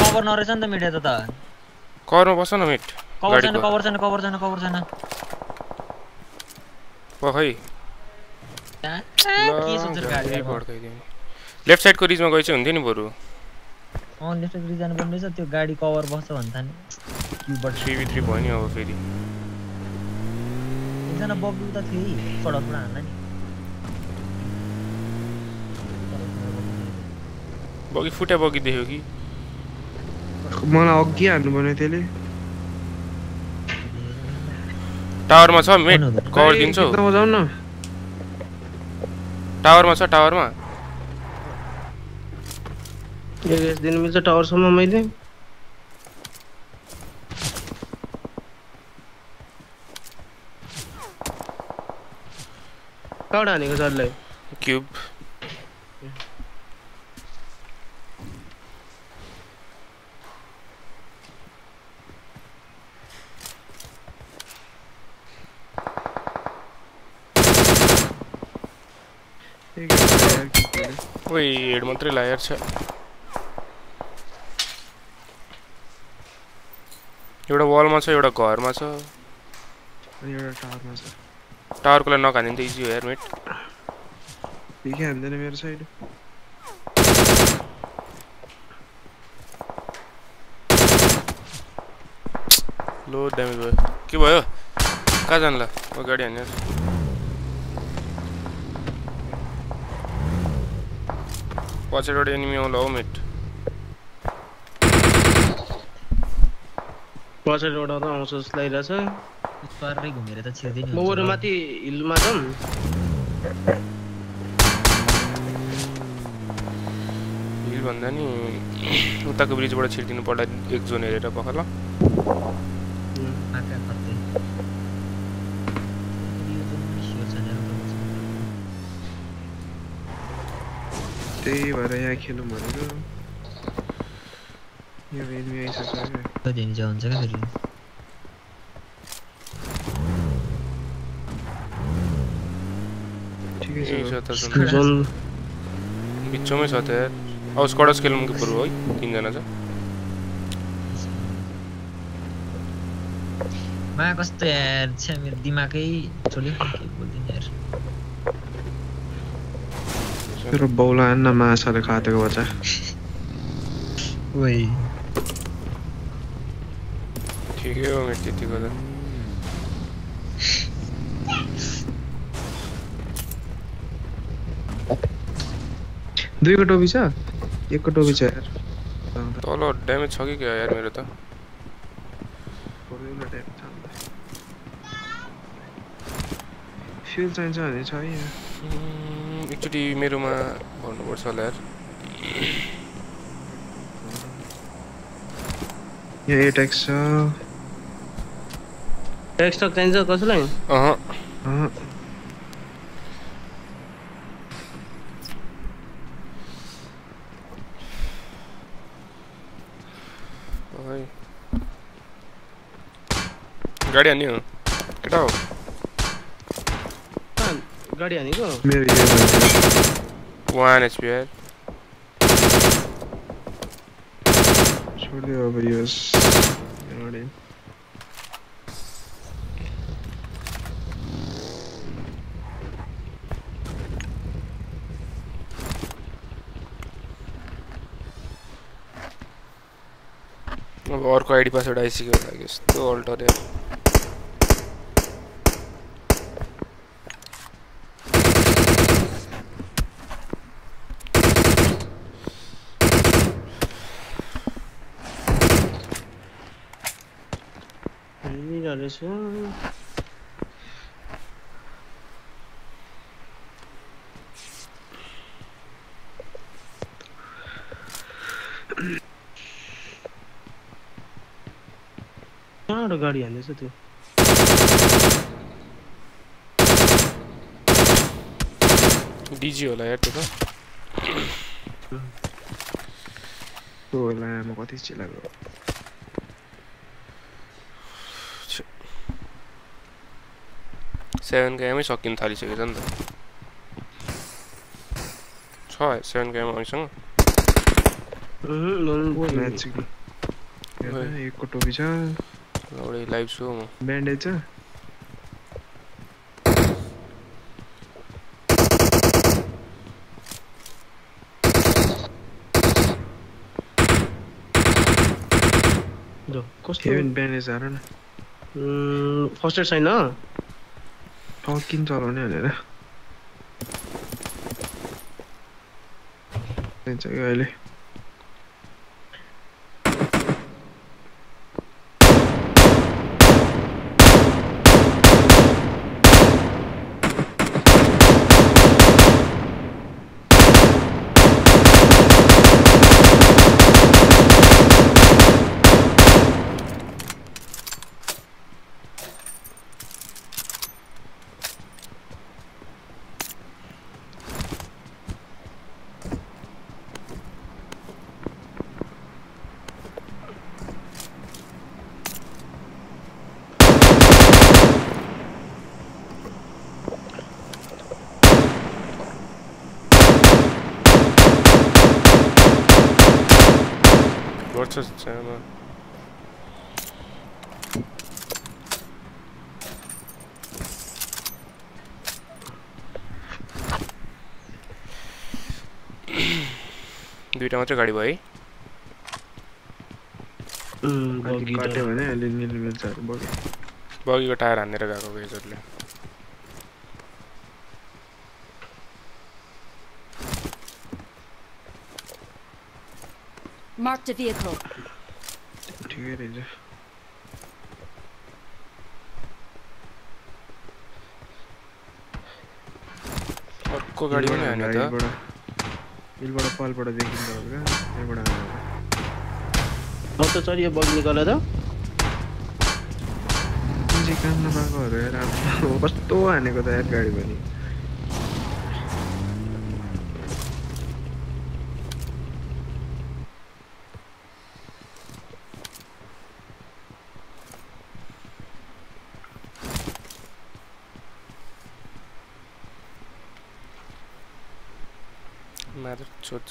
कभर नरहेछ नि त मिडिया त त। कभरमा बस न मिट कभर छैन कभर छैन कभर छैन कभर छैन। लेफ्ट साइडको रिजमा गए चाहिँ हुन्थ्यो नि बरु। अँ लेफ्ट साइड जानु पर्ने रहेछ। त्यो गाडी कभर बस्छ भन्छ नि। क्युबाट थ्री बी थ्री भयो नि अब फेरि। एकजना बग्नु त थियो नि। बगी फुट्या बगी देख्यो कि मलाई अघि हान्नु पर्ने त्यसले टावरमा छ मेट कभर दिन्छौ एकदम जाउँ न टावरमा छ टावरमा एरियस दिनु ओइ हेड मात्रै लायर छ एउटा वालमा छ एउटा घरमा छ अनि एउटा टावरमा छ टावरको लागि नखाने त इजी हो यार मेट ठिकै हान्दैन मेरो साइड लो ड्यामेज भयो के भयो कहाँ जान्ला ओ गाडी एनिमी आउला हौ मेट। पछाडिबाट त आउँछ जस्तो लागिरहेछ पारै घुमेर त छिर्दिन म बरु माथि हिलमा जाउँ हिल भन्दा नि उताको ब्रिजबाट छिर्दिनु पर्ला एक जोन हेरेर पख ल करते ही बारे यहाँ खेलो मरेगा ये वेन में आई सकता है तो दिन जान जगह फिर ठीक है चलो साथ जोन बिच्छो में साथ है और स्क्वाड स्किल में पूरा भाई तीन जना छ मैं कस्तो यार छ मेरो दिमागै चल्यो के बोल्दिन यार तेरो बाउला आन्न माछाले खातेको बच्चा ओइ ठिकै हो दुईको टोपी छ एकको टोपी छ यार तल ड्यामेज छ कि क्या यार मेरो त फ्युल चाहिन्छ भने छ है एकचोटि मेरोमा भन्नुपर्छ होला यार। एटेक्स छ। चाहिन्छ कसैलाई? गाडी हान्ने हो केटा हो? गाडी हानेको? मेरो one HP Surely over yours. You're not in. और कोई आईडी पासवर्ड आईसी के आई गेस तो ऑल्टर है रहेछ कहाँबाट गाडी हान्दैछ त्यो डिजी होला यार त्यो त होला म कति चिलाएको सेभेनको एमै सकिन थालिसकेको छ नि त छ सेभेनको एम एकको टोपी छ एउटै लाइभ छु म ब्यान्डेज छ कस्तो केभिन ब्यान्डेज हार न फर्स्ट एड छैन टकिन चलाउने भनेर चाहिन्छ कि अहिले ಮಾತ್ರ ಗಾಡಿ ಬಾಯ್ ಬಾಗಿ ಕಾಟೆ ಮನೆ ಅಲ್ಲಿ ನಿಲ್ಲಿ ಮೇಲೆ ಸಾರು ಬಾಗಿ ಬಾಗಿ का टायर आने लगा होगा इधर ले Marked a vehicle. ठीक है रेंजर आपको गाड़ी में आना था हिलबाट पालबाट देखिन्छ होला त्यहाँबाट त चढियो बग निकालेर जुन चाहिँ काम नपाएकोहरू हेर कस्तो हानेको त यार गाडी पनि सोध्छ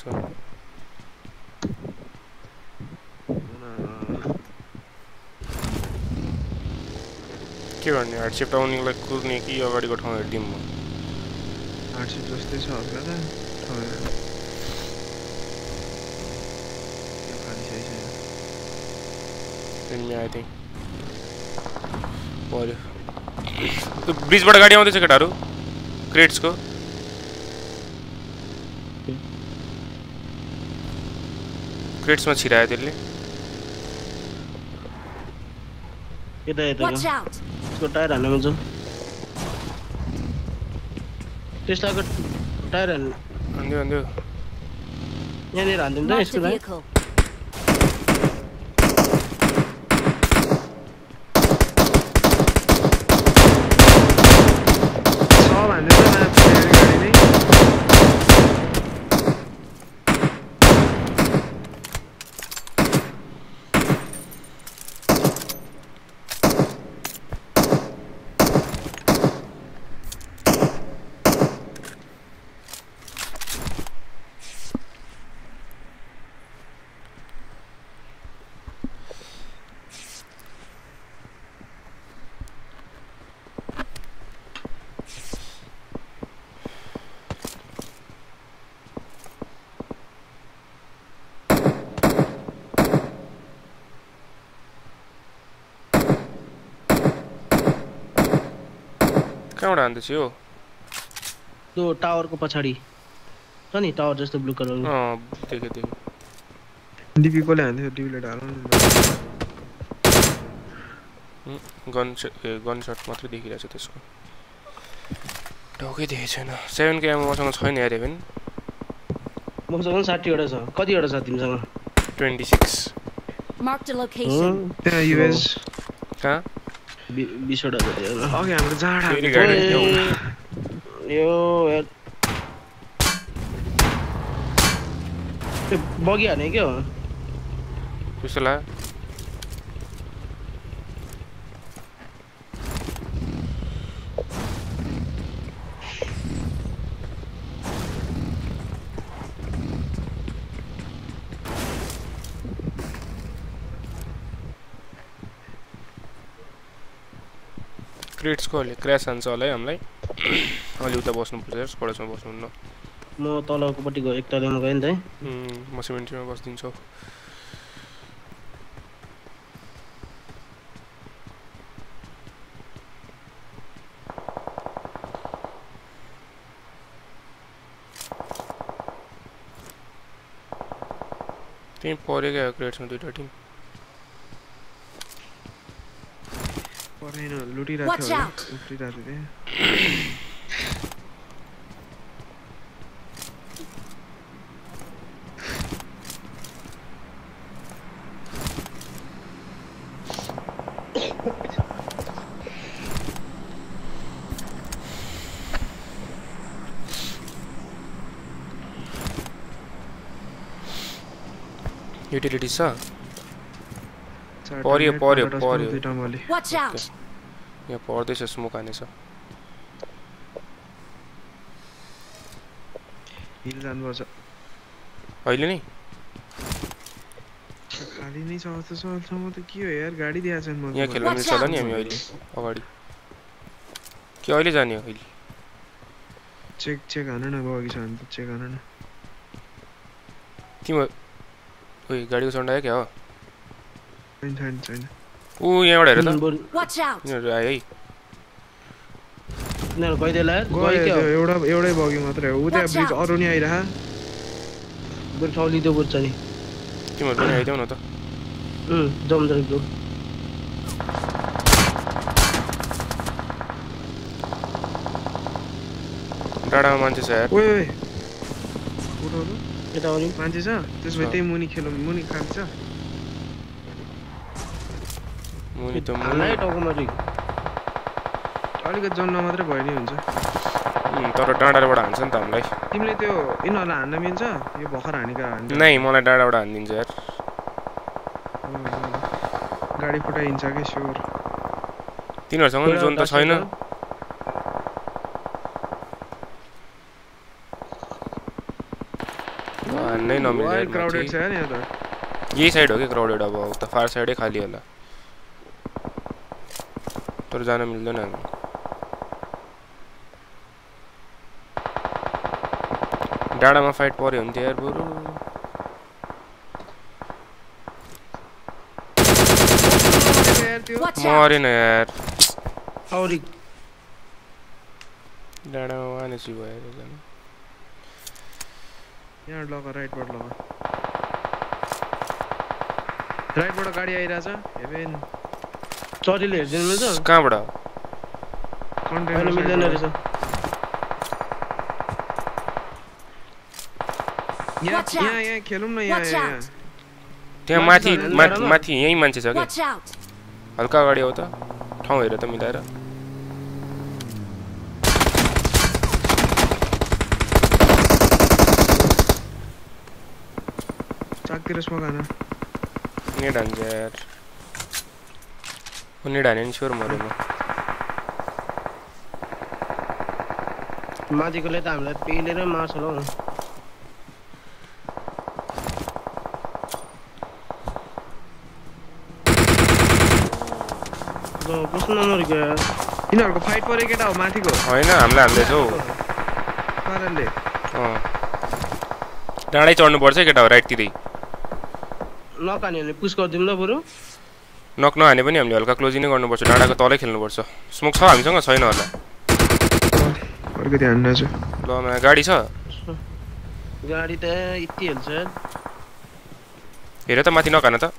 के गर्ने हार्डसिप आउनेलाई कुर्ने कि अगाडिको ठाउँ हेरिदिउँ म हार्डसिप जस्तै छ हल्का त आयो त्यहीँ पऱ्यो ब्रिजबाट गाडी आउँदैछ केटाहरू क्रेट्सको क्रेट्स में छिराया दिल्ली इधर इधर इसको टायर हालना मुझे टेस्ला को टायर हाल अंदर अंदर यहाँ नहीं रहने दो इसको कहाँबाट हान्दैछ यो त्यो टावरको पछाडि। छ नि टावर जस्तो ब्लु कलर अँ देखेँ देखेँ। डिपी कसले हान्थ्यो? डिपीले ढाल्नु नि गन ए गन सट मात्रै देखिरहेको छ त्यसको। ढोकै देखेको छैन। सेभेन के मसँग छैन यार हेभेन मसँग पनि साठीवटा छ। कतिवटा छ तिमीसँग? Twenty six. त्यहाँ युएस। कहाँ बिसवटा अघि हाम्रो जाडा यो हेर। त्यो बगी हाने क्या हो लाग्यो क्रेट्सको अहिले क्रास हान्छ होला है हामीलाई। अलि उता बस्नुपर्छ कलेजमा बस्नुहुन्न। म तलकोपट्टि गएँ एक तलेमा गएँ नि त है। उम्, म सेभेन्टीमा बसिदिन्छु। त्यहीँ क्या क्रेट्समा दुइटा टिम પરને લૂટી यूटिलिटी सा पॉरियो पॉरियो पॉरियो वाच आउट यहाँ पर्दैछ स्मोक हानेछ हिल जानुपर्छ अहिले नै खाली नै छ जस्तो छ अहिलेसम्म त के हो यार? गाडी दिएको छैन मलाई यहाँ खेल्न मिल्छ होला नि हामी अहिले। अगाडि। कि अहिले जाने हो अहिले? चेक चेक हान न बगी छ भने त चेक हान न। तिम्रो ओइ गाडीको साउन्ड आयो क्या? हो छैन छैन छैन ऊ यहाँबाट हेर त। Watch out! यिनीहरू आयो है। गइदिएला एउटा एउटै बगी मात्रै हो। ऊ त्यहाँ Watch ब्रिज out. अरू नि आइरह। बरु ठाउँ लिँदो पर्छ नि। तिमीहरू पनि आइदेऊ न त। अँ जाउँ जाउँ जाउँ डाँडामा मान्छे छ यार। मान्छे छ? त्यसो भए। त्यही मुनि खेलौँ मुनि खान्छ मुनि त रि अलिकति जन्न मात्रै भयो नि हुन्छ। तर डाँडाबाट हान्छ नि त हामीलाई। तिमीले त्यो यिनीहरूलाई हान्न मिल्छ? यो भर्खर हानेको नै मलाई डाँडाबाट हानिदिन्छ यार। गाडी फुटाइन्छ कि? स्योर। तिनीहरूसँग नि जोन त छैन। हान्नै नमिल्ने यार क्राउडेड माथि। छ यार यहाँ त। यही साइड हो कि क्राउडेड अब उता फार साइडै खाली होला। जान मिल्दैन हामी डाँडामा फाइट पऱ्यो भने यार बरु! मरेन यार। डाँडामा वानेसी भयो जानु। यहाँ लग राइटबाट लग राइटबाट गाडी आइरहेछ हेभेन चरीले हेरिदिनु मिल्छ कहाँबाट मिल्दैन रहेछ यहाँ. यहाँ यहाँ खेलौँ न यहाँ यहाँ! त्यहाँ माथि माथि माथि यहीँ मान्छे छ क्या! हल्का अगाडि हो त। ठाउँ हेर त मिलाएर चाकतिर स्मोक हान नेट हान्छ यार ऊ नेट हान्यो नि स्योर मऱ्यो म माथिकोले त हामीलाई पेलेर मार्छ होला हौ। ल, कस्तो यिनीहरूको फाइट पऱ्यो केटा हो माथिको। होइन हामीलाई हान्दैछ हौ कारणले डाँडै चढ्नुपर्छ केटा हो राइटतिरै। नकान्यो भने पुस गरिदिउँ ल बरु। नक नहाने पनि हामीले हल्का क्लोजिङ नै गर्नुपर्छ डाँडाको तलै खेल्नुपर्छ। स्मोक छ हामीसँग? छैन होला। अर्को ध्यान रहेछ ल मा गाडी छ। गाडी त यति यार हेर त माथि नखान त।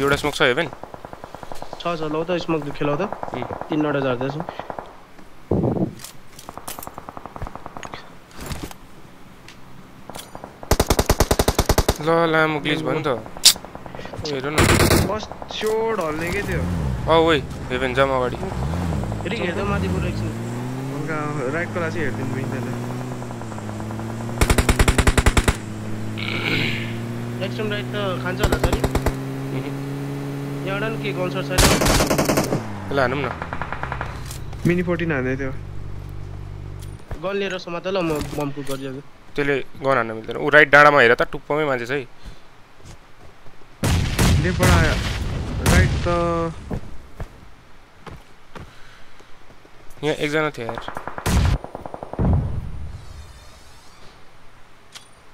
एउटा स्मोक छ हेभेन। छ छ लौ त स्मोक खेलाउ त। तिनवटा झार्दैछु। लामो ग्लिच भयो नि त। हेर न। फर्स्ट ढल्ने के औ ओइ हेभेन जाम अगाडि। फेरि हेर्दा माथि एकछिन राइटको लागि चाहिँ हेरिदिनु मिल्दैन एक्सट्रिम राइट त खान्छ होला सर। यहाँबाट नि के कन्सर्ट छैन ल हानौँ न। मिनी फोर्टिन हान्दै थियो। गन लिएर समात ल म बमको गरिदिएको त्यसले गन हान्न मिल्दैन। ऊ राइट डाँडामा हेर त टुप्पोमै मान्छे छ है। राइट त यहाँ एकजना थियो यार।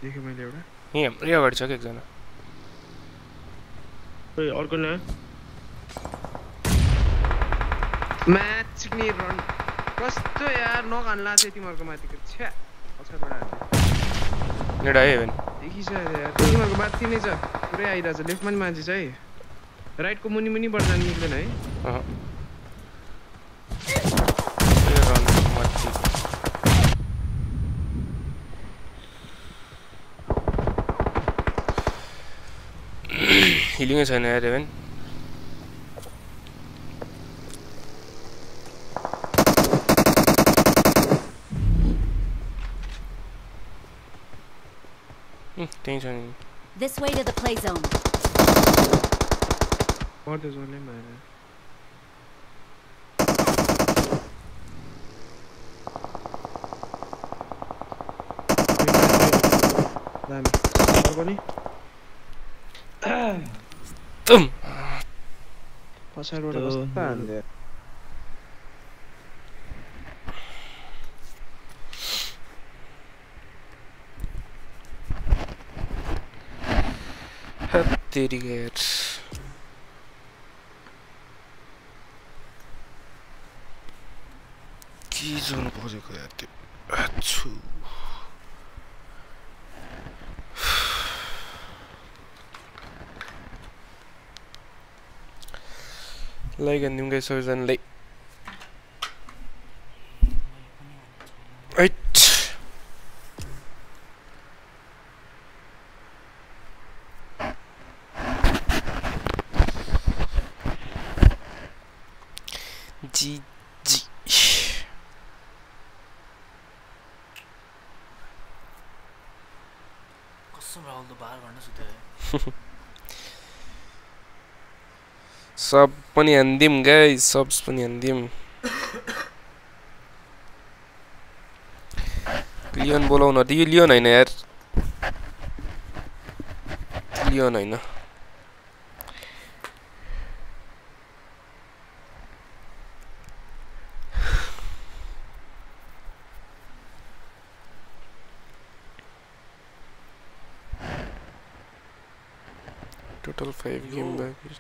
देखेँ मैले एउटा। यहीँ हाम्रै अगाडि छ कि एकजना। अर्को न म्याच नि रन कस्तो यार नखान्ला चाहिँ तिमीहरूको माथिको। छ्या पछाडिबाट हेभेन देखिसक्यो यार तिमीहरूको माथि नै छ। पुरै आइरहेछ लेफ्टमा नि मान्छे छ है। राइटको मुनि मुनिबाट जानु मिल्दैन है। हिलिङै छैन यार heaven This way to the play zone. What is only matter? Damn. Somebody? Boom. What's that? Stand there. हान्थ्यो हत्तेरी यार के जोन परेको यार त्यो आछु लाइक हानिदिउँ गाई सबैजनालाई सब पनि हानिदिउँ गाई सबs पनि हानिदिउँ लियोन बोलाउन यो लियोन होइन यार लियोन होइन टोटल फाइभ गेम बाँकी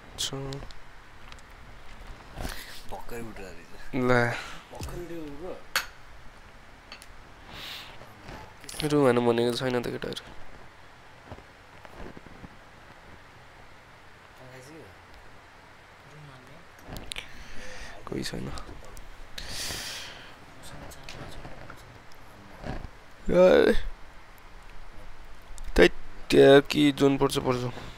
रु भन्नु भनेको छैन त केटाहरू। कोही छैन। त्यहाँ कि जुन पर्छ पर्छ।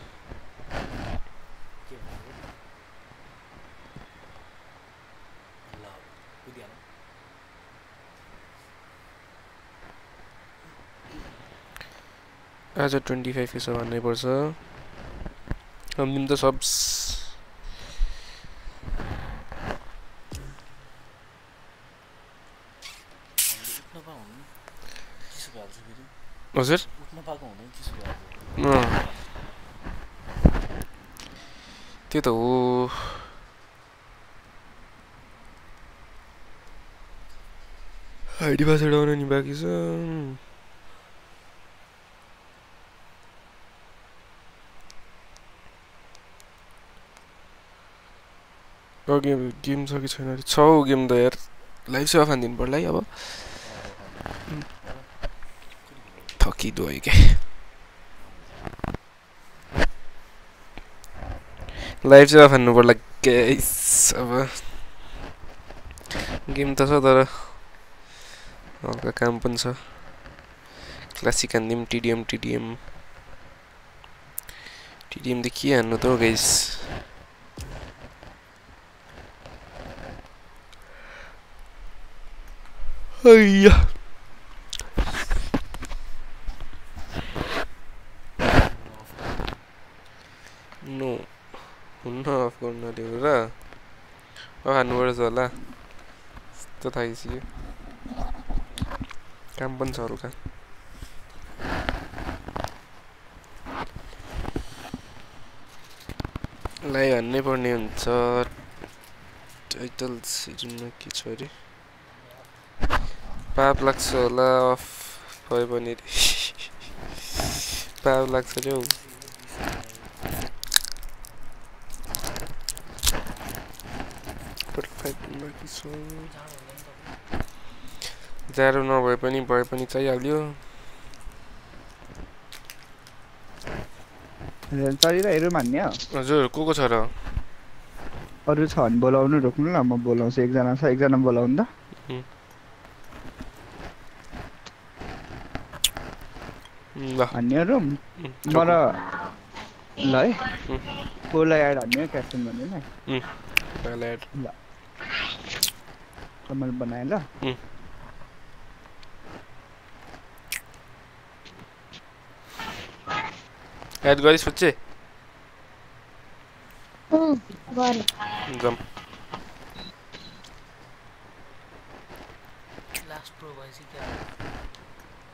आज ट्वेन्टी फाइभ यसो भन्नै पर्छ। हामी त सब उठ्न पाउनु चिसो भइहाल्छ फेरि हजुर। त्यो त हो। आइडी पासवर्ड आउन नि बाँकी छ। गेम गेम छ कि छैन छ हौ गेम त यार लाइभ सेवा फानिदिनु पर्ला है अब थकिदो है क्या लाइभ सेवा फान्नु पर्ला गाइस अब गेम त छ तर हल्का काम पनि छ क्लासिक हानिदिउँ टिडिएम टिडिएम टिडिएम के हान्नु त हौ गाइस हैया नो हुन्न अफ गर्न अब थाकिसक्यो काम पनि छ हल्का लाई हान्नै पर्ने हुन्छ टाइटल सिजनमा के छ पाप लाग्छ होला अफ भयो भने पाप लाग्छ अरे हौ। जाडो नभए पनि भए पनि चाहिहाल्यो। चलिरहेको भन्ने हजुर को को छ र? अरू छ भने बोलाउनु रोक्नु ल म बोलाउँछु एकजना छ एकजना बोलाउनु त। उम्. ल हान्नेहरू म र ल है कसलाई एड हान्ने क्याप्टन भन्ने न उम्, पहिला एड ल मैले बनाएँ ल. एड गरिस् बच्चे गरेँ जम लास्ट प्रो भएपछि क्या हो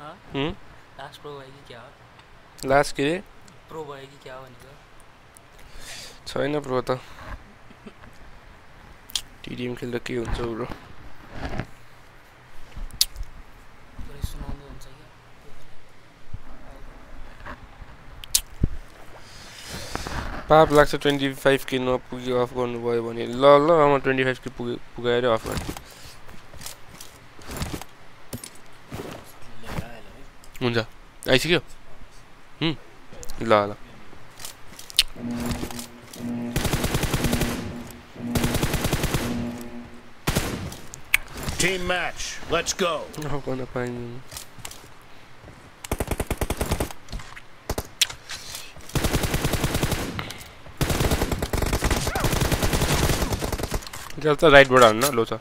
हाँ? हुँ? लास्ट प्रो भयो कि क्या हो? लास्ट के? प्रो भयो कि क्या हो भनेको? छैन प्रो त। टिडिएम खेल्दा के हुन्छ ब्रो? पाप लाग्छ ट्वेन्टी फाइभ के नपुग्यो अफ गर्नुभयो भने। ल ल म ट्वेन्टी फाइभ के पुगे पुगाएर अफ गरेँ। हुन्छ। आइसक्यो हुँ, ल ल Team match. Let's go. Of गर्न पाइँदैन चल त राइटबाट हान्न लो छ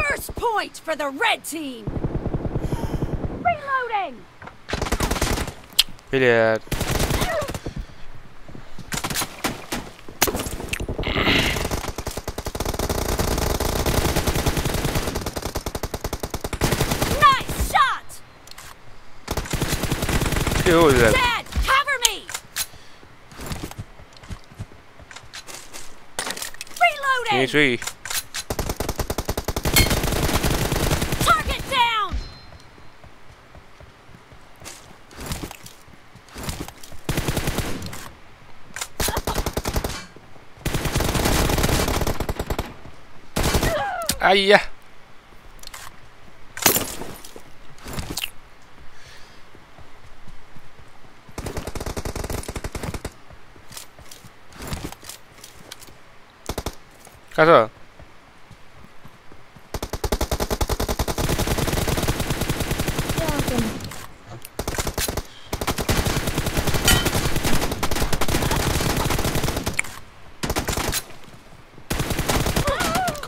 First point for the red team. Или... Who is that? Cover me! Reloading! 哎呀！开始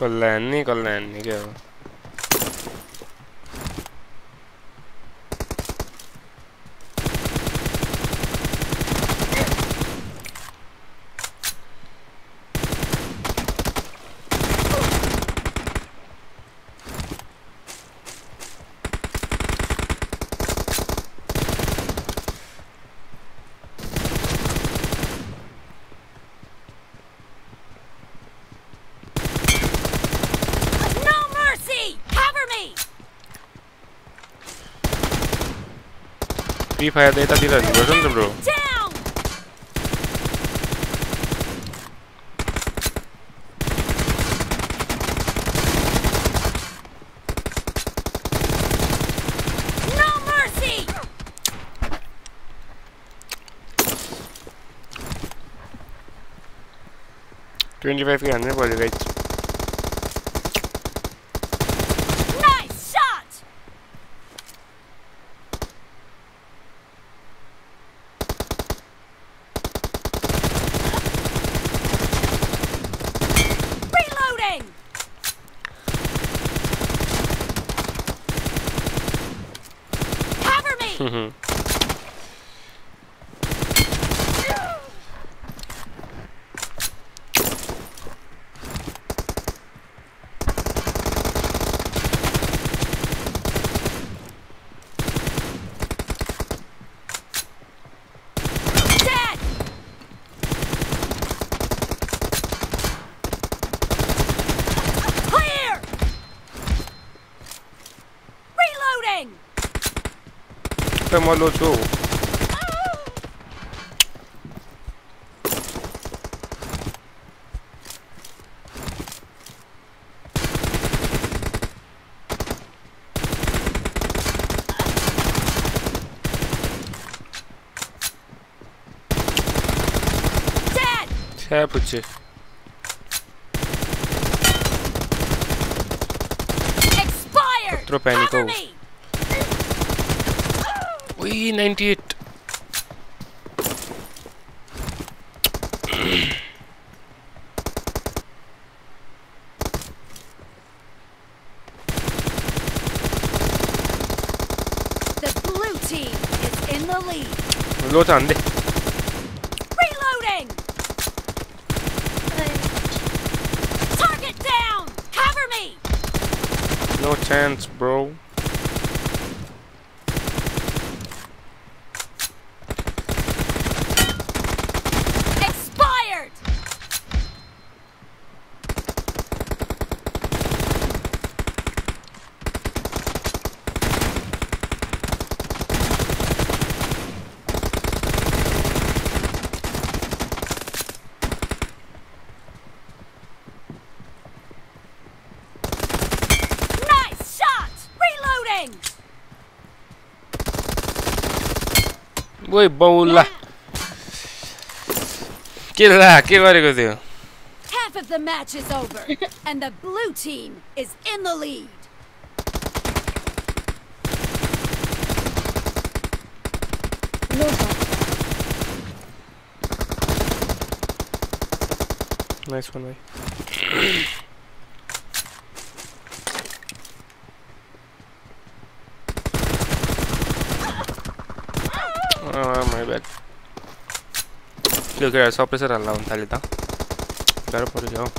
Kalyani Kalyani क्या ఫ్రీ ఫైర్ అయితే అది వస్తుంది బ్రో ట్వంటీ ఫైవ్కి హండ్రెడ్ పడదు guys molhou o jogo. Repute. Expired! Tropa, Nico. The blue team is in the lead. Lo tande. Reloading. Target down. Cover me. No chance, bro. Get it out, get ready with you. Half of the match is over, and the blue team is in the lead. Nice one, mate. Io credo stavo presa dalla mentalità. Però pure io.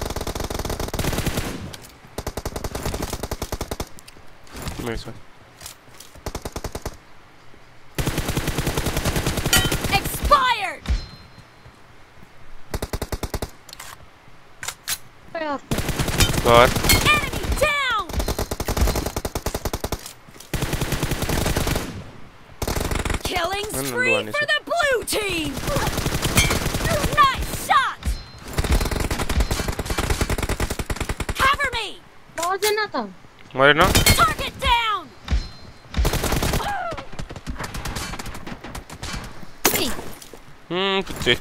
Expired. Where no? Target Bueno. Mmm, sí.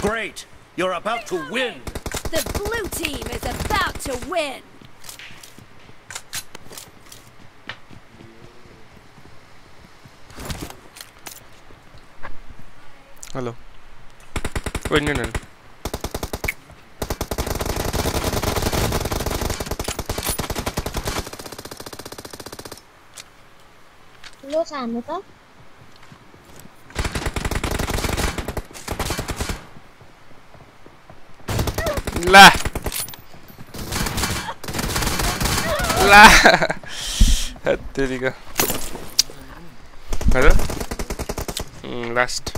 Great! You're about to win! The blue team is about to win! No, no. no. लो छ त ला ला हत्तेरिका हेलो लास्ट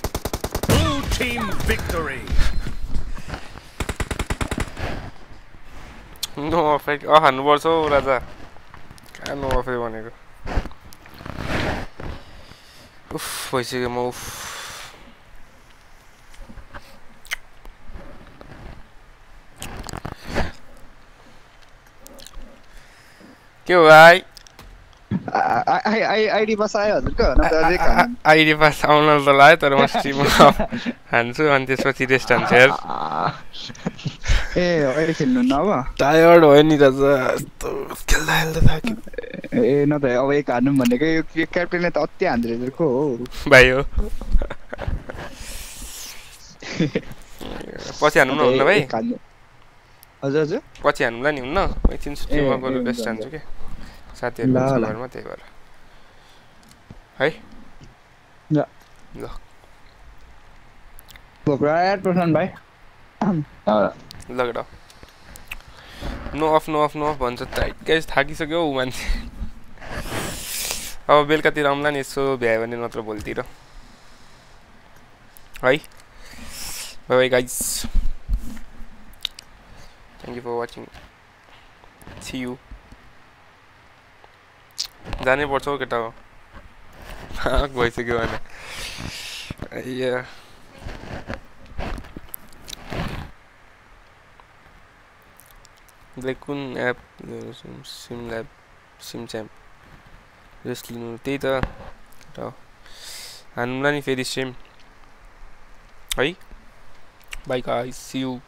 नो अफेक्ट अ हान्नुपर्छ हौ राजा। कहाँ नो अफेक्ट भनेको? उफ भइसक्यो म उफ। के हो भाइ? आइडी पास आयो हजुरको आइडी पास आउन त लाग्यो तर म स्ट्रिममा हान्छु अनि त्यसपछि रेस्ट हान्छु यार ए अहिले खेल्नु न अब टायर्ड भयो नि राजा यस्तो खेल्दा खेल्दा थाक्यो ए न त अब एक हान्नु भनेको यो क्याप्टेनले त अति हान्दो रहेछ को हो भाइ हो पछि हान्नु न हुन्न भाइ। हजुर हजुर पछि हान्नुलाई नि हुन्न एकछिन ए, गएर रेस्ट हान्छु। क्या साथीहरू। घरमा त्यही भएर है ल ल भोक लाग्यो प्रशान्त भाइ लगेर नो अफ नो अफ नो अफ थाकिसक्यो हौ। ऊ मान्छे अब बेलुकातिर आउँला नि यसो भ्यायो भने नत्र भोलितिर है bye guys thank you for watching see you जानै पर्छ हौ केटा हो भइसक्यो भने या लाइक कुन app SIM lab SIM champ rest लिनु त्यही त केटा हो हान्नुला नि फेरि सेम है बाई गाइस सी यु